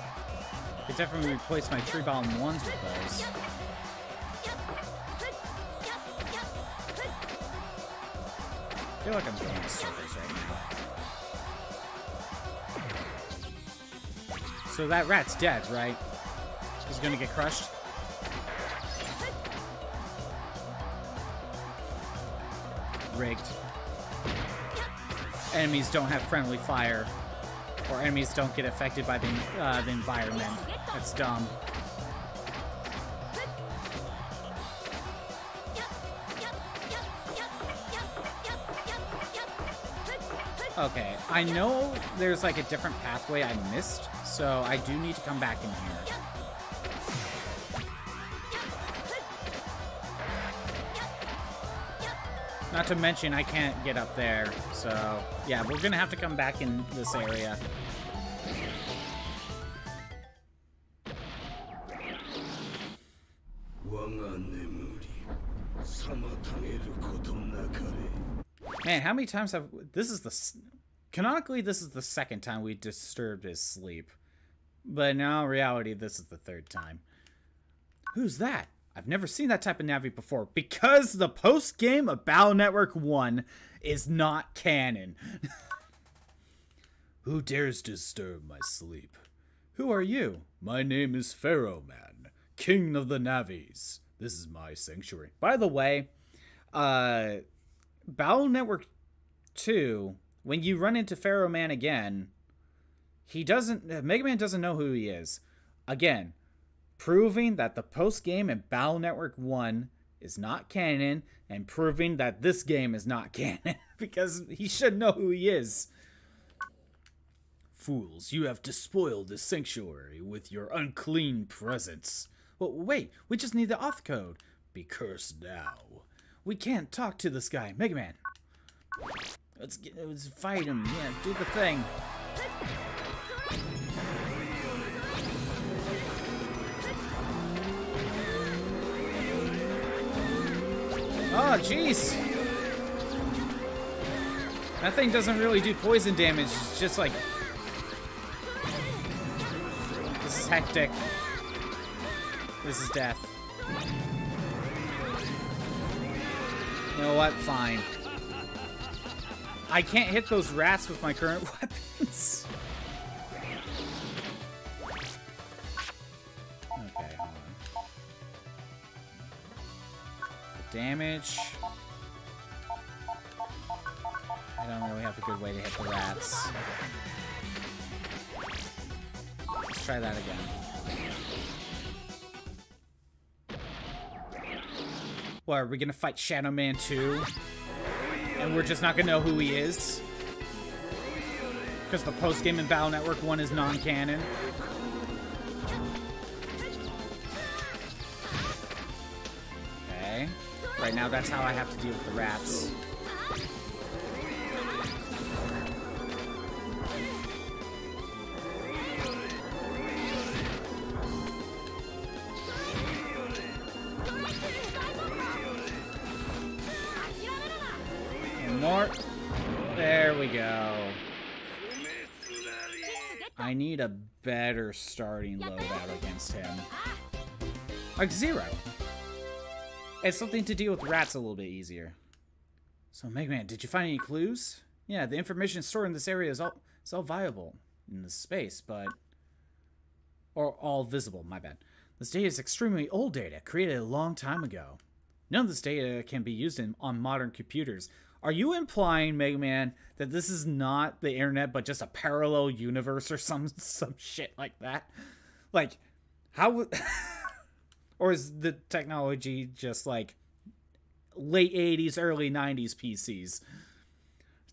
Could definitely replace my tree bomb ones with those. I feel like I'm going in circles right now. So that rat's dead, right? He's gonna get crushed? Rigged. Enemies don't have friendly fire. Or enemies don't get affected by the, uh, the environment. That's dumb. Okay, I know there's like a different pathway I missed, so I do need to come back in here. Not to mention, I can't get up there, so yeah, we're gonna have to come back in this area. Man, how many times have this is the canonically this is the second time we disturbed his sleep, but now in reality this is the third time. Who's that? I've never seen that type of Navi before because the post game of Battle Network 1 is not canon. Who dares disturb my sleep? Who are you? My name is Pharaoh Man, King of the Navis. This is my sanctuary. By the way, uh, Battle Network 2, when you run into Pharaoh Man again, he doesn't, uh, Mega Man doesn't know who he is. Again, proving that the post game in Battle Network 1 is not canon and proving that this game is not canon because he should know who he is. Fools, you have despoiled the sanctuary with your unclean presence. Well, wait, we just need the auth code. Be cursed now. We can't talk to this guy, Mega Man. Let's get, let's fight him. Yeah, do the thing. Oh, jeez. That thing doesn't really do poison damage. It's just like this is hectic. This is death. You know what? Fine. I can't hit those rats with my current weapons. Okay, hold on. Damage. I don't really have a good way to hit the rats. Let's try that again. What, are we gonna fight Shadow Man 2? And we're just not gonna know who he is? Because the post-game in Battle Network 1 is non-canon? Okay. Right now, that's how I have to deal with the rats. I need a better starting loadout against him. Like zero. It's something to deal with rats a little bit easier. So, Megman, did you find any clues? Yeah, the information stored in this area is all, is all viable in this space, but... Or all visible, my bad. This data is extremely old data, created a long time ago. None of this data can be used in, on modern computers. Are you implying, Mega Man, that this is not the internet, but just a parallel universe or some some shit like that? Like, how or is the technology just like late 80s, early 90s PCs?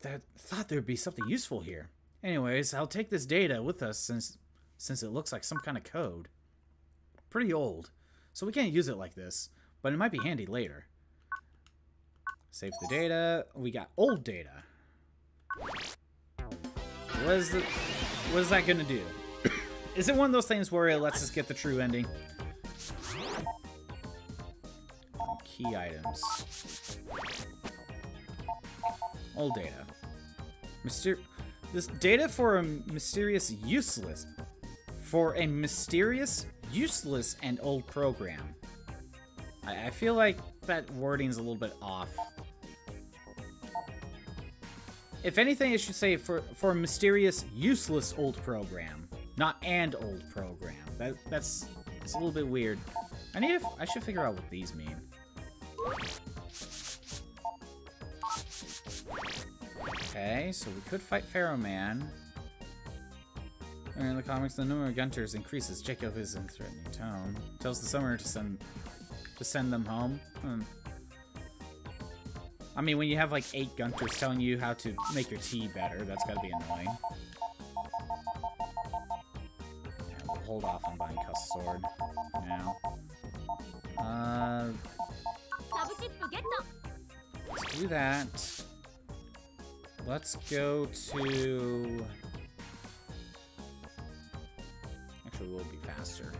That thought there'd be something useful here. Anyways, I'll take this data with us since since it looks like some kind of code. Pretty old, so we can't use it like this, but it might be handy later. Save the data. We got old data. What is the what is that gonna do? is it one of those things where it lets us get the true ending? Key items. Old data. Myster this data for a mysterious useless for a mysterious useless and old program. I, I feel like that wording's a little bit off. If anything, I should say for for a mysterious useless old program, not and old program. That that's it's a little bit weird. I need to, I should figure out what these mean. Okay, so we could fight Pharaoh Man. In the comics, the number of Gunters increases. Jacob is in threatening tone. Tells the summoner to send to send them home. Hmm. I mean, when you have like eight Gunters telling you how to make your tea better, that's gotta be annoying. Yeah, we'll hold off on buying CustSword now. Uh, let's do that. Let's go to... Actually, we'll be faster.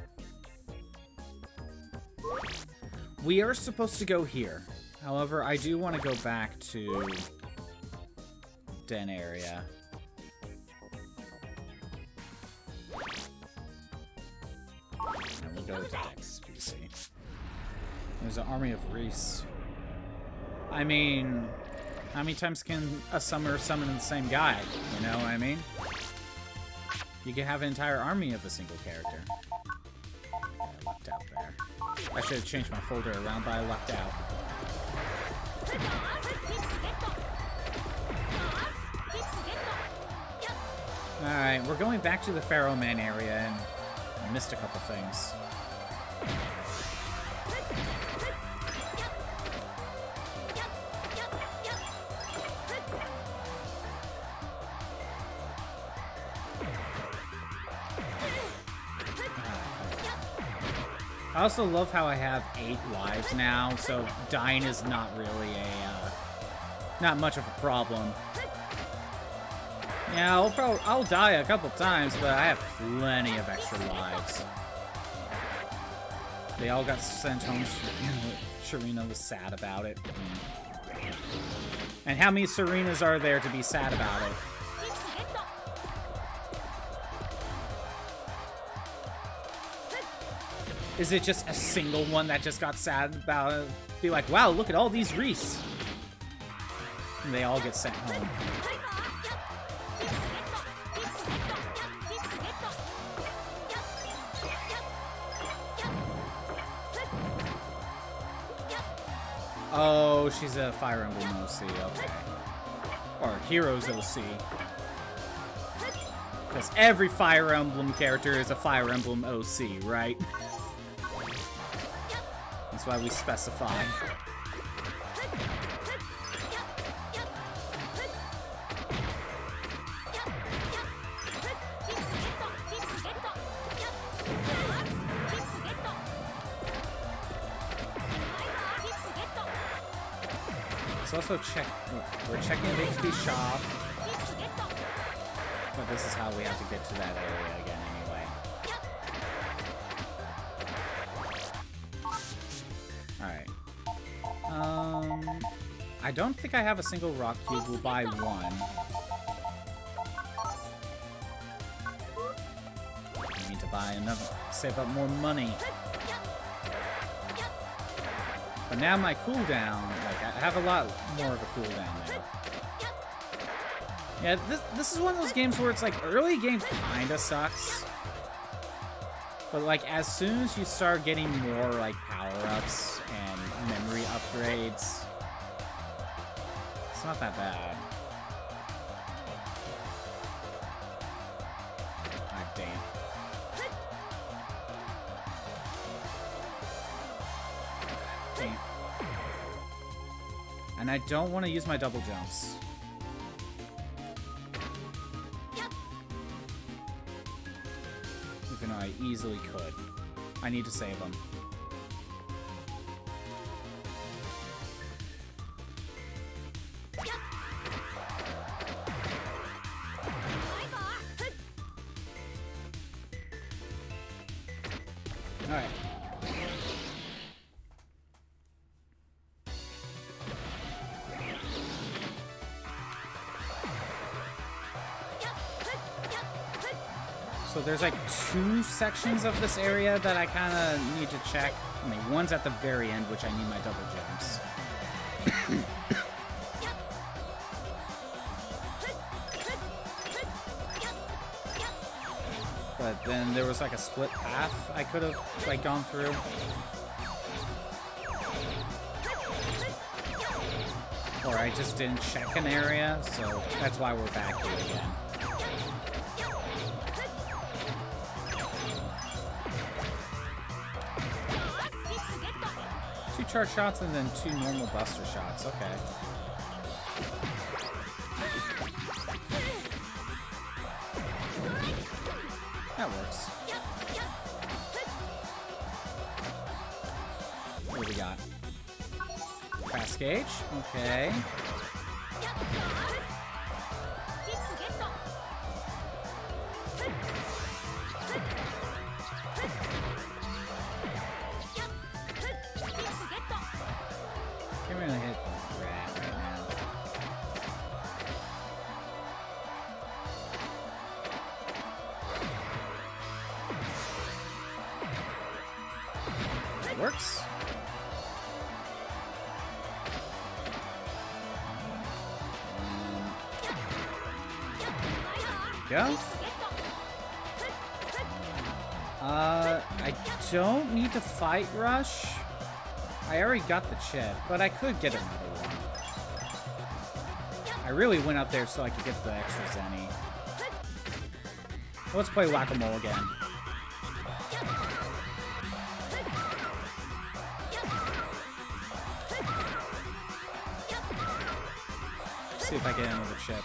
We are supposed to go here. However, I do want to go back to Den area. And we'll go to Dex PC. There's an army of Reese. I mean, how many times can a summoner summon the same guy? You know what I mean? You can have an entire army of a single character. I lucked out there. I should have changed my folder around, but I lucked out. Alright, we're going back to the Pharaoh Man area, and I missed a couple things. I also love how I have eight lives now, so dying is not really a, uh, not much of a problem. Yeah, I'll probably, I'll die a couple times, but I have plenty of extra lives. They all got sent home. Sharena was sad about it. And how many Sharenas are there to be sad about it? Is it just a single one that just got sad about it? Be like, wow, look at all these Reese. And they all get sent home. Oh, she's a Fire Emblem OC, okay. Or Heroes OC. Because every Fire Emblem character is a Fire Emblem OC, right? That's why we specify. Also check. We're checking the shop. But this is how we have to get to that area again I don't think I have a single rock cube. We'll buy one. I need to buy enough, save up more money. But now my cooldown, like, I have a lot more of a cooldown now. Yeah, this, this is one of those games where it's like, early game kinda sucks. But like, as soon as you start getting more, like, power-ups and memory upgrades, not that bad. Ah, damn. And I don't want to use my double jumps. Even though I easily could. I need to save them. Two sections of this area that I kind of need to check. I mean, one's at the very end, which I need my double jumps. but then there was like a split path I could have like gone through. Or I just didn't check an area, so that's why we're back here again. Charge shots and then two normal buster shots. Okay. That works. What do we got? Fast gauge. Okay. Got the chip, but I could get another one. I really went up there so I could get the extra zenny. Let's play whack-a-mole again. See if I get another chip.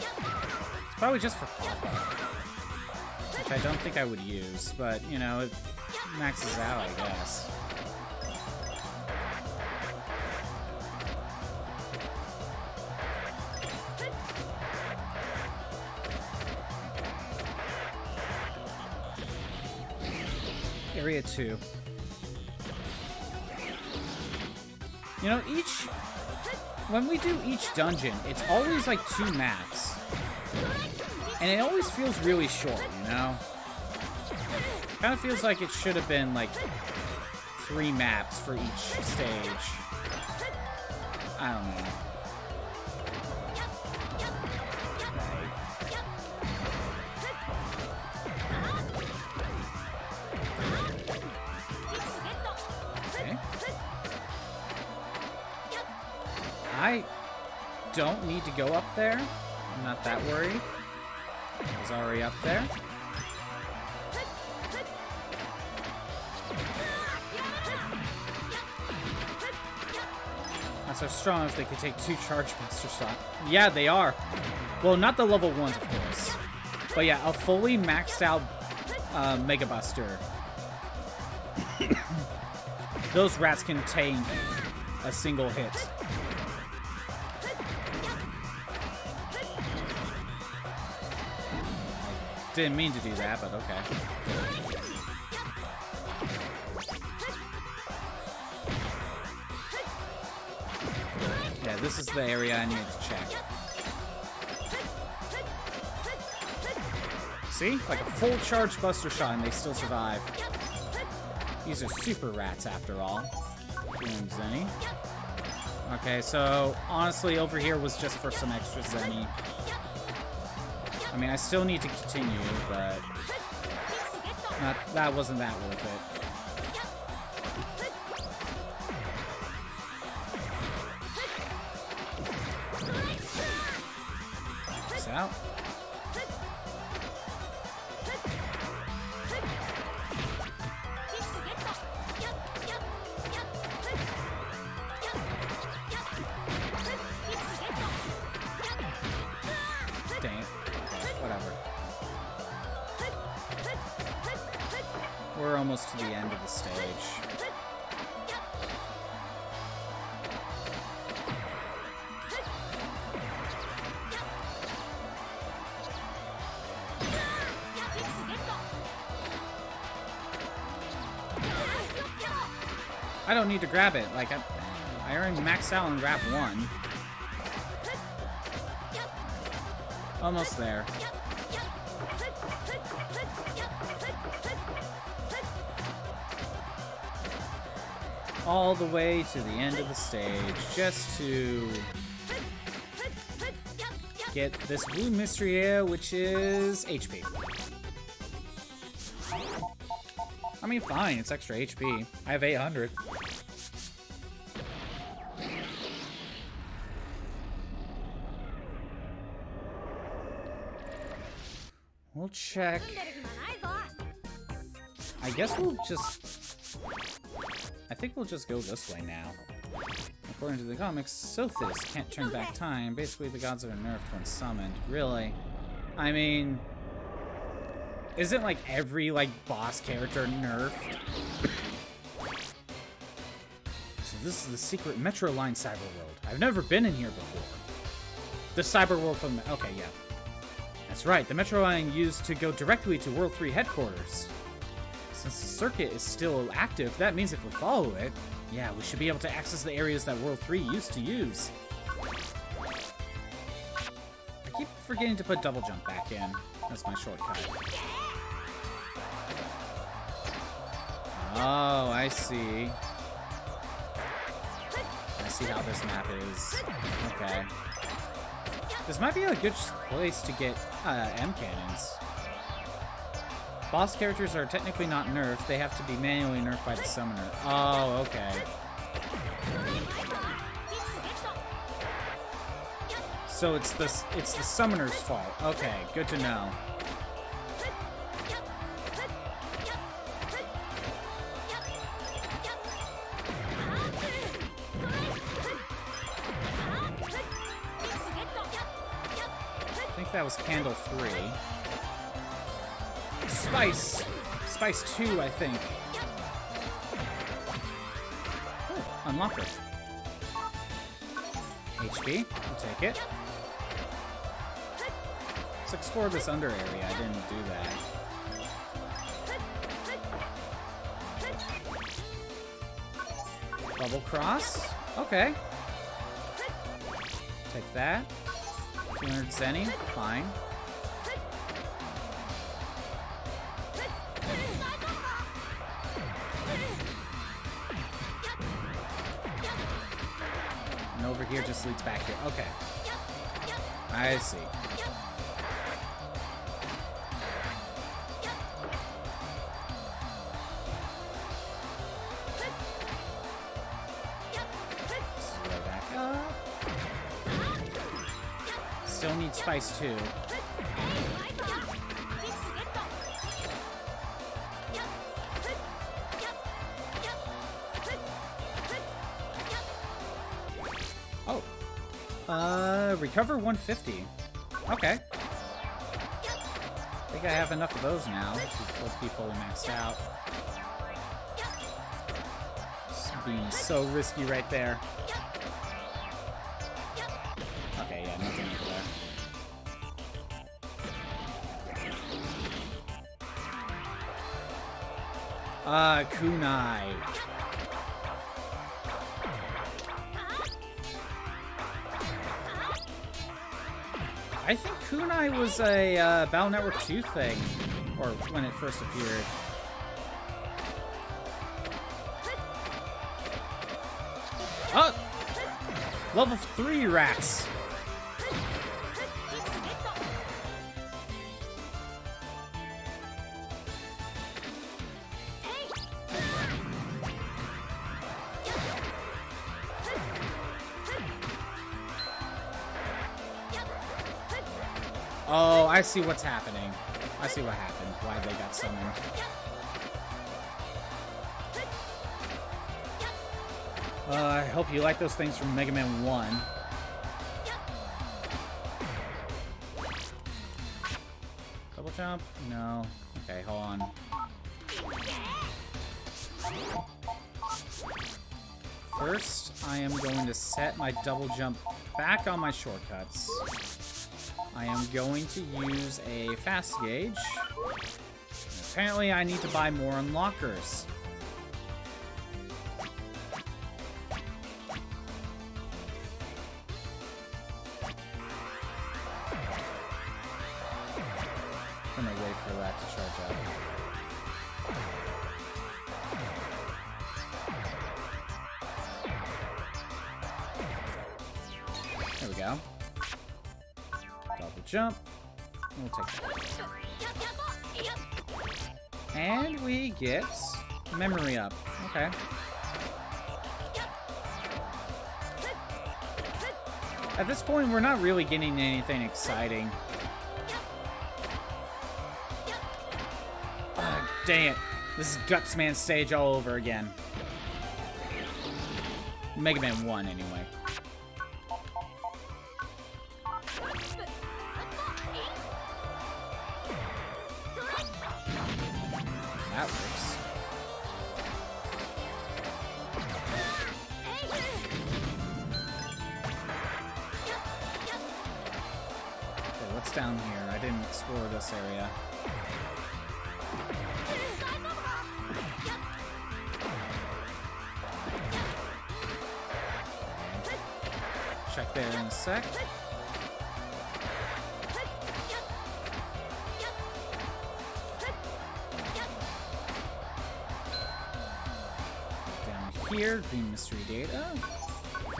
It's probably just for pop-up. Which I don't think I would use, but, you know, it maxes out, I guess. You know, each... When we do each dungeon, it's always like two maps. And it always feels really short, you know? Kind of feels like it should have been like three maps for each stage. To go up there. I'm not that worried. I was already up there. That's so strong as they could take two charge master shot. Yeah, they are. Well, not the level ones, of course. But yeah, a fully maxed out uh, Mega Buster. Those rats can take a single hit. Didn't mean to do that, but okay. Yeah, this is the area I need to check. See? Like a full charge Buster Shot and they still survive. These are super rats after all. Zenny. Okay, so honestly over here was just for some extra Zenny. I mean, I still need to continue, but not, that wasn't that worth it. Need to grab it. Like, I, I already maxed out on grab one. Almost there. All the way to the end of the stage, just to get this blue mystery area, which is HP. I mean, fine, it's extra HP. I have 800. Check. I guess we'll just... I think we'll just go this way now. According to the comics, Sothis can't turn back time. Basically, the gods are nerfed when summoned. Really? I mean... Isn't, like, every, like, boss character nerfed? so this is the secret Metro Line Cyber World. I've never been in here before. The Cyber World from... Okay, yeah. That's right, the Metro Line used to go directly to World 3 headquarters. Since the circuit is still active, that means if we follow it, yeah, we should be able to access the areas that World 3 used to use. I keep forgetting to put double jump back in. That's my shortcut. Oh, I see. I see how this map is. Okay. This might be a good place to get uh, M cannons. Boss characters are technically not nerfed. They have to be manually nerfed by the summoner. Oh, okay. So it's the it's the summoner's fault. Okay, good to know. That was candle three. Spice! Spice 2, I think. Oh, unlocker. HP, I'll take it. Let's explore this under area. I didn't do that. Double cross. Okay. Take that. 200 Zenny. Fine. And over here just leads back here. Okay. I see. Spice too. Oh. Uh, recover 150. Okay. I think I have enough of those now to be fully maxed out. Is being so risky right there. Uh, kunai. I think kunai was a uh, Battle Network 2 thing, or when it first appeared. Oh! Level 3 rats! I see what's happening. I see what happened. Why they got summoned. Uh, I hope you like those things from Mega Man 1. Double jump? No. Okay, hold on. First, I am going to set my double jump back on my shortcuts. I am going to use a fast gauge. Apparently, I need to buy more unlockers. Really getting anything exciting. Ah, dang it. This is Gutsman stage all over again. Mega Man 1, anyway.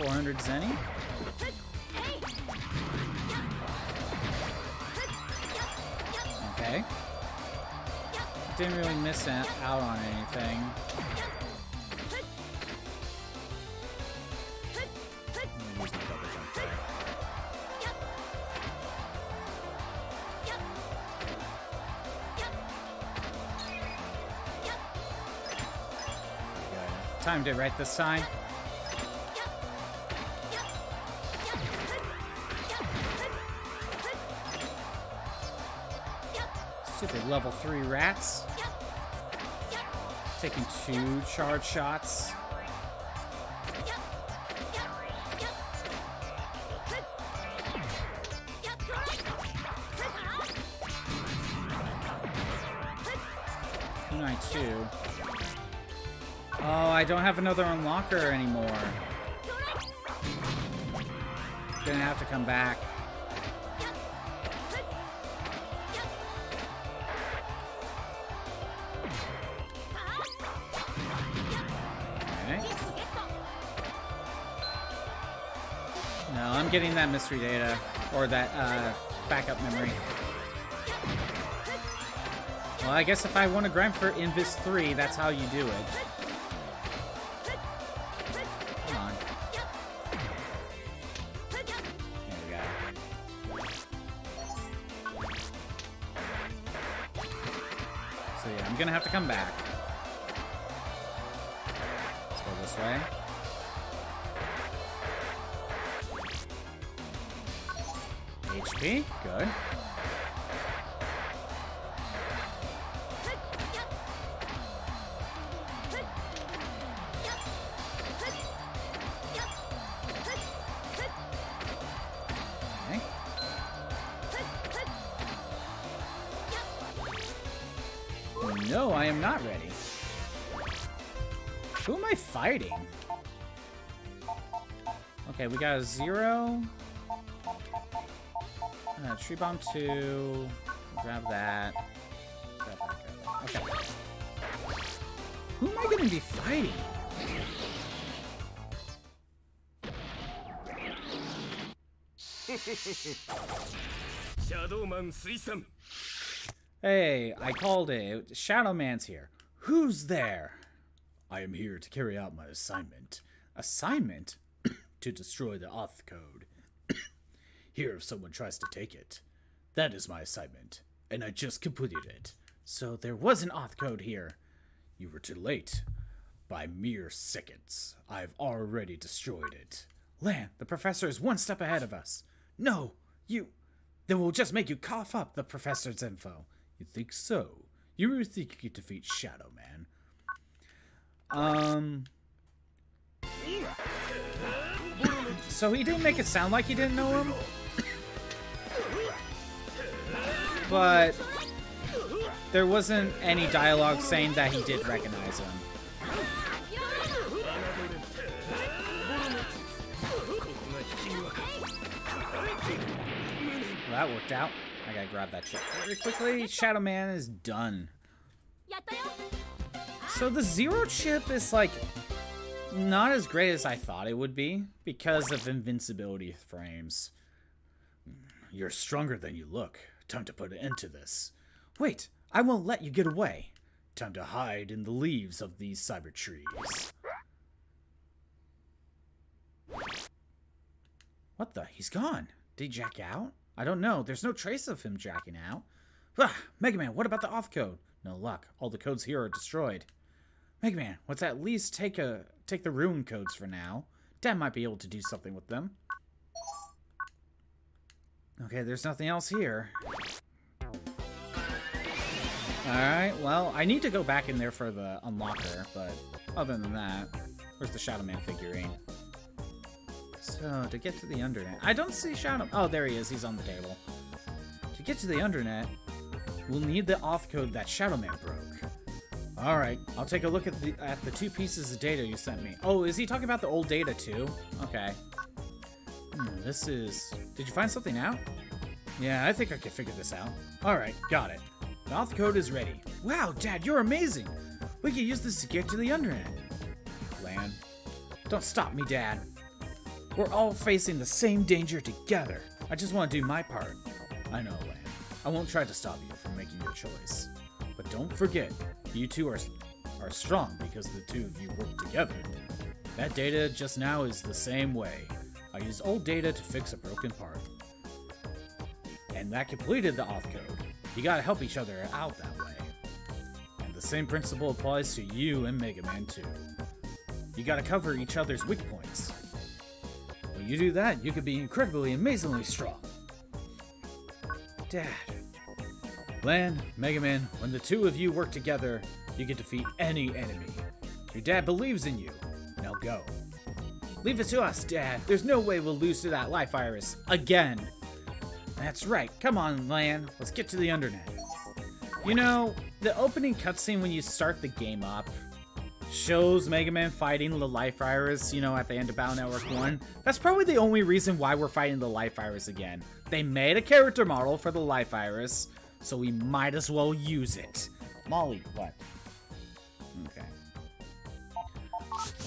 400 Zenny. Okay. Didn't really miss out on anything. Timed it right this time. Level 3 rats. Taking two charge shots. Kunai 2. Oh, I don't have another unlocker anymore. Gonna have to come back. Getting that mystery data or that uh, backup memory. Well, I guess if I want to grind for Invis 3, that's how you do it. We got a zero. Uh, tree bomb two. Grab that. Grab that, grab that. Okay. Who am I gonna be fighting? Hey, I called it. Shadow Man's here. Who's there? I am here to carry out my assignment. Assignment? To destroy the auth code. here if someone tries to take it. That is my assignment, and I just completed it. So there was an auth code here. You were too late. By mere seconds, I've already destroyed it. Lan, the professor is one step ahead of us. No, you. Then we'll just make you cough up the professor's info. You think so? You really think you could defeat Shadow Man? Um. So he didn't make it sound like he didn't know him. but there wasn't any dialogue saying that he did recognize him. Well, that worked out. I gotta grab that shit very quickly. Shadow Man is done. So the Zero Chip is like not as great as I thought it would be because of invincibility frames. You're stronger than you look. Time to put an end to this. Wait, I won't let you get away. Time to hide in the leaves of these cyber trees. What the? He's gone. Did he jack out? I don't know. There's no trace of him jacking out. Mega Man, what about the auth code? No luck. All the codes here are destroyed. Mega Man, let's at least take a take the rune codes for now. Dad might be able to do something with them. Okay, there's nothing else here. Alright, well, I need to go back in there for the unlocker, but other than that, where's the Shadow Man figurine? So, to get to the undernet, I don't see Shadow. Oh, there he is. He's on the table. To get to the undernet, we'll need the auth code that Shadow Man broke. All right, I'll take a look at the at the two pieces of data you sent me. Oh, is he talking about the old data too? Okay. Hmm, this is. Did you find something out? Yeah, I think I can figure this out. All right, got it. Auth code is ready. Wow, Dad, you're amazing. We can use this to get to the undernet. Lan, don't stop me, Dad. We're all facing the same danger together. I just want to do my part. I know, Lan. I won't try to stop you from making your choice. But don't forget, you two are are strong because the two of you work together. That data just now is the same way. I used old data to fix a broken part. And that completed the auth code. You gotta help each other out that way. And the same principle applies to you and Mega Man too. You gotta cover each other's weak points. When you do that, you could be incredibly, amazingly strong. Dad. Lan, Mega Man, when the two of you work together, you can defeat any enemy. Your dad believes in you. Now go. Leave it to us, Dad. There's no way we'll lose to that life virus again. That's right. Come on, Lan. Let's get to the undernet. You know, the opening cutscene when you start the game up, shows Mega Man fighting the Life Virus, you know, at the end of Battle Network 1. That's probably the only reason why we're fighting the Life Virus again. They made a character model for the Life Virus, so we might as well use it. Molly, what? Okay.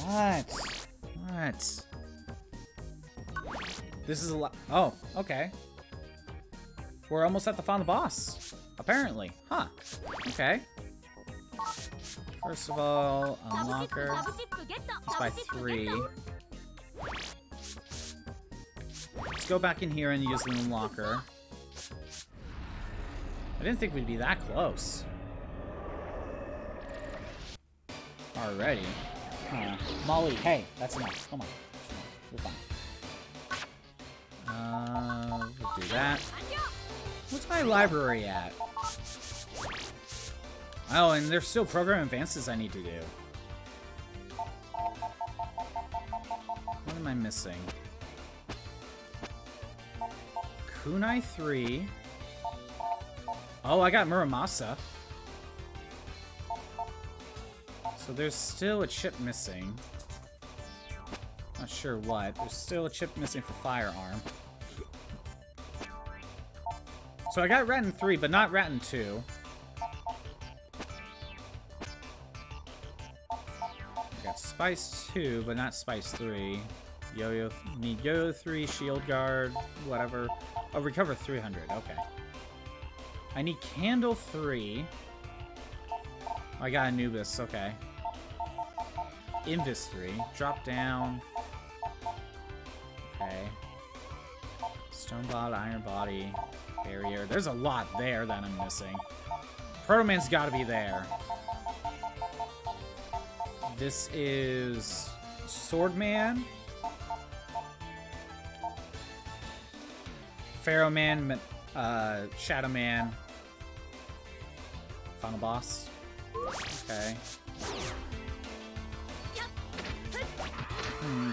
What? What? This is a lot. Oh, okay. We're almost at the final boss. Apparently. Huh. Okay. First of all, unlock. It's by three. Let's go back in here and use the unlocker. I didn't think we'd be that close. Already. Huh. Molly, hey, that's enough. Come on. We're fine. Uh, we'll do that. What's my library at? Oh, and there's still program advances I need to do. What am I missing? Kunai 3. Oh, I got Muramasa. So there's still a chip missing. Not sure what. There's still a chip missing for Firearm. So I got Ratton 3, but not Ratton 2. I got Spice 2, but not Spice 3. Yo-Yo, need Yo-Yo 3, Shield Guard, whatever. Oh, Recover 300, okay. I need Candle 3. I got Anubis, okay. Invis 3. Drop down. Okay. Stone Bot, Iron Body, Barrier. There's a lot there that I'm missing. Proto Man's gotta be there. This is Swordman. Pharaoh Man, Ma- uh, Shadow Man. Final boss. Okay. Hmm.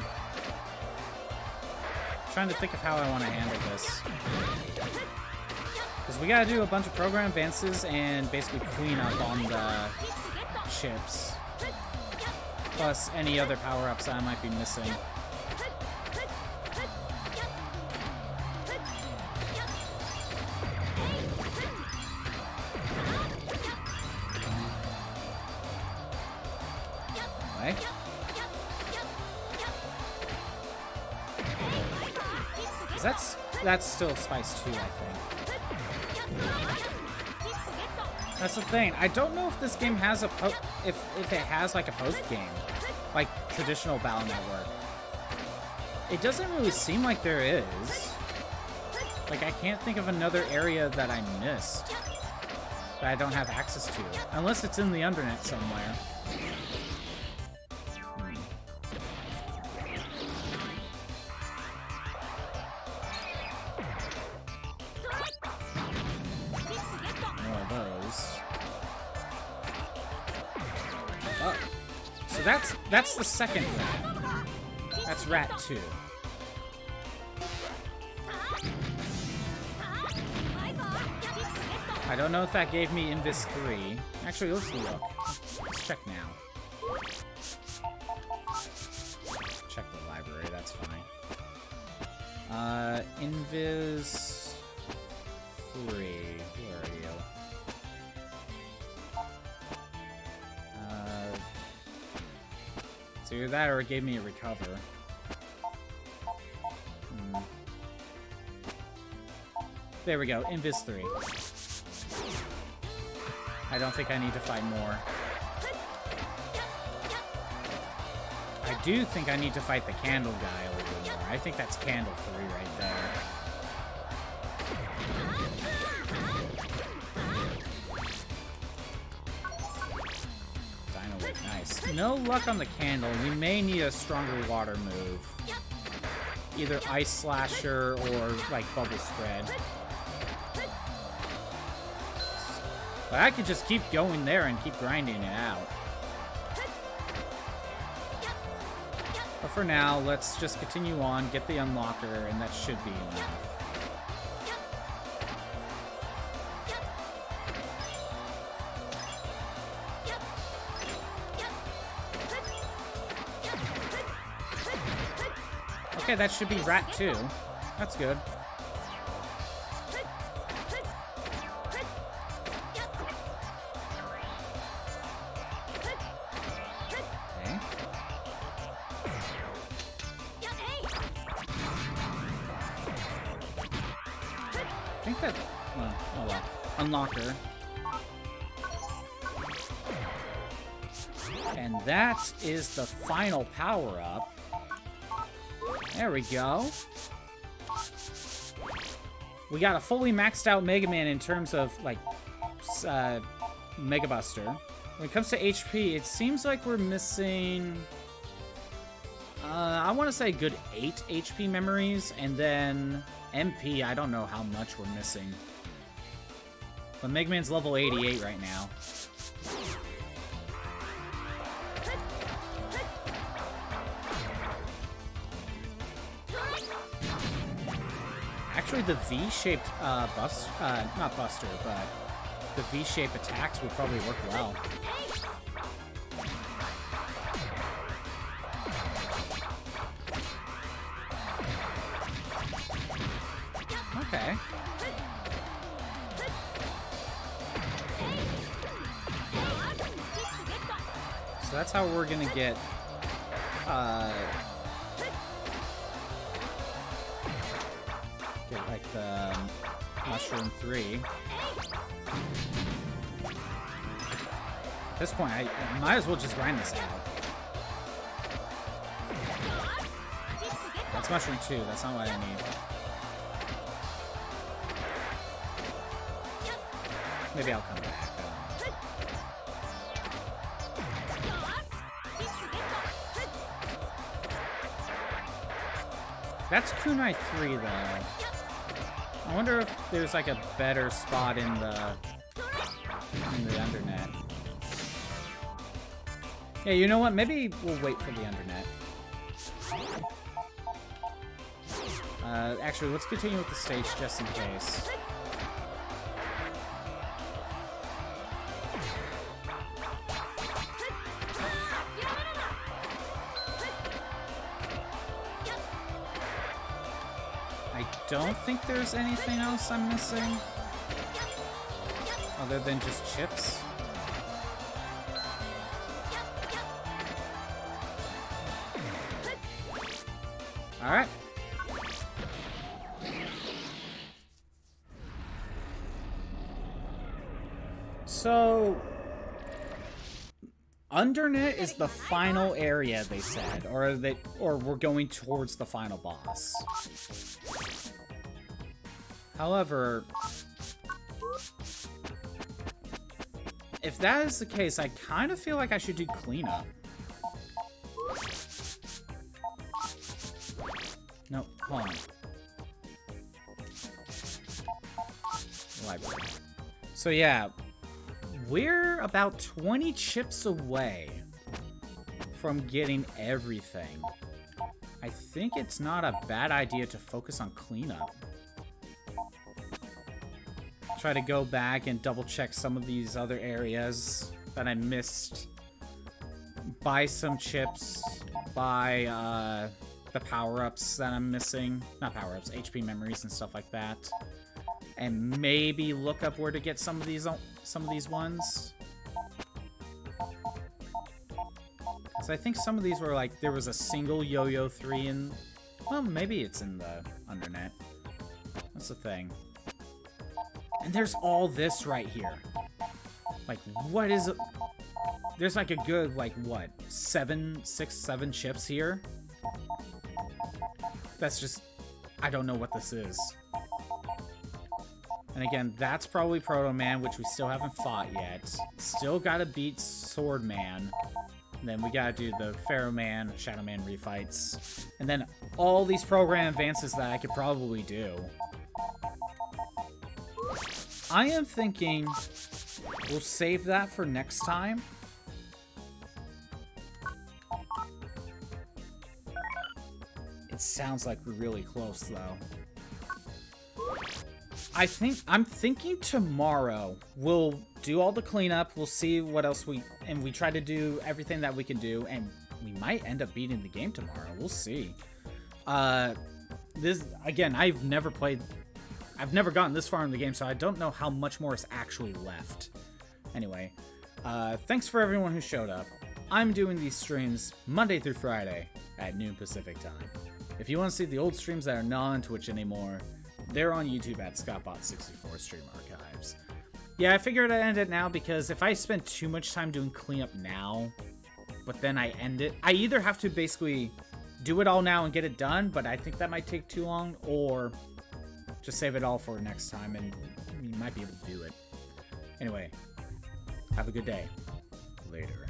Trying to think of how I want to handle this. Because we gotta do a bunch of program advances and basically clean up on the chips. Plus any other power-ups I might be missing. That's that's still Spice 2, I think. That's the thing. I don't know if this game has a po if if it has like a post game, like traditional Battle Network. It doesn't really seem like there is. Like I can't think of another area that I missed that I don't have access to, unless it's in the Undernet somewhere. That's that's the second rat. That's rat two. I don't know if that gave me Invis 3. Actually, let's look. Let's check now. Check the library, that's fine. Uh, Invis 3. It's either that or it gave me a recover. Hmm. There we go, Invis 3. I don't think I need to fight more. I do think I need to fight the candle guy a little more. I think that's candle 3 right there. Wake, nice. No luck on the candle. We may need a stronger water move. Either Ice Slasher or, like, Bubble Spread. But I could just keep going there and keep grinding it out. But for now, let's just continue on, get the unlocker, and that should be enough. Okay, that should be Rat 2. That's good. Oh. Unlocker. And that is the final power-up. There we go. We got a fully maxed out Mega Man in terms of, like, uh, Mega Buster. When it comes to HP, it seems like we're missing... Uh, I want to say good 8 HP memories, and then MP, I don't know how much we're missing. But Mega Man's level 88 right now. Actually, the V-shaped uh, bust, uh, not Buster, but the V-shaped attacks would probably work well. Okay. So that's how we're gonna get, uh, um, mushroom three. At this point, I, I might as well just grind this out. That's mushroom two. That's not what I need. Maybe I'll come back. That's Kunai 3, though. I wonder if there's like a better spot in the in the undernet. Yeah, you know what? Maybe we'll wait for the undernet. Uh, actually, let's continue with the stage just in case. Think there's anything else I'm missing. Other than just chips. Alright. So... Undernet is the final area, they said, or they, or we're going towards the final boss. However, if that is the case, I kind of feel like I should do cleanup. No, hold on. Library. So yeah, we're about 20 chips away from getting everything. I think it's not a bad idea to focus on cleanup. Try to go back and double check some of these other areas that I missed. Buy some chips. Buy uh, the power-ups that I'm missing. Not power-ups, HP memories and stuff like that. And maybe look up where to get some of these some of these ones. Because I think some of these were like, there was a single Yo-Yo 3 in... Well, maybe it's in the Undernet. That's the thing. And there's all this right here. Like, what is it? There's like a good, like, what? Seven, six, seven chips here? That's just... I don't know what this is. And again, that's probably Proto Man, which we still haven't fought yet. Still gotta beat Sword Man. And then we gotta do the Pharaoh Man, Shadow Man refights. And then all these program advances that I could probably do. I am thinking we'll save that for next time. It sounds like we're really close, though. I think I'm thinking tomorrow we'll do all the cleanup. We'll see what else we and we try to do everything that we can do, and we might end up beating the game tomorrow. We'll see. Uh, this again, I've never played. I've never gotten this far in the game, so I don't know how much more is actually left. Anyway, uh, thanks for everyone who showed up. I'm doing these streams Monday through Friday at noon Pacific time. If you want to see the old streams that are not on Twitch anymore, they're on YouTube at ScottBot64 Stream Archives. Yeah, I figured I'd end it now because if I spend too much time doing cleanup now, but then I end it, I either have to basically do it all now and get it done, but I think that might take too long, or just save it all for next time and you might be able to do it. Anyway, have a good day. Later.